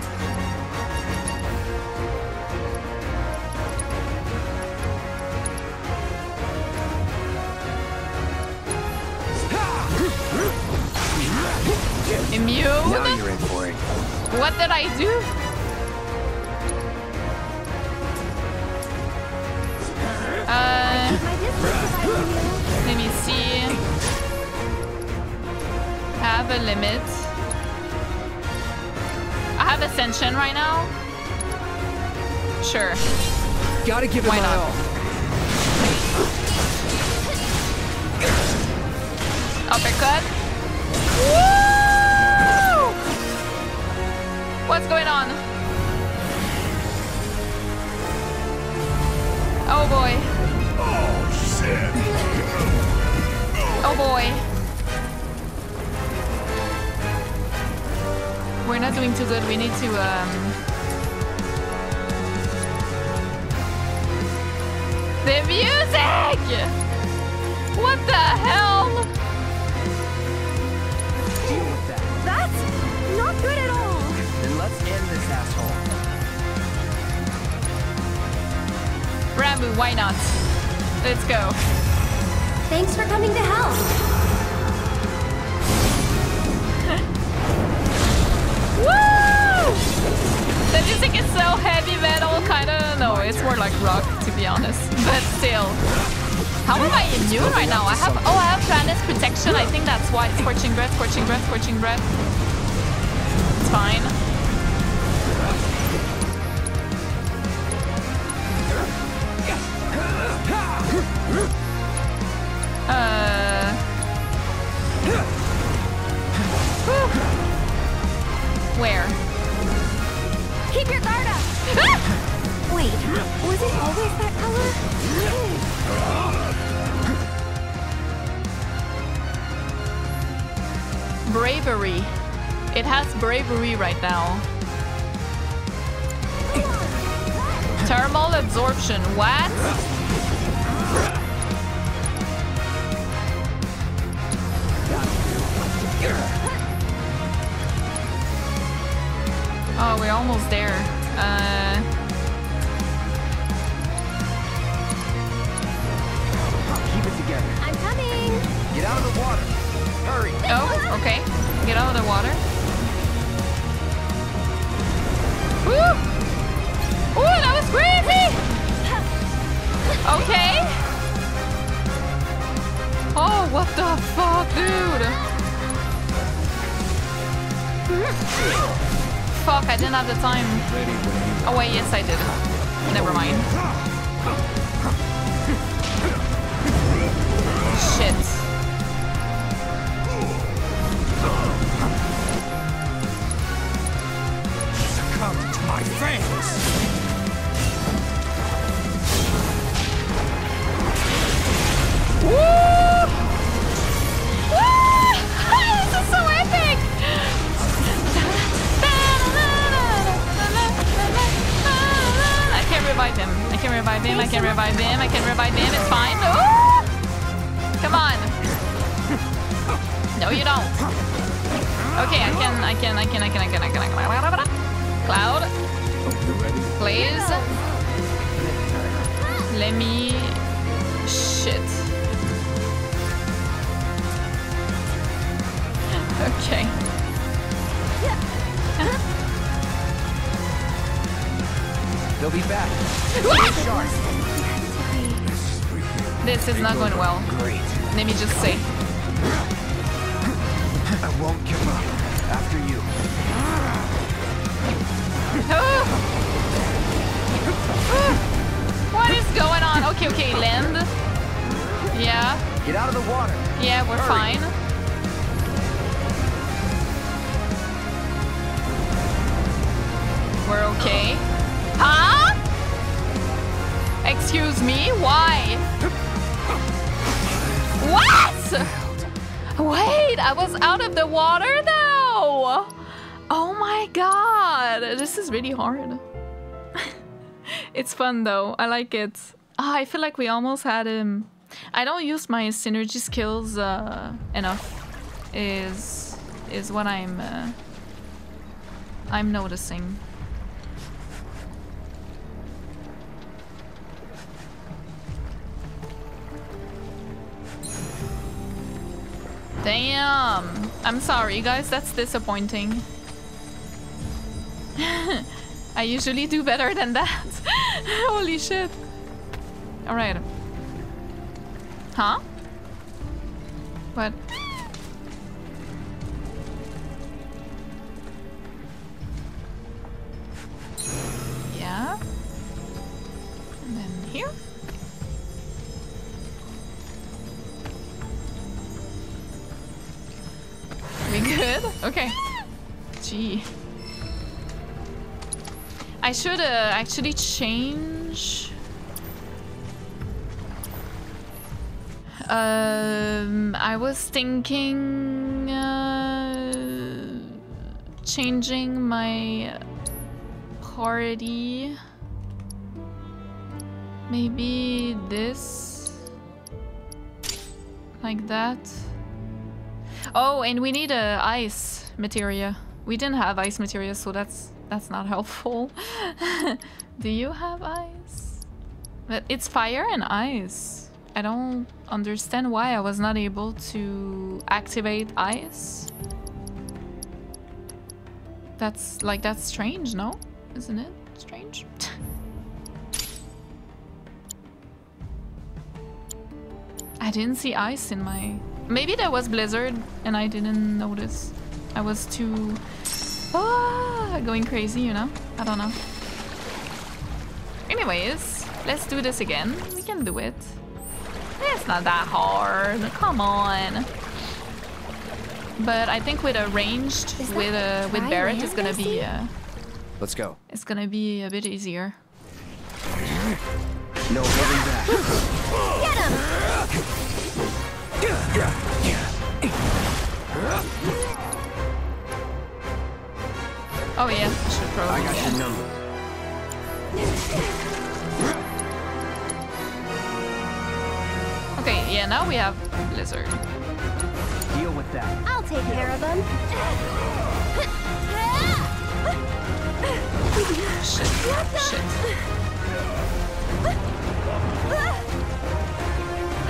bravery right now. Thermal absorption, what? hard. it's fun though. I like it. Oh, I feel like we almost had him. I don't use my synergy skills uh, enough. Is is what I'm uh, I'm noticing. Damn! I'm sorry, you guys. That's disappointing. I usually do better than that. Holy shit. Alright. Huh? What? Actually change. Um, I was thinking uh, changing my party. Maybe this, like that. Oh, and we need a ice materia. We didn't have ice materia, so that's that's not helpful. Do you have ice? It's fire and ice. I don't understand why I was not able to activate ice. That's like that's strange, no? Isn't it strange? I didn't see ice in my... Maybe there was blizzard and I didn't notice. I was too... Ah, going crazy, you know? I don't know. Anyways, let's do this again. We can do it. It's not that hard. Come on. But I think with a ranged with a with Barret it's gonna be uh, Let's go. it's gonna be a bit easier. No holding back. Get him! Oh yeah, I should probably. I got yeah. your number. Okay, yeah, now we have Blizzard. Deal with that. I'll take care of them. Shit. Shit.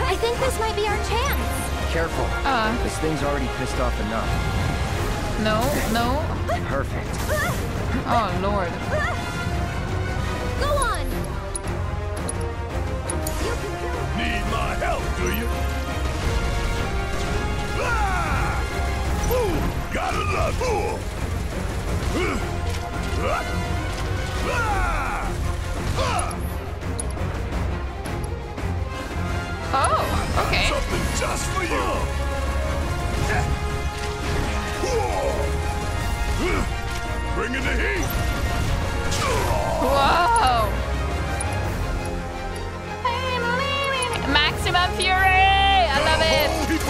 I think this might be our chance. Careful. Uh. This thing's already pissed off enough. No, no. Perfect. Oh lord. Go on. Need my help, do you? Ah! Ooh, gotta love ooh. Ah! Ah! Ah! Oh, okay. Something just for you. Bring in the heat. Whoa! Maximum Fury! I love it! Whole heap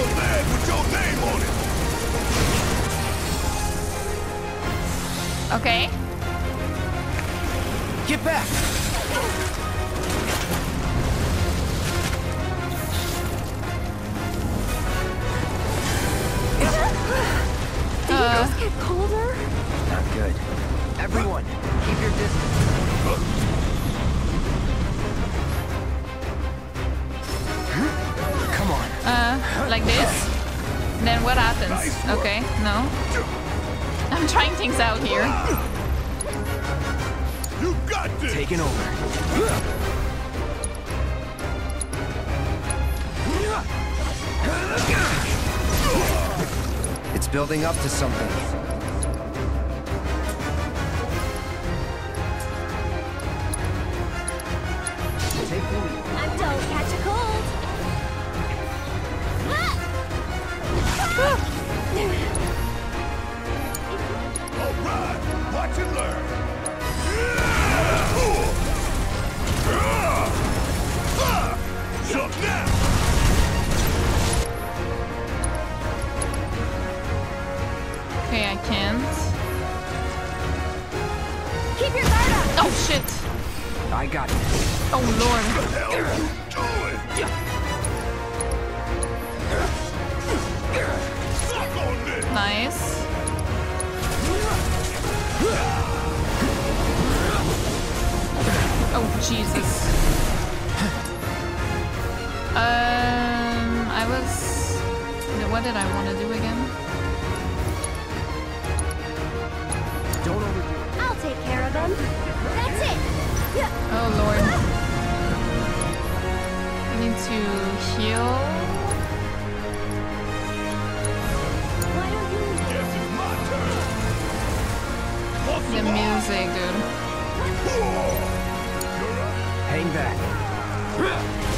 with your name on it. Okay. Get back! Uh. guys get colder? Not good. Everyone, keep your distance. Come on. Uh, like this? Then what happens? Okay, no. I'm trying things out here. You got this. Taking over. It's building up to something. Take the. I don't catch a cold. All right, watch and learn. I got. Oh, Lord. What the hell are you doing? Suck on! Nice. Oh, Jesus. Um, I was... What did I want to do again? Don't overdo it. I'll take care of him. Oh lord. I need to heal. The music, dude. Hang back.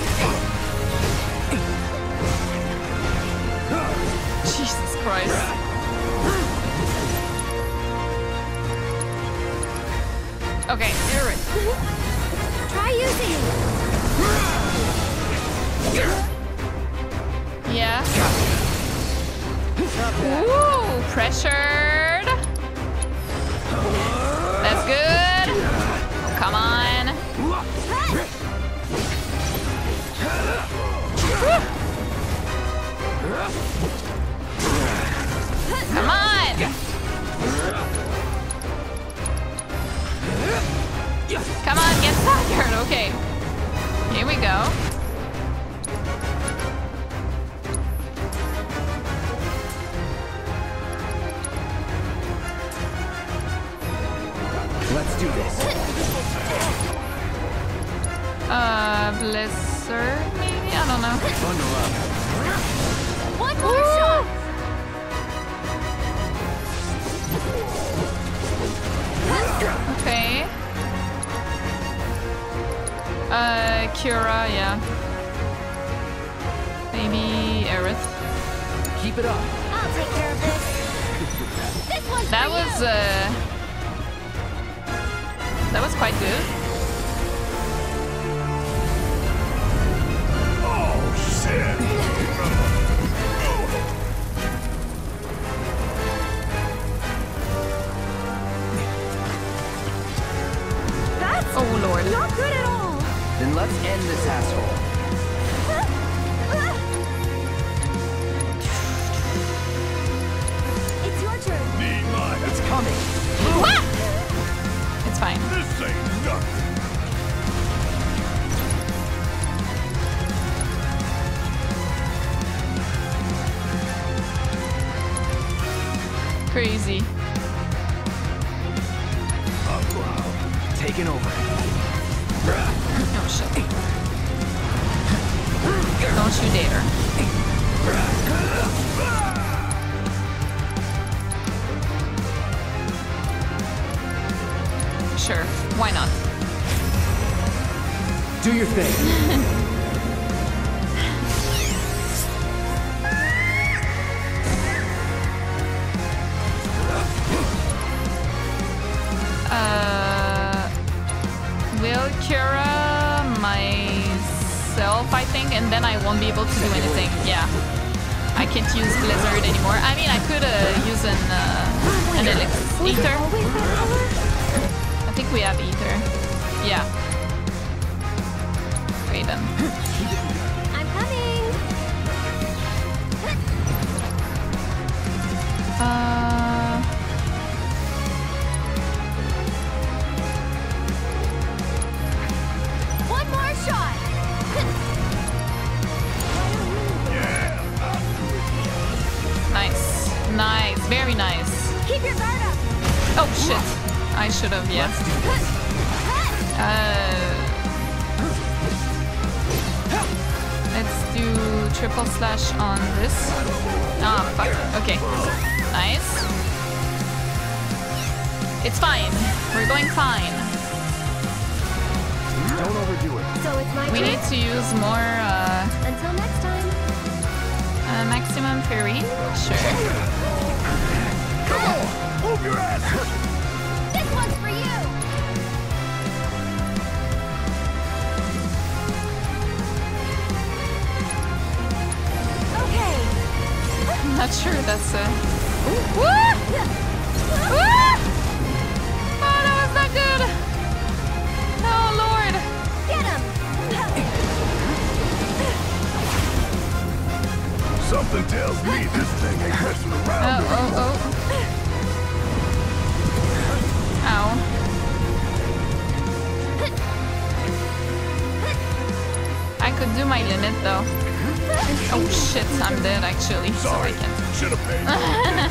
your thing. though. Oh shit, I'm dead actually, Sorry. so I can.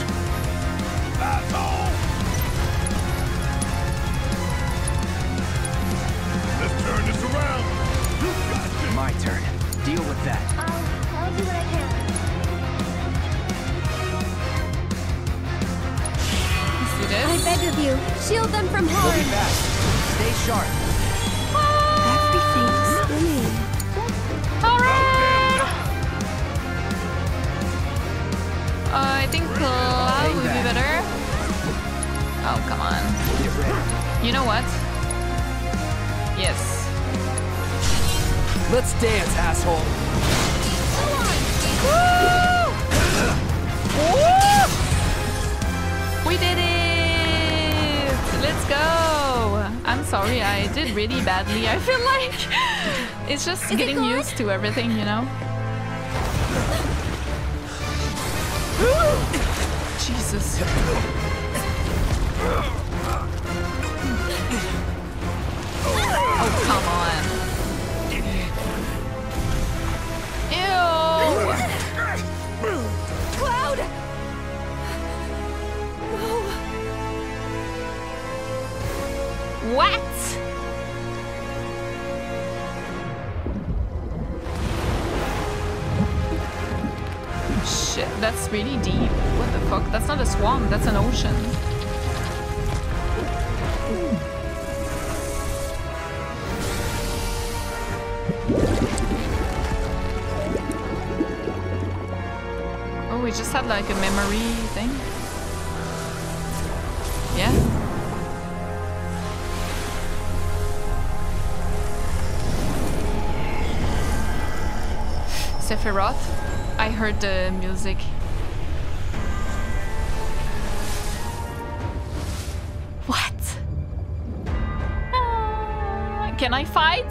Is getting used to everything, you know? Jesus. Oh, come on. Ew! Cloud! What? Shit, that's really deep. What the fuck? That's not a swamp, that's an ocean. Oh, we just had like a memory thing. Yeah. Sephiroth. Heard the music. What? Ah, Can I fight?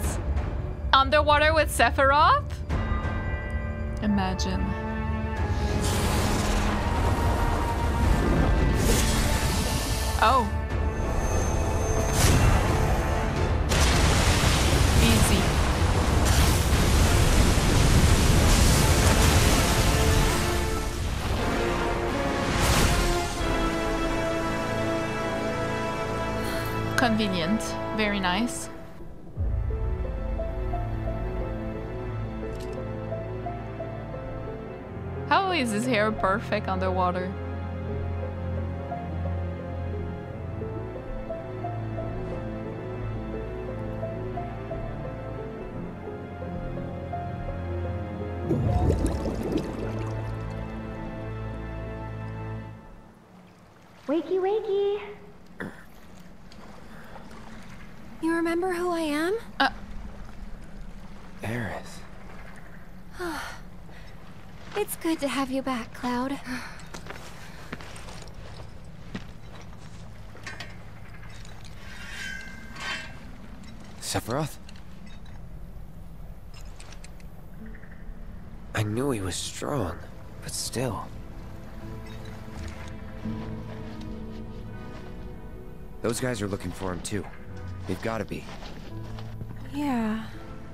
Underwater with Sephiroth? Imagine. Oh. Convenient. Very nice. How is his hair perfect underwater? Good to have you back, Cloud. Sephiroth? I knew he was strong, but still. Those guys are looking for him too. They've gotta be. Yeah,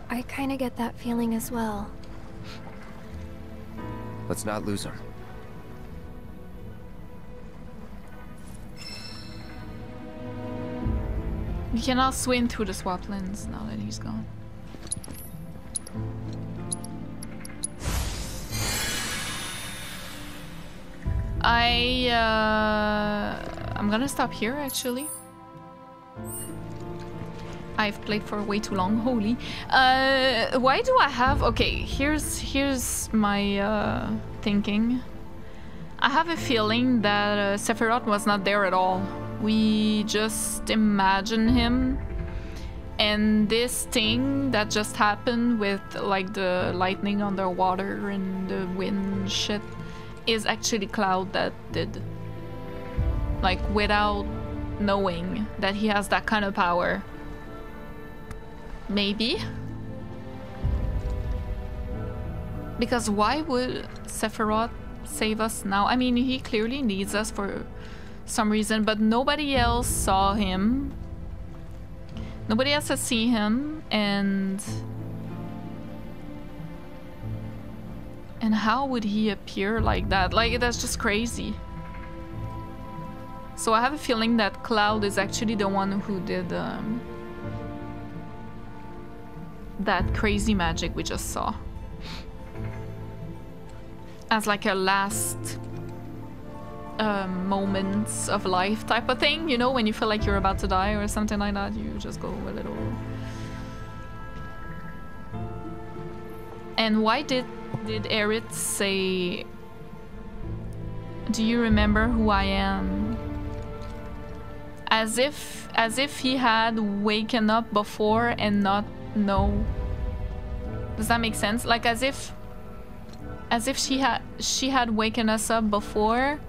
I kinda get that feeling as well. Let's not lose him. You cannot swim through the swamplands now that he's gone. I uh, I'm gonna stop here actually. I've played for way too long. Holy. Uh, why do I have? Okay, here's here's my uh, thinking. I have a feeling that uh, Sephiroth was not there at all. We just imagine him. And this thing that just happened with like the lightning underwater and the wind shit is actually Cloud that did. Like without knowing that he has that kind of power. Maybe. Because why would Sephiroth save us now? I mean, he clearly needs us for some reason, but nobody else saw him. Nobody else has seen him, and... And how would he appear like that? Like, that's just crazy. So I have a feeling that Cloud is actually the one who did um, that crazy magic we just saw. As like a last um, moments of life type of thing. You know, when you feel like you're about to die or something like that, you just go a little. And why did did Aerith say? Do you remember who I am? As if as if he had waken up before and not know. Does that make sense? Like as if as if she had she had waken us up before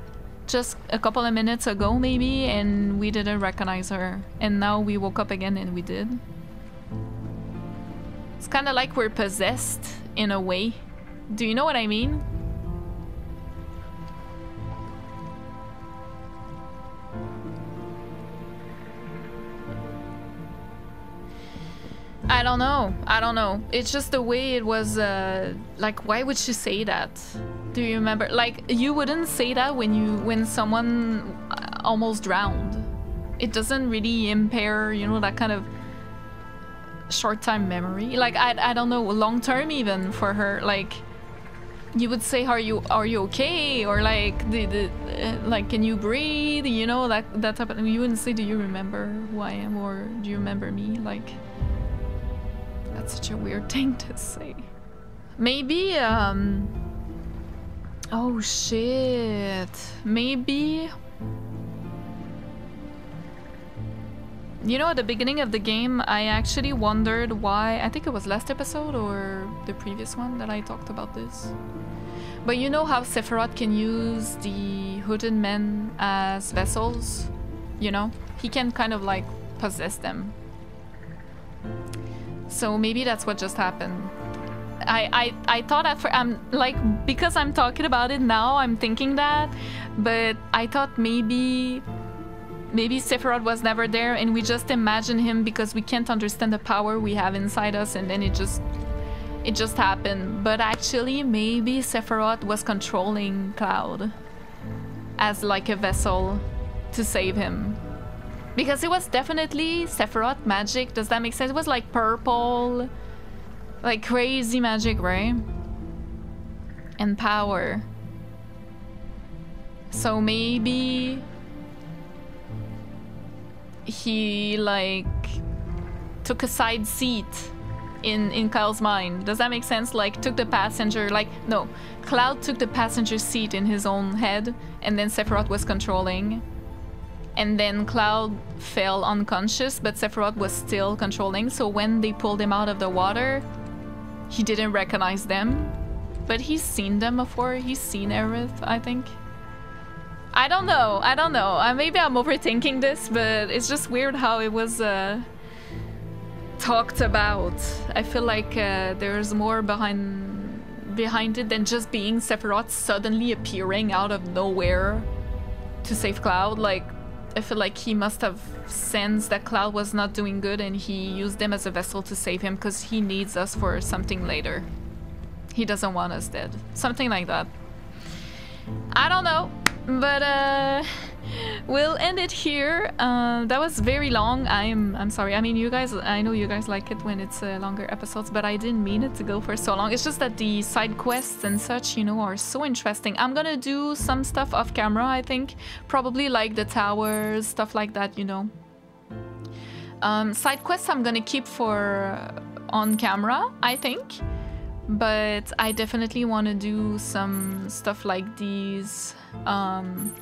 just a couple of minutes ago maybe and we didn't recognize her and now we woke up again and we did it's kind of like we're possessed in a way do you know what i mean I don't know. I don't know. It's just the way it was, uh, like, why would she say that? Do you remember? Like, you wouldn't say that when you, when someone uh, almost drowned. It doesn't really impair, you know, that kind of short-time memory. Like, I, I don't know, long-term even for her, like, you would say, are you, are you okay? Or like, the, the, uh, like, can you breathe? You know, that, that type of, you wouldn't say, do you remember who I am? Or do you remember me? Like, that's such a weird thing to say. Maybe, um... Oh shit. Maybe... You know, at the beginning of the game, I actually wondered why... I think it was last episode or the previous one that I talked about this. But you know how Sephiroth can use the hooded men as vessels? You know? He can kind of like possess them. So maybe that's what just happened. I, I, I thought at first, I'm like, because I'm talking about it now, I'm thinking that, but I thought maybe, maybe Sephiroth was never there and we just imagine him because we can't understand the power we have inside us and then it just, it just happened. But actually, maybe Sephiroth was controlling Cloud as like a vessel to save him. Because it was definitely Sephiroth magic. Does that make sense? It was like purple. Like crazy magic, right? And power. So maybe... He like took a side seat in in Cloud's mind. Does that make sense? Like took the passenger like no, Cloud took the passenger seat in his own head and then Sephiroth was controlling and then Cloud fell unconscious, but Sephiroth was still controlling, so when they pulled him out of the water, he didn't recognize them. But he's seen them before, he's seen Aerith, I think. I don't know, I don't know. Uh, maybe I'm overthinking this, but it's just weird how it was uh, talked about. I feel like uh, there's more behind behind it than just being Sephiroth suddenly appearing out of nowhere to save Cloud. Like, I feel like he must have sensed that Cloud was not doing good and he used them as a vessel to save him because he needs us for something later. He doesn't want us dead. Something like that. I don't know, but uh, we'll end it here. Uh, that was very long. I'm I'm sorry. I mean, you guys, I know you guys like it when it's uh, longer episodes, but I didn't mean it to go for so long. It's just that the side quests and such, you know, are so interesting. I'm gonna do some stuff off camera, I think. Probably like the towers, stuff like that, you know. Um, side quests I'm gonna keep for on camera, I think. But I definitely want to do some stuff like these. Um,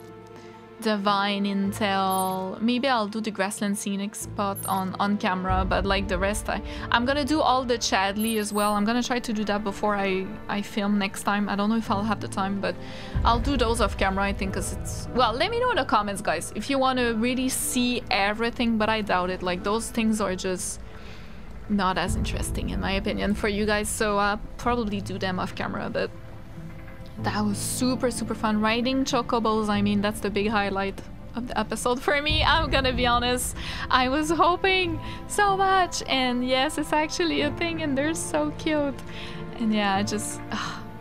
divine intel. Maybe i'll do the grassland scenic spot on on camera but like the rest i i'm gonna do all the chadley as well. I'm gonna try to do that before i i film next time. I don't know if i'll have the time but i'll do those off camera i think because it's well let me know in the comments guys if you want to really see everything but i doubt it. Like those things are just not as interesting in my opinion for you guys. So i'll probably do them off camera but that was super, super fun. Riding chocobos, I mean, that's the big highlight of the episode for me. I'm gonna be honest. I was hoping so much. And yes, it's actually a thing and they're so cute. And yeah, just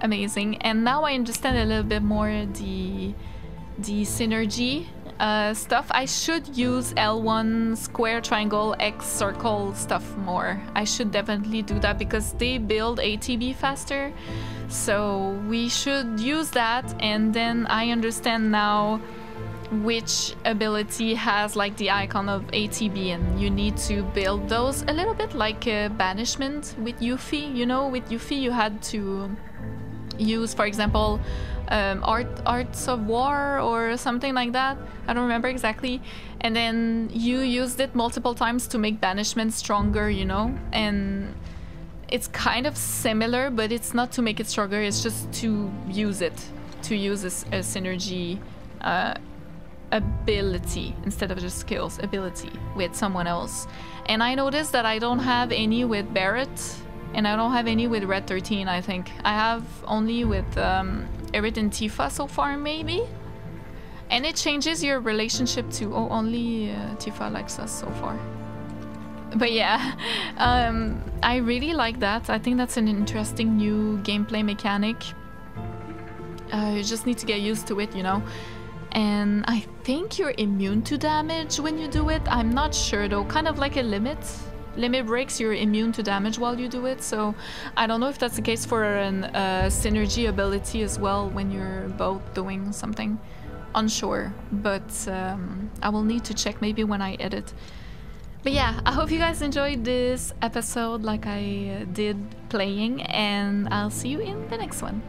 amazing. And now I understand a little bit more the, the synergy uh, stuff. I should use L1 square, triangle, X circle stuff more. I should definitely do that because they build ATB faster. So we should use that and then I understand now which ability has like the icon of ATB and you need to build those a little bit like a banishment with Yuffie you know with Yuffie you had to use for example um, art arts of war or something like that. I don't remember exactly. And then you used it multiple times to make banishment stronger you know? And it's kind of similar but it's not to make it stronger. It's just to use it to use a, a synergy uh, ability instead of just skills ability with someone else. And I noticed that I don't have any with Barret and I don't have any with Red 13 I think. I have only with um, Aerith and Tifa so far maybe. And it changes your relationship to oh only uh, Tifa likes us so far. But yeah um, I really like that. I think that's an interesting new gameplay mechanic. Uh, you just need to get used to it you know. And I think you're immune to damage when you do it. I'm not sure though, kind of like a limit. Limit breaks, you're immune to damage while you do it, so I don't know if that's the case for a uh, synergy ability as well when you're both doing something. Unsure, but um, I will need to check maybe when I edit. But yeah, I hope you guys enjoyed this episode like I uh, did playing, and I'll see you in the next one.